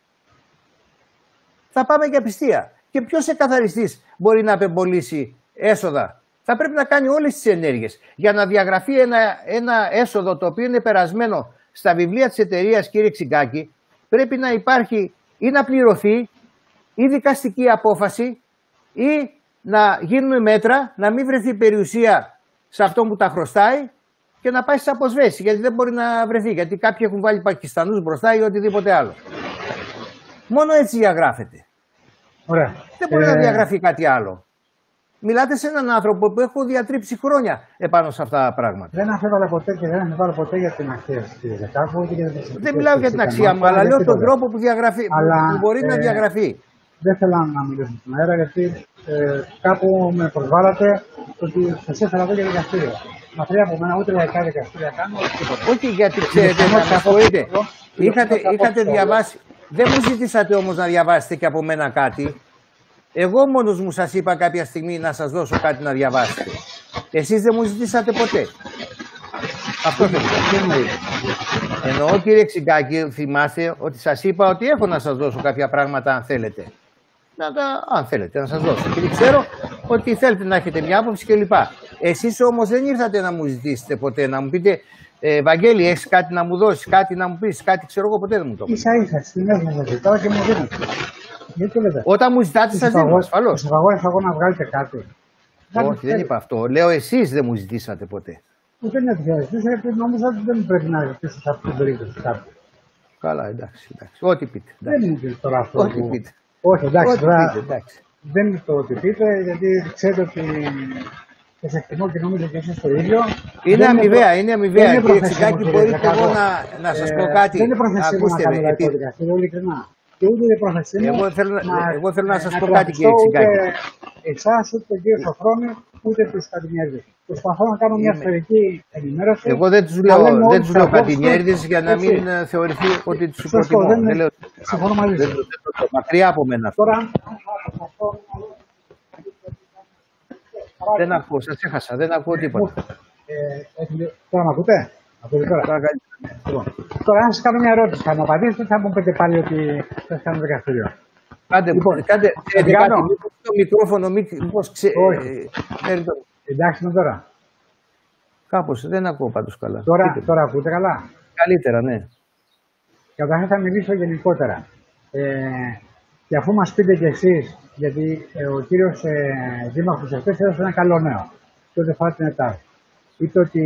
Θα πάμε για πιστία. Και ποιος εκαθαριστής μπορεί να απεμπολίσει έσοδα; Θα πρέπει να κάνει όλες τις ενέργειες για να διαγραφεί ένα, ένα έσοδο το οποίο είναι περασμένο στα βιβλία της εταιρείας, κύριε Ξυγκάκη. Πρέπει να υπάρχει ή να πληρωθεί ή δικαστική απόφαση ή να γίνουν μέτρα να μην βρεθεί περιουσία σε αυτό που τα χρωστάει και να πάει σε αποσβέσεις. Γιατί δεν μπορεί να βρεθεί. Γιατί κάποιοι έχουν βάλει Πακιστανούς μπροστά ή οτιδήποτε άλλο. Μόνο έτσι διαγράφεται. Ωραία. Δεν μπορεί Ε, να διαγραφεί κάτι άλλο. Μιλάτε σε έναν άνθρωπο που έχω διατρύψει χρόνια επάνω σε αυτά τα πράγματα. Δεν αφέβαλα ποτέ και δεν αφέβαλα ποτέ για την αξία της κύριε Δεκάβου. ούτε για τις Δεν μιλάω για την αξία μου, αλλά λέω τον τρόπο που, διαγραφεί, που- Αλλά, που μπορεί να ε, διαγραφεί. Δεν θέλω να μιλήσω στον αέρα γιατί ε, κάπου με προσβάλλατε ότι σας ήθελα εδώ για δικαστήριο. Μακριά από μένα ούτε λαϊκά δικαστήρια κάνω, ούτε τίποτα. Όχι γιατί ξέρετε, Τηλεφωνώ να με σε συγχωρείτε. απόψε. Είχατε, Τηλεφωνώ σε είχατε απόψε. διαβάσει. Δεν μου ζητήσατε όμως να διαβάσετε και από μένα κάτι. Εγώ μόνος μου σας είπα κάποια στιγμή να σας δώσω κάτι να διαβάσετε. Εσείς δεν μου ζητήσατε ποτέ. Αυτό θέλω. Τι εννοείτε. Εννοώ κύριε Ξυγκάκη, θυμάστε ότι σας είπα ότι έχω να σας δώσω κάποια πράγματα αν θέλετε. Να τα, αν θέλετε να σας δώσω. Και ξέρω ότι θέλετε να έχετε μια άποψη κλπ. Εσείς όμως δεν ήρθατε να μου ζητήσετε ποτέ, να μου πείτε ε, Βαγγέλη, έχεις κάτι να μου δώσεις, κάτι να μου πεις, κάτι ξέρω εγώ, ποτέ δεν μου το είπατε. σα ίσα στην αίθουσα σα ζητάω και μου δίνετε. Γιατί το λέτε. Όταν μου ζητάτε σας δίνω, ασφαλώς. Σα αγόρασα εγώ να βγάλετε κάτι. Όχι, δεν είπα αυτό. Λέω εσείς δεν μου ζητήσατε ποτέ. Ούτε είναι ευχαριστήσω, γιατί νόμιζα ότι δεν πρέπει να ζητήσω σε αυτή την περίπτωση κάτι. Καλά, εντάξει, εντάξει. Ό,τι πείτε. Δεν εντάξει. είναι τώρα αυτό Ό,τι που... πείτε. Όχι, εντάξει, Ό,τι τώρα πείτε, εντάξει. δεν είναι το ότι πείτε, γιατί ξέρετε ότι και σε εκτιμώ και νομίζω και εσείς το ίδιο. Είναι Δεν αμοιβαία, προ- είναι αμοιβαία. δεν είναι Κύριε πρόθεσή μου, Ξυγκάκη, κύριε μπορείτε Δεκάβο. εγώ να, να σας πω Ε, κάτι. Δεν είναι πρόθεσή μου να Ακούστε κάνω με, λαϊκό επί- δικαστήριο, ειλικρινά. Και ούτε είναι πρόθεσή μου Εγώ θέλω να- εγώ θέλω να σας πω τραβηξώ κάτι, κύριε Ξυγκάκη. Ούτε εσάς, ούτε τον κύριος Σοφρόνης, ούτε τους Κατηνιέρδες. Προσπαθώ να κάνω μια Είμαι- σφαιρική ενημέρωση. Εγώ δεν τους να λέω, λέμε δεν όλοι τους τα λέω απόψεις κατηνιέριδες για να έτσι. μην ε, θεωρηθεί ότι τους Σωστό, υποτιμώ. δεν Δεν είναι- λέω, συμφωνώ μαζί δεν, σας. το- δεν το λέω. Μακριά από μένα αυτό. Τώρα, Δεν ακούω, σας έχασα, δεν ακούω τίποτα. ε, έχετε- τώρα με ακούτε; Ακούτε τώρα. Τώρα καλή- Λοιπόν, τώρα, αν σας κάνω μια ερώτηση, θα μου απαντήσετε, θα μου πείτε πάλι ότι θα σας κάνω δικαστήριο. Κάντε, Λοιπόν, κάντε, ξέρετε κάνω. κάτι, μήπως το μικρόφωνο, μη- μήπως ξε... Όχι. ε, ξέρετε το- Εντάξει με τώρα. Κάπως, δεν ακούω πάντως καλά. Τώρα, Πείτε μου. τώρα ακούτε καλά; Καλύτερα, ναι. Καταρχάς θα μιλήσω γενικότερα. Ε, και αφού μας πείτε κι εσείς, γιατί ε, ο κύριος ε, Δήμαρχος εχθέ έδωσε ένα καλό νέο. Και ό,τι αφορά την ΕΤΑΔ. Είπε ότι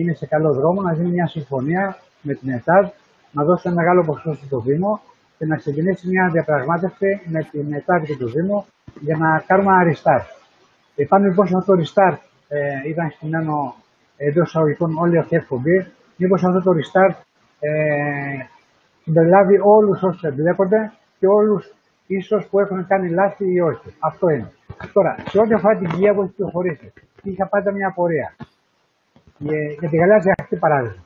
είναι σε καλό δρόμο να γίνει μια συμφωνία με την ΕΤΑΔ, να δώσει ένα μεγάλο ποσοστό στο Δήμο και να ξεκινήσει μια διαπραγμάτευση με την ΕΤΑΔ και το Δήμο για να κάνουμε ένα restart. Επάνω λοιπόν σε αυτό το restart ε, ήταν στημένο εντός εισαγωγικών όλη αυτή η εκπομπή. Μήπως αυτό το restart ε, συμπεριλάβει όλους όσους εμπλέκονται και όλους ίσως που έχουν κάνει λάθη ή όχι. Αυτό είναι. Τώρα, σε ό,τι αφορά την υγεία που έχει κυκλοφορήσει, είχα πάντα μια απορία. Για, για τη γαλάζια αυτή παράδειγμα.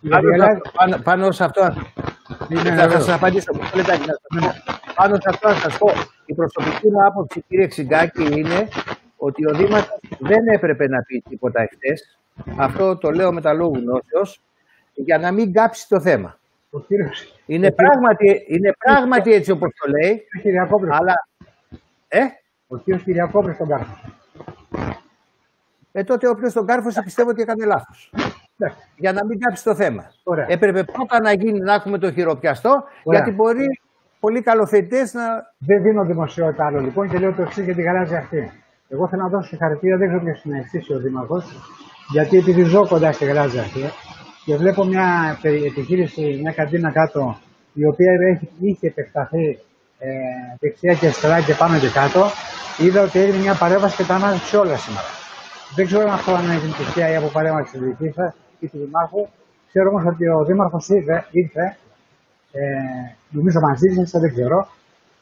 Για τη Πάνω, σε γαλάζια... αυτό- πάνω, πάνω σε αυτό, Είναι θα ωραίο. σας απαντήσω. μισό λεπτάκι να σας πω. Πάνω σε αυτό να σας πω. Η προσωπική μου άποψη, κύριε Ξυγκάκη, είναι ότι ο Δήμας δεν έπρεπε να πει τίποτα εχθές. Αυτό το λέω με τα λόγου γνώσεως, για να μην κάψει το θέμα. Ο κύριος, Είναι πράγματι, είναι πράγματι έτσι όπως το λέει, ο Κυριακόπουλος, αλλά... Ε, ο κύριος Κυριακόπουλος τον κάρφωσε. Ε τότε όποιος τον κάρφωσε πιστεύω ότι έκανε λάθος. Για να μην κάψει το θέμα. Ωραία. Έπρεπε πρώτα να γίνει να έχουμε το χειροπιαστό, γιατί μπορεί πολλοί καλοθετητές να. Δεν δίνω δημοσιότητα άλλο λοιπόν και λέω το εξής για τη γαλάζια αυτή. Εγώ θέλω να δώσω συγχαρητήρια, δεν ξέρω ποιος είναι εξή ο Δήμαρχος, γιατί επειδή ζω κοντά στη γαλάζια αυτή και βλέπω μια επιχείρηση, μια καντίνα κάτω, η οποία έχει, είχε επεκταθεί ε, δεξιά και αριστερά και πάνω και κάτω, είδα ότι έγινε μια παρέμβαση και τα ανάδειξε όλα σήμερα. Δεν ξέρω αν αυτό είναι την τυχαία ή από παρέμβαση της δικής σας ή του Δημάρχου. Ξέρω όμως ότι ο Δήμαρχος ήρθε, ήρθε ε, νομίζω μαζί σα, δεν ξέρω.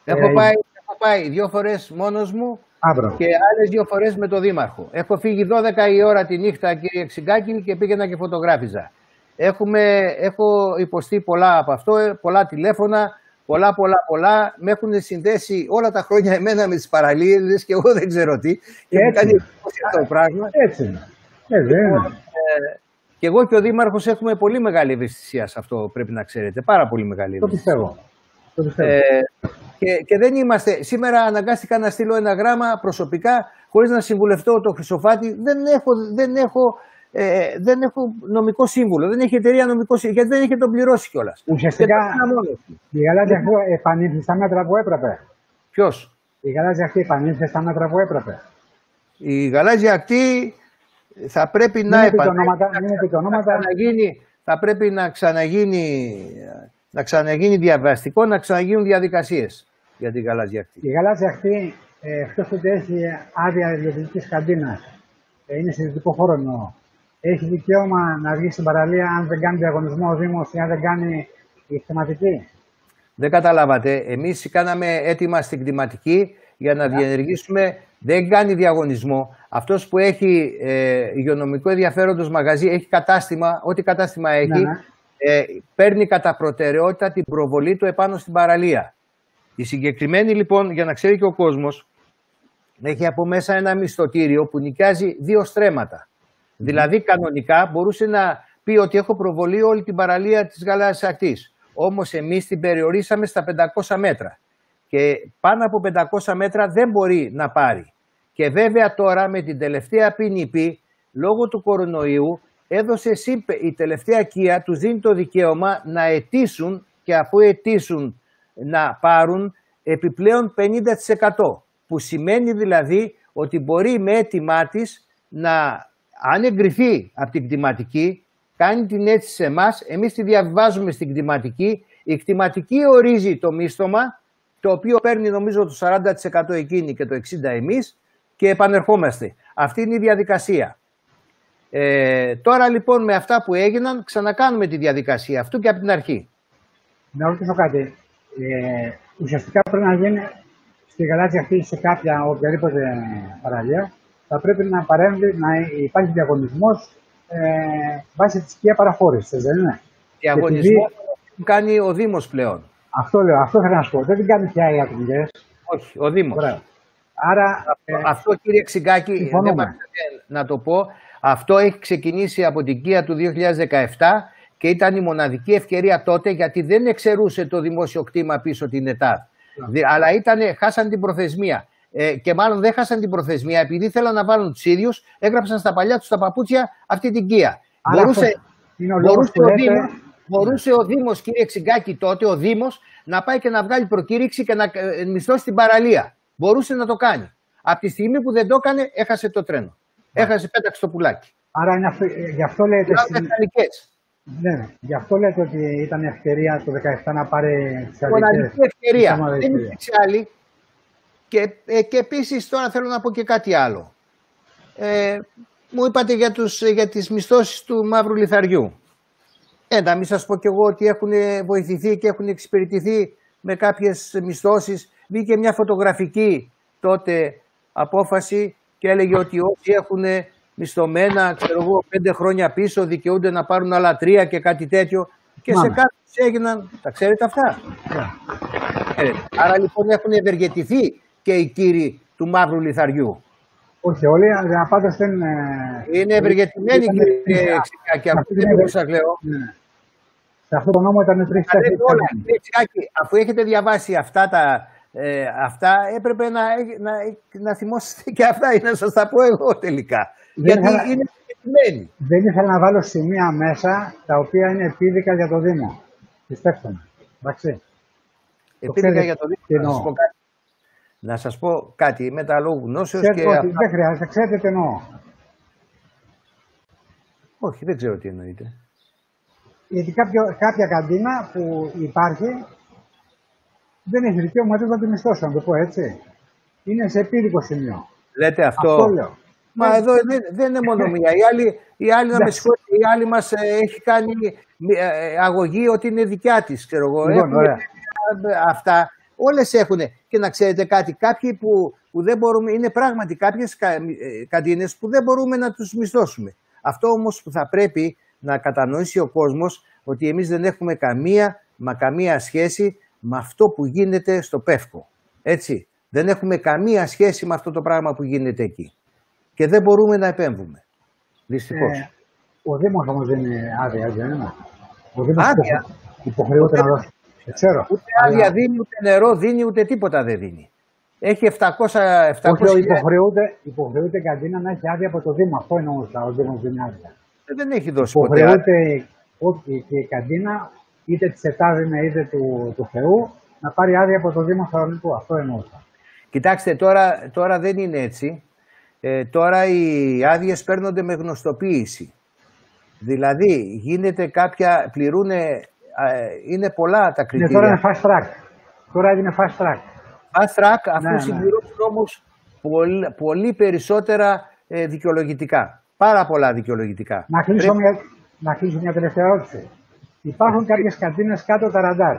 Έχω, ε, πάει, έχω πάει δύο φορές μόνος μου Άβρο. και άλλες δύο φορές με τον Δήμαρχο. Έχω φύγει 12 η ώρα τη νύχτα, κύριε Ξυγκάκη, και πήγαινα και φωτογράφιζα. Έχουμε, έχω υποστεί πολλά από αυτό, ε, πολλά τηλέφωνα, πολλά, πολλά, πολλά. Με έχουν συνδέσει όλα τα χρόνια εμένα με τις παραλίες και εγώ δεν ξέρω τι. Και έτσι κάνει αυτό το πράγμα. Έτσι είναι. Έτσι είναι. Ε, και εγώ και ο Δήμαρχος έχουμε πολύ μεγάλη ευαισθησία σε αυτό, πρέπει να ξέρετε. Πάρα πολύ μεγάλη Το ευαισθησία. πιστεύω. Το πιστεύω. Ε, και, και δεν είμαστε. Σήμερα αναγκάστηκα να στείλω ένα γράμμα προσωπικά, χωρίς να συμβουλευτώ το Χρυσοφάτη. Δεν έχω, δεν έχω, ε, δεν έχω νομικό σύμβουλο. Δεν έχει εταιρεία νομικό σύμβουλο, γιατί δεν έχει τον πληρώσει κιόλας. Ουσιαστικά η γαλάζια αυτή επανήλθε στα μέτρα που έπρεπε. Ποιος; Η γαλάζια αυτή επανήλθε στα μέτρα που έπρεπε. Η γαλάζια αυτή θα πρέπει Μην να πείτε επανέλθει, ονόματα, να μην πείτε ξα- να ονόματα. ξαναγίνει, θα πρέπει να ξαναγίνει, να ξαναγίνει διαβαστικό, να ξαναγίνουν διαδικασίες για την γαλάζια αυτή. Η γαλάζια αυτή, ε, εκτός ότι έχει άδεια ιδιωτικής καντίνας, ε, είναι σε ιδιωτικό χώρο εννοώ. Έχεις δικαίωμα να βγεις στην παραλία αν δεν κάνει διαγωνισμό ο Δήμος ή αν δεν κάνει η θεματική. Δεν καταλάβατε, εμείς κάναμε έτοιμα στην κτηματική για να διενεργήσουμε, δεν κάνει διαγωνισμό. Αυτός που έχει ε, υγειονομικό ενδιαφέροντος μαγαζί, έχει κατάστημα, ό,τι κατάστημα έχει, Ναι, ναι. ε, παίρνει κατά προτεραιότητα την προβολή του επάνω στην παραλία. Η συγκεκριμένη λοιπόν, για να ξέρει και ο κόσμος, έχει από μέσα ένα μισθωτήριο που νοικιάζει δύο στρέμματα. Δηλαδή κανονικά μπορούσε να πει ότι έχω προβολή όλη την παραλία της γαλάζιας ακτής. Όμως εμείς την περιορίσαμε στα 500 μέτρα. Και πάνω από 500 μέτρα δεν μπορεί να πάρει. Και βέβαια τώρα με την τελευταία ποινή λόγω του κορονοϊού έδωσε ΣΥΠ, η τελευταία κία τους δίνει το δικαίωμα να αιτήσουν και αφού αιτήσουν να πάρουν επιπλέον 50%. Που σημαίνει δηλαδή ότι μπορεί με αίτημά της να, αν εγκριθεί από την κτηματική, κάνει την αίτηση σε εμάς, εμείς τη διαβιβάζουμε στην κτηματική. Η κτηματική ορίζει το μίστομα, το οποίο παίρνει νομίζω το 40% εκείνη και το 60% εμείς και επανερχόμαστε. Αυτή είναι η διαδικασία. Ε, τώρα λοιπόν με αυτά που έγιναν ξανακάνουμε τη διαδικασία αυτού και από την αρχή. Να ρωτήσω κάτι. Ε, ουσιαστικά πρέπει να γίνει στη γαλάζια αυτή σε κάποια οποιαδήποτε παραλία. Θα πρέπει να παρέμβει, να υπάρχει διαγωνισμός ε, βάσει της σκία παραχώρησης, δεν είναι; Διαγωνισμός που κάνει ο Δήμος πλέον. Αυτό λέω, αυτό θέλω να σου πω. Δεν την κάνει πια οι ατομικέ. Όχι, ο Δήμος. Ωραία. Άρα. ε, Αυτό κύριε Ξυγκάκη, συμφωνούμε. δεν μας αφήνει να το πω, αυτό έχει ξεκινήσει από την ΚΙΑ του 2017 και ήταν η μοναδική ευκαιρία τότε γιατί δεν εξαιρούσε το δημόσιο κτήμα πίσω την ΕΤΑΔ. Δη- Αλλά ήτανε, χάσαν την προθεσμία. Ε, και μάλλον δεν χάσαν την προθεσμία επειδή θέλαν να βάλουν τους ίδιους, έγραψαν στα παλιά τους τα παπούτσια αυτή την ΚΙΑ. άρα Μπορούσε, αυτός είναι ο λόγος μπορούσε, που ο λέτε- Δήμος, μπορούσε ο Δήμος, κύριε Ξυγκάκη, τότε ο Δήμος να πάει και να βγάλει προκήρυξη και να ε, μισθώσει την παραλία. Μπορούσε να το κάνει. Από τη στιγμή που δεν το έκανε, έχασε το τρένο. Έχασε, πέταξε το πουλάκι. Άρα είναι αυτό, ε, γι' αυτό λέτε. Μιλάω στην- μηχανικές. Ναι, ναι. γι' αυτό λέτε ότι ήταν ευκαιρία το 17 να πάρει τις Μοναδική ευκαιρία. Δεν υπήρξε άλλη. Και, ε, και επίσης τώρα θέλω να πω και κάτι άλλο. Ε, μου είπατε για, τους, για τις μισθώσεις του μαύρου λιθαριού. Ε, να μην σας πω κι εγώ ότι έχουν βοηθηθεί και έχουν εξυπηρετηθεί με κάποιες μισθώσεις. Βγήκε μια φωτογραφική τότε απόφαση και έλεγε ότι όσοι έχουν μισθωμένα, ξέρω εγώ, πέντε χρόνια πίσω δικαιούνται να πάρουν άλλα τρία και κάτι τέτοιο. Και σε Μάνα. κάποιους έγιναν, τα ξέρετε αυτά. Ε, άρα λοιπόν έχουν ευεργετηθεί και οι κύριοι του μαύρου λιθαριού. Όχι όλοι, αλλά πάντω δεν. ε, Είναι ευεργετημένοι ήταν- κύριε σε Ξικάκη, αυτή αυτό την δεν ευε- σας λέω. ναι. Σε αυτό το νόμο ήταν τρεις Τα λέτε όλα. Κύριε Ξικάκη, αφού έχετε διαβάσει αυτά, τα, ε, αυτά έπρεπε να, να, να θυμόσαστε και αυτά ή να σας τα πω εγώ τελικά. Δεν Γιατί ήθελα- είναι σημαίνει. Δεν ήθελα να βάλω σημεία μέσα τα οποία είναι επίδικα για το Δήμο. Πιστέψτε με. Εντάξει. Επίδικα για το Δήμο. Να σας πω κάτι. Να σας πω κάτι, είμαι τα λόγου γνώσεως Ξέρετε και... ότι δεν χρειάζεται, ξέρετε τι εννοώ. Όχι, δεν ξέρω τι εννοείτε. Γιατί κάποιο, κάποια καντίνα που υπάρχει δεν έχει δικαίωμα να τη μισθώσει, να το πω έτσι. Είναι σε επίδικο σημείο. Λέτε αυτό. Αυτό λέω. Μα Ναι. εδώ δεν, δεν είναι μόνο μία. Η άλλη, η άλλη να με Εντάξει. συγχωρείτε, η άλλη μας ε, έχει κάνει ε, ε, αγωγή ότι είναι δικιά της, ξέρω εγώ. Λοιπόν, Έχουν ωραία. ε, αυτά. Όλες έχουν. Και να ξέρετε κάτι, κάποιοι που, που δεν μπορούμε, είναι πράγματι κάποιες κα, ε, καντίνες που δεν μπορούμε να τους μισθώσουμε. Αυτό όμως που θα πρέπει να κατανοήσει ο κόσμος ότι εμείς δεν έχουμε καμία, μα καμία σχέση με αυτό που γίνεται στο Πεύκο. Έτσι. Δεν έχουμε καμία σχέση με αυτό το πράγμα που γίνεται εκεί. Και δεν μπορούμε να επέμβουμε. Δυστυχώς. Ε, ο Δήμος όμως δεν είναι άδεια, δεν είναι. Ο Δήμος Άδεια. υποχρεούται να δώσει. Δεν ξέρω. Ούτε Αλλά- άδεια δίνει, ούτε νερό δίνει, ούτε τίποτα δεν δίνει. Έχει 700, 700 Όχι, όχι, υποχρεούται, υποχρεούται η καντίνα να έχει άδεια από το Δήμο. Αυτό εννοούσα. Ο Δήμος δίνει άδεια. δεν έχει δώσει ποτέ. άδεια. Υποχρεούται ότι και η καντίνα είτε της ΕΤΑΔΙΝΕ είτε του, του Θεού να πάρει άδεια από το Δήμο Θεσσαλονικού. Αυτό εννοούσα. Κοιτάξτε, τώρα, τώρα δεν είναι έτσι. Ε, τώρα οι άδειες παίρνονται με γνωστοποίηση. Δηλαδή, γίνεται κάποια, πληρούν, είναι πολλά τα Ναι, κριτήρια. τώρα είναι fast track. Τώρα έγινε fast track. Fast track, αφού Ναι, ναι. συμπληρώνουν όμως πολύ, πολύ περισσότερα ε, δικαιολογητικά. Πάρα πολλά δικαιολογητικά. Να κλείσω, Πρέπει- μια, να κλείσω μια τελευταία ερώτηση. Υπάρχουν κάποιες καντίνες κάτω τα ραντάρ.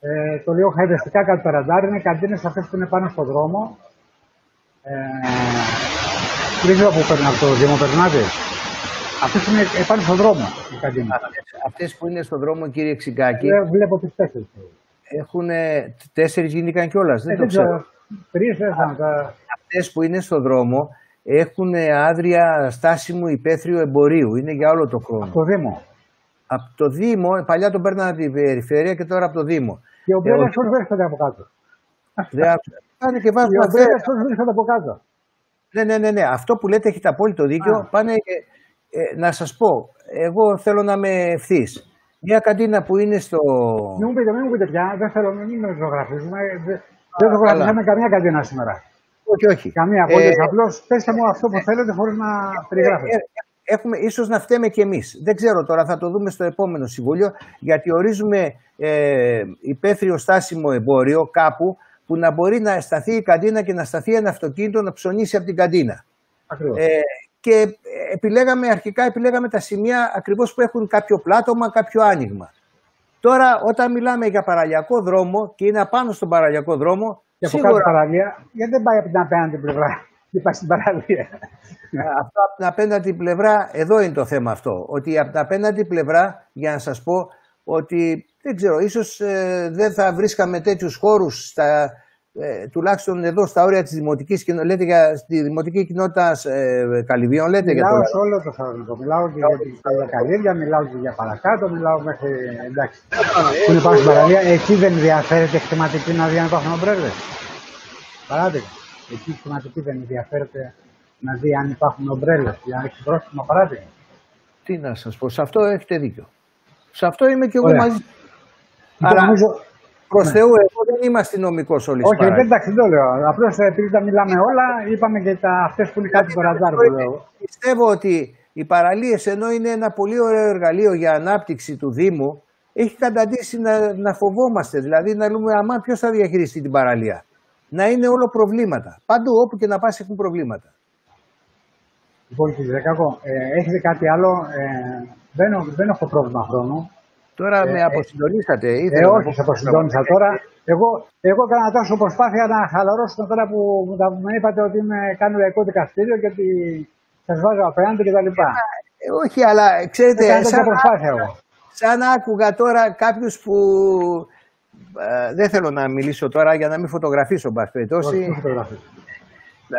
Ε, το λέω χαϊδευτικά κάτω τα ραντάρ. Είναι καντίνες αυτές που είναι πάνω στον δρόμο. Ε, δεν ξέρω πού παίρνουν από το Δήμο, περνάτε. Αυτές που είναι πάνω στον δρόμο οι καντίνε. Αυτές που είναι στον δρόμο, κύριε Ξυγκάκη, Δεν βλέπω τις τέσσερις. έχουν τέσσερις γίνηκαν κιόλας. Δεν Ε, το δεν ξέρω. ξέρω. Τρεις έφταναν τα. Αυτές που είναι στον δρόμο έχουν άδεια στάσιμου υπαίθριου εμπορίου. Είναι για όλο το χρόνο. Το Δήμο. Από το Δήμο, παλιά τον παίρνανε από την περιφέρεια και τώρα από το Δήμο. Και ο Ε, Μπρέλα ο- πώς βρίσκονται από κάτω. Δεν άκουσα. Πάνε και Οι βάζουν ομπρέλε αυτά. πώς βρίσκονται από κάτω. Ναι, ναι, ναι, ναι. Αυτό που λέτε έχετε απόλυτο δίκιο. Α. Πάνε, ε, ε, να σας πω, εγώ θέλω να είμαι ευθύς. Μια καντίνα που είναι στο... Μην μου πείτε, μην μου πείτε πια, δεν θέλω να μην με ζωγραφίζουμε. Δεν δεν ζωγραφίζαμε καμία καντίνα σήμερα. Όχι, όχι. Καμία Ε, απολύτω. Απλώ πέστε μου αυτό που θέλετε χωρίς να περιγράφετε. Ε, ε, Έχουμε, ίσως να φταίμε κι εμείς. Δεν ξέρω τώρα, θα το δούμε στο επόμενο συμβούλιο, γιατί ορίζουμε ε, υπαίθριο στάσιμο εμπόριο κάπου που να μπορεί να σταθεί η καντίνα και να σταθεί ένα αυτοκίνητο να ψωνίσει από την καντίνα. Ακριβώς. Ε, και επιλέγαμε, αρχικά επιλέγαμε τα σημεία ακριβώς που έχουν κάποιο πλάτωμα, κάποιο άνοιγμα. Τώρα όταν μιλάμε για παραλιακό δρόμο και είναι απάνω στον παραλιακό δρόμο, Και από σίγουρα κάτω παραλία, γιατί δεν πάει από την απέναντι πλευρά και πάει στην παραλία. αυτό από την απέναντι πλευρά, εδώ είναι το θέμα αυτό. Ότι από την απέναντι πλευρά, για να σας πω, ότι δεν ξέρω, ίσως ε, δεν θα βρίσκαμε τέτοιους χώρους στα, ε, τουλάχιστον εδώ στα όρια της δημοτικής κοινότητας, λέτε για τη δημοτική κοινότητα ε, Καλυβίων, λέτε για μιλάω το σε όλο το Θεσσαλονικό. Μιλάω και για την Καλοκαλίδια, μιλάω και για παρακάτω, μιλάω μέχρι. Εντάξει. Που είναι πάνω στην παραλία, εκεί δεν ενδιαφέρεται χρηματική να δει αν υπάρχουν ομπρέλες. Παράδειγμα. Εκεί η χρηματική δεν ενδιαφέρεται να δει αν υπάρχουν ομπρέλες για να έχει πρόστιμο παράδειγμα. Τι να σας πω, σε αυτό έχετε δίκιο. Σε αυτό είμαι και εγώ Ωραία. μαζί. Λοιπόν, Αλλά νομίζω, προς ναι. Θεού, εγώ δεν είμαι αστυνομικός όλης Όχι, δεν εντάξει, δεν το λέω. Απλώς επειδή τα μιλάμε όλα, είπαμε και τα αυτές που είναι κάτι το ραντάρ που λέω. Πιστεύω ότι οι παραλίες ενώ είναι ένα πολύ ωραίο εργαλείο για ανάπτυξη του Δήμου, έχει καταντήσει να, να φοβόμαστε. Δηλαδή να λέμε, αμά ποιος θα διαχειριστεί την παραλία; Να είναι όλο προβλήματα. Παντού όπου και να πας έχουν προβλήματα. Λοιπόν, κύριε Δεκάκο, ε, έχετε κάτι άλλο; Ε, δεν, έχω- δεν έχω πρόβλημα χρόνου. Τώρα Ε, με ε, αποσυντονίσατε. Ε, ήθελα να όχι, πω- σε αποσυντώνησα τώρα. Εγώ, εγώ έκανα τόσο προσπάθεια να χαλαρώσουμε τώρα που μου τα- μου είπατε ότι είμαι, κάνω λαϊκό δικαστήριο και ότι σας βάζω απέναντι κτλ. Ε, όχι, αλλά ξέρετε, Έκανα τέτοια σαν, προσπάθεια εγώ. σαν άκουγα τώρα κάποιους που... ε, δεν θέλω να μιλήσω τώρα για να μην φωτογραφίσω, εν πάση περιπτώσει. Όχι, όχι φωτογραφίες.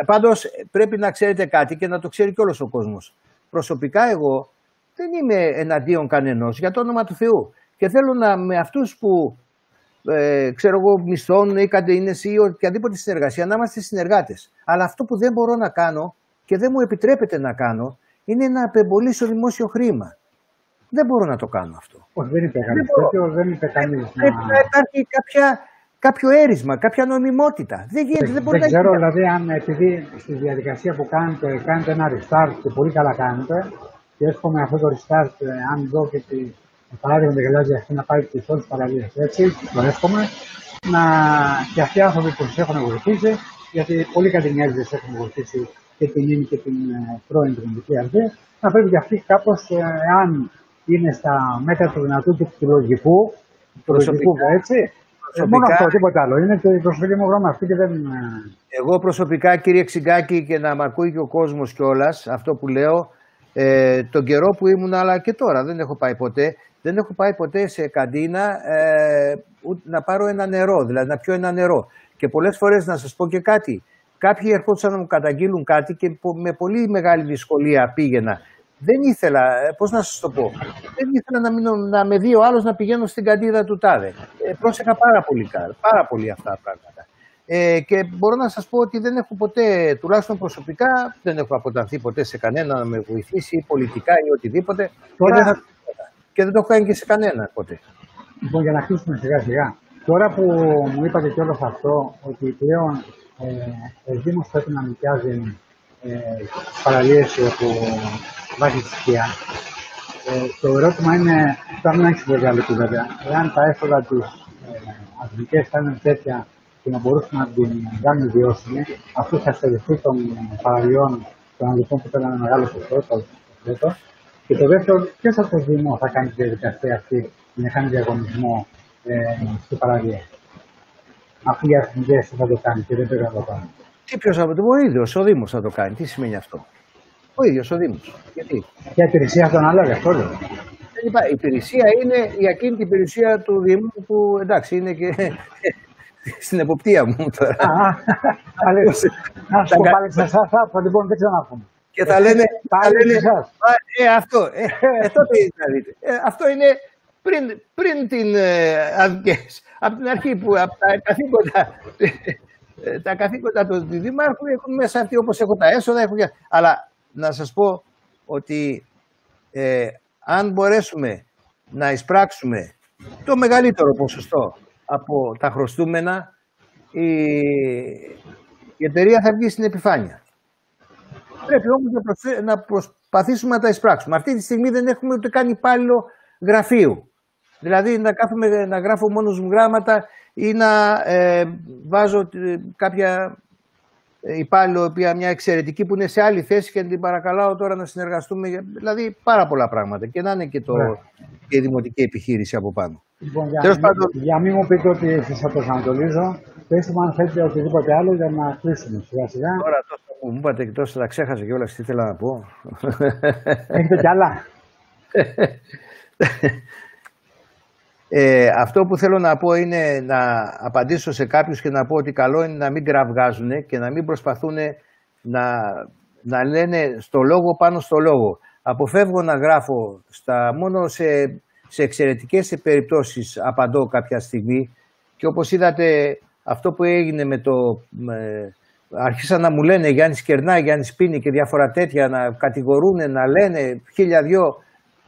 Πάντως πρέπει να ξέρετε κάτι και να το ξέρει και όλος ο κόσμος. Προσωπικά εγώ δεν είμαι εναντίον κανενός για το όνομα του Θεού. Και θέλω να με αυτούς που ε, ξέρω εγώ μισθώνουν ή καντίνε ή οποιαδήποτε συνεργασία να είμαστε συνεργάτες. Αλλά αυτό που δεν μπορώ να κάνω και δεν μου επιτρέπεται να κάνω είναι να απεμπολίσω δημόσιο χρήμα. Δεν μπορώ να το κάνω αυτό. Όχι, δεν είπε κανείς τέτοιο, δεν είπε κανείς. Πρέπει να υπάρχει κάποια, κάποιο έρισμα, κάποια νομιμότητα. Δεν γίνεται, δεν, μπορεί δεν να ξέρω γίνει. δηλαδή αν επειδή στη διαδικασία που κάνετε, κάνετε ένα restart και πολύ καλά κάνετε και εύχομαι αυτό το restart, ε, αν δω και τη το παράδειγμα τη γελάζει αυτή να πάρει τις όλε τι παραλίες. Έτσι, το εύχομαι. Να, και αυτοί οι άνθρωποι που τους έχουν βοηθήσει, γιατί πολλοί κατηνιάζοντε έχουν βοηθήσει και την ίνη και την ε, πρώην κοινωνική αρχή, να πρέπει και αυτοί κάπως, αν είναι στα μέτρα του δυνατού και του λογικού, του λογικού, έτσι. Ε, Μόνο αυτό, τίποτα άλλο. Είναι και η προσωπική μου γνώμη αυτή και δεν. ε, Εγώ προσωπικά, κύριε Ξυγκάκη, και να μ' ακούει και ο κόσμος κιόλας, αυτό που λέω, ε, τον καιρό που ήμουν, αλλά και τώρα δεν έχω πάει ποτέ. Δεν έχω πάει ποτέ σε καντίνα ε, ούτε να πάρω ένα νερό, δηλαδή να πιω ένα νερό. Και πολλές φορές να σας πω και κάτι. Κάποιοι ερχόντουσαν να μου καταγγείλουν κάτι και πο- με πολύ μεγάλη δυσκολία πήγαινα. Δεν ήθελα, πώς να σας το πω, δεν ήθελα να, μείνω, να με δει ο άλλος να πηγαίνω στην καντίνα του τάδε. Ε, πρόσεχα πάρα πολύ, κα- πάρα πολύ αυτά τα πράγματα. Ε, και μπορώ να σας πω ότι δεν έχω ποτέ, τουλάχιστον προσωπικά, δεν έχω αποτανθεί ποτέ σε κανένα να με βοηθήσει πολιτικά ή οτιδήποτε. Τώρα- Και, δεν θα- και δεν το έχω κάνει και σε κανένα ποτέ. Λοιπόν, για να κλείσουμε σιγά σιγά. Τώρα που μου είπατε κιόλα αυτό, ότι πλέον ε, ο Δήμος πρέπει να νοικιάζει ε, παραλίε από βάση της σκιά. Ε, το ερώτημα είναι, τώρα μην έχεις βέβαια λεπτό βέβαια, εάν τα έσοδα τη ε, αθλητικές θα είναι τέτοια και να μπορούσαμε να την κάνουμε βιώσιμη, αφού θα στερηθεί των παραλιών των ανθρώπων που παίρνουν μεγάλος ποσό, το πρώτο. Και το δεύτερο, ποιος από το Δήμο θα κάνει τη διαδικασία αυτή να κάνει διαγωνισμό ε, στην παραλία. Αφού οι αθλητέ θα το κάνει και δεν πρέπει να το κάνει. Τι ποιος από το ο ίδιος, ο Δήμος θα το κάνει. Τι σημαίνει αυτό; Ο ίδιος ο Δήμος. Γιατί; Ποια υπηρεσία θα τον αλλάζει, αυτό λέω. Δεν υπάρχει. Η υπηρεσία είναι η ακίνητη υπηρεσία του Δήμου που εντάξει είναι και στην εποπτεία μου τώρα. Α, α, αλήθεια. Να σου Τα πω κα- πάλι σε εσάς, λοιπόν, δεν ξέρω να πούμε. Και θα λένε, θα Πάλι λένε σε εσάς. «Α, ε, αυτό, ε, ε, τότε είναι να δείτε. Ε, αυτό είναι πριν, πριν την ε, αδικές, από την αρχή που από τα καθήκοντα, ε, τα καθήκοντα του Δημάρχου έχουν μέσα αυτοί όπως έχω τα έσοδα, έχω και... αλλά να σας πω ότι ε, αν μπορέσουμε να εισπράξουμε το μεγαλύτερο ποσοστό από τα χρωστούμενα, η, η εταιρεία θα βγει στην επιφάνεια. Πρέπει όμως να, προσφέ- να προσπαθήσουμε να τα εισπράξουμε. Αυτή τη στιγμή δεν έχουμε ούτε καν υπάλληλο γραφείου. Δηλαδή να κάθομαι να γράφω μόνος μου γράμματα ή να ε, βάζω ε, κάποια ε, υπάλληλο, η οποία μια εξαιρετική που είναι σε άλλη θέση και την παρακαλάω τώρα να συνεργαστούμε. για- Δηλαδή πάρα πολλά πράγματα και να είναι και, το, Ωραία. και η δημοτική επιχείρηση από πάνω. Λοιπόν, για, Τέλος μην- πάντων. για μην μου πείτε ότι σα προσανατολίζω, πέστε μου αν θέλετε οτιδήποτε άλλο για να κλείσουμε σιγά σιγά. Τώρα τόσο που μου είπατε και τόσο τα ξέχασα και όλα τι ήθελα να πω. Έχετε κι άλλα; Ε, αυτό που θέλω να πω είναι να απαντήσω σε κάποιους και να πω ότι καλό είναι να μην κραυγάζουν και να μην προσπαθούν να, να λένε στο λόγο πάνω στο λόγο. Αποφεύγω να γράφω στα, μόνο σε, σε εξαιρετικές περιπτώσεις απαντώ κάποια στιγμή και όπως είδατε αυτό που έγινε με το... με- άρχισαν να μου λένε Γιάννης κερνάει, Γιάννης πίνει και διάφορα τέτοια να κατηγορούν, να λένε χίλια δυο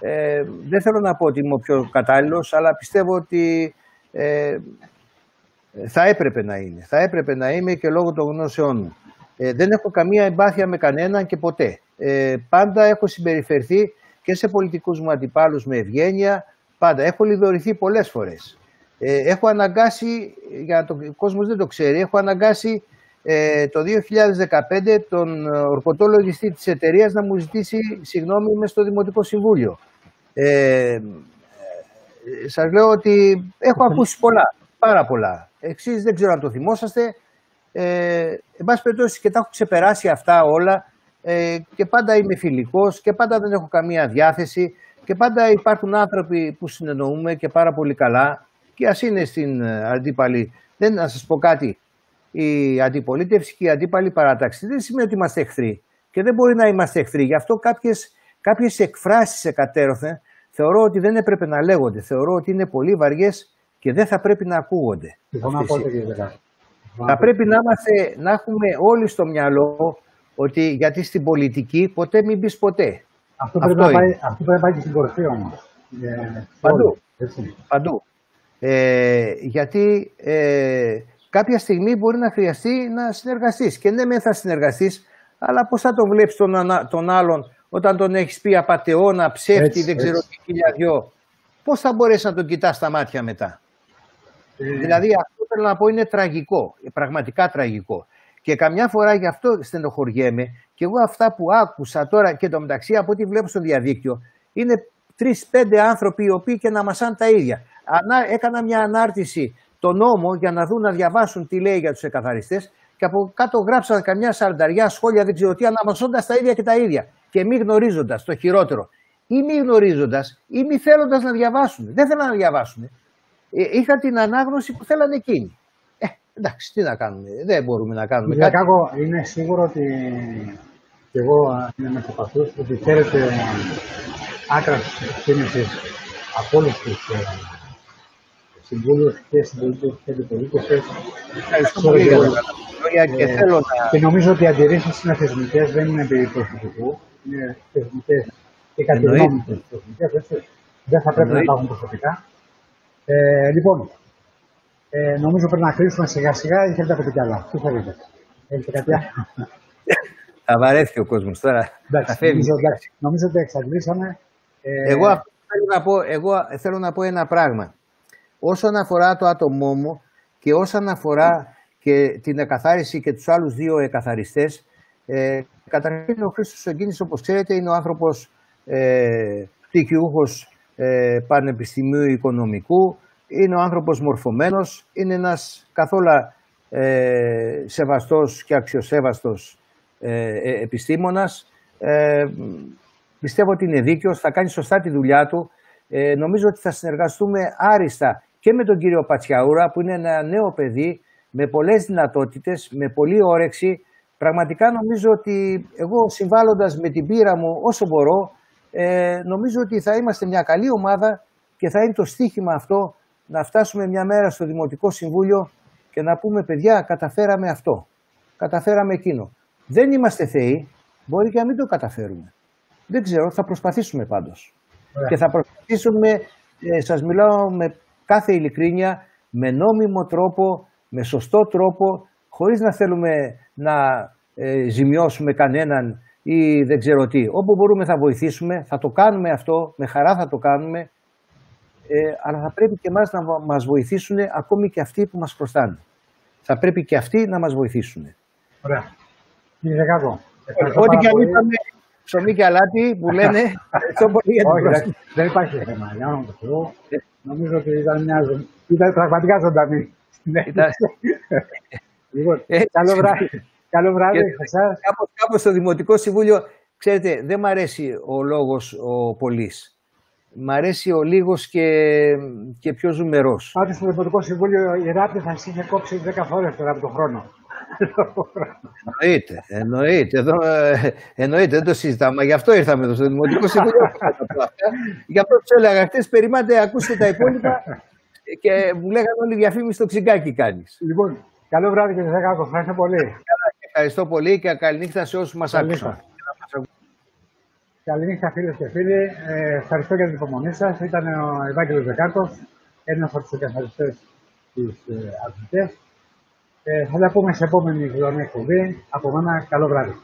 ε, δεν θέλω να πω ότι είμαι ο πιο κατάλληλος, αλλά πιστεύω ότι ε, θα έπρεπε να είναι. Θα έπρεπε να είμαι και λόγω των γνώσεών μου. Ε, δεν έχω καμία εμπάθεια με κανέναν και ποτέ. Ε, πάντα έχω συμπεριφερθεί και σε πολιτικούς μου αντιπάλους με ευγένεια. Πάντα. Έχω λιδωρηθεί πολλές φορές. Ε, έχω αναγκάσει, για το ο κόσμος δεν το ξέρει, έχω αναγκάσει ε, το 2015 τον ε, ορκωτό λογιστή της εταιρείας να μου ζητήσει συγγνώμη μες στο Δημοτικό Συμβούλιο. Ε, ε, σας λέω ότι έχω ακούσει πολλά, πάρα πολλά. Εσείς δεν ξέρω αν το θυμόσαστε. Ε, εν πάση περιπτώσει και τα έχω ξεπεράσει αυτά όλα ε, και πάντα είμαι φιλικός και πάντα δεν έχω καμία διάθεση και πάντα υπάρχουν άνθρωποι που συνεννοούμε και πάρα πολύ καλά και ας είναι στην ε, αντίπαλη. Δεν να σας πω κάτι. Η αντιπολίτευση και η αντίπαλη παράταξη δεν σημαίνει ότι είμαστε εχθροί και δεν μπορεί να είμαστε εχθροί. Γι' αυτό κάποιες, κάποιες εκφράσεις εκατέρωθεν θεωρώ ότι δεν έπρεπε να λέγονται. Θεωρώ ότι είναι πολύ βαριές και δεν θα πρέπει να ακούγονται. Συμφωνώ αυτές οι- απόλυτα κύριε Δεκάτη. θα πρέπει να, είμαστε, να έχουμε όλοι στο μυαλό ότι γιατί στην πολιτική ποτέ μην πεις ποτέ. Αυτό, πρέπει να πάει, αυτό πρέπει να πάει και στην κορυφή όμως. Παντού. Παντού. Ε, γιατί ε, κάποια στιγμή μπορεί να χρειαστεί να συνεργαστείς. Και ναι, μεν θα συνεργαστείς, αλλά πώς θα τον βλέπεις τον, τον άλλον όταν τον έχεις πει απατεώνα, ψεύτη, δεν ξέρω τι χιλιαδιό. Πώς θα μπορέσεις να τον κοιτάς στα μάτια μετά; Ε... Δηλαδή αυτό θέλω να πω είναι τραγικό, πραγματικά τραγικό. Και καμιά φορά γι' αυτό στενοχωριέμαι και εγώ αυτά που άκουσα τώρα και το μεταξύ από ό,τι βλέπω στο διαδίκτυο είναι τρει-πέντε άνθρωποι οι οποίοι και να μασάνε τα ίδια. Έκανα μια ανάρτηση το νόμο για να δουν να διαβάσουν τι λέει για τους εκαθαριστές και από κάτω γράψαν καμιά σαρνταριά σχόλια, δεν ξέρω τι, αναμασώντας τα ίδια και τα ίδια. Και μη γνωρίζοντας το χειρότερο. Ή μη γνωρίζοντας ή μη θέλοντας να διαβάσουν. Δεν θέλαν να διαβάσουν. Ε, είχα την ανάγνωση που θέλανε εκείνοι. Ε, εντάξει, τι να κάνουμε. Δεν μπορούμε να κάνουμε κάτι. Κάκο, είναι σίγουρο ότι και εγώ είμαι με ότι θέλετε άκρα τη από όλους του ε, συμβούλου και συντηρητικού και αντιπολίτευση. Ευχαριστώ πολύ για και ε, θέλω να... Και νομίζω ότι οι αντιρρήσεις είναι θεσμικές, δεν είναι περί προσωπικού. Είναι θεσμικέ και κατηνόμητε προσωπικέ. Δεν θα πρέπει να υπάρχουν προσωπικά. Ε, λοιπόν, ε, νομίζω πρέπει να κλείσουμε σιγά σιγά ή θέλετε να πείτε κι άλλα. Τι θέλετε. Έχετε κάτι άλλο; Θα βαρέθηκε ο κόσμος τώρα. Εντάξει, νομίζω, νομίζω ότι εξαντλήσαμε. Ε... Εγώ, θέλω να πω, εγώ θέλω να πω ένα πράγμα. Όσον αφορά το άτομό μου και όσον αφορά και την εκαθάριση και τους άλλους δύο εκαθαριστές, ε, καταρχήν ο Χρήστος Ογκίνης, όπως ξέρετε, είναι ο άνθρωπος ε, πτυχιούχος ε, πανεπιστημίου οικονομικού, είναι ο άνθρωπος μορφωμένος, είναι ένας καθόλου ε, σεβαστός και αξιοσέβαστος ε, ε επιστήμονας. Ε, πιστεύω ότι είναι δίκαιος, θα κάνει σωστά τη δουλειά του. Ε, νομίζω ότι θα συνεργαστούμε άριστα και με τον κύριο Πατσιαούρα που είναι ένα νέο παιδί με πολλές δυνατότητες, με πολλή όρεξη. Πραγματικά νομίζω ότι εγώ συμβάλλοντας με την πείρα μου όσο μπορώ, ε, νομίζω ότι θα είμαστε μια καλή ομάδα και θα είναι το στίχημα αυτό να φτάσουμε μια μέρα στο Δημοτικό Συμβούλιο και να πούμε παιδιά καταφέραμε αυτό, καταφέραμε εκείνο. Δεν είμαστε θεοί, μπορεί και να μην το καταφέρουμε. Δεν ξέρω, θα προσπαθήσουμε πάντως. Και θα προσπαθήσουμε, ε, σας μιλάω με κάθε ειλικρίνεια, με νόμιμο τρόπο, με σωστό τρόπο, χωρίς να θέλουμε να ε, ζημιώσουμε κανέναν ή δεν ξέρω τι. Όπου μπορούμε θα βοηθήσουμε, θα το κάνουμε αυτό, με χαρά θα το κάνουμε, ε, αλλά θα πρέπει και εμάς να μας βοηθήσουν ακόμη και αυτοί που μας χρωστάνε. Θα πρέπει και αυτοί να μας βοηθήσουν. Ωραία. Κύριε Δεκάκο, Ό,τι και αν είπαμε, ψωμί και αλάτι που λένε, ευχαριστώ πολύ για την Δεν υπάρχει θέμα, για όνομα του Θεού. Νομίζω ότι ήταν μια ζωή. Ήταν πραγματικά ζωντανή. λοιπόν, καλό βράδυ. Καλό βράδυ σε Κάπως, κάπως στο Δημοτικό Συμβούλιο, ξέρετε, δεν μ' αρέσει ο λόγος ο πολύς. Μ' αρέσει ο λίγος και, και πιο ζουμερός. Πάντως στο Δημοτικό Συμβούλιο η Ράπτη θα είχε κόψει 10 φορές τώρα από τον χρόνο. Εννοείται, εννοείται, εδώ, ε, εννοείται, δεν το συζητάμε. Γι' αυτό ήρθαμε εδώ στο Δημοτικό Συμβούλιο. Γι' αυτό του έλεγα χτες, περιμένετε, ακούστε τα υπόλοιπα και μου λέγανε όλοι διαφήμιση στο ξυγκάκι κάνεις. Λοιπόν, καλό βράδυ και σα Ευχαριστώ πολύ. Ευχαριστώ πολύ και καλή νύχτα σε όσους μας άκουσαν. Καληνύχτα φίλες και φίλοι. Ε, ευχαριστώ για την υπομονή σας. Ήταν ο Ευάγγελος Δεκάρκο, ένα από του εγκαθαριστέ της ε, ε, θα τα πούμε σε επόμενη εκδοχή εκπομπή. Από μένα, καλό βράδυ.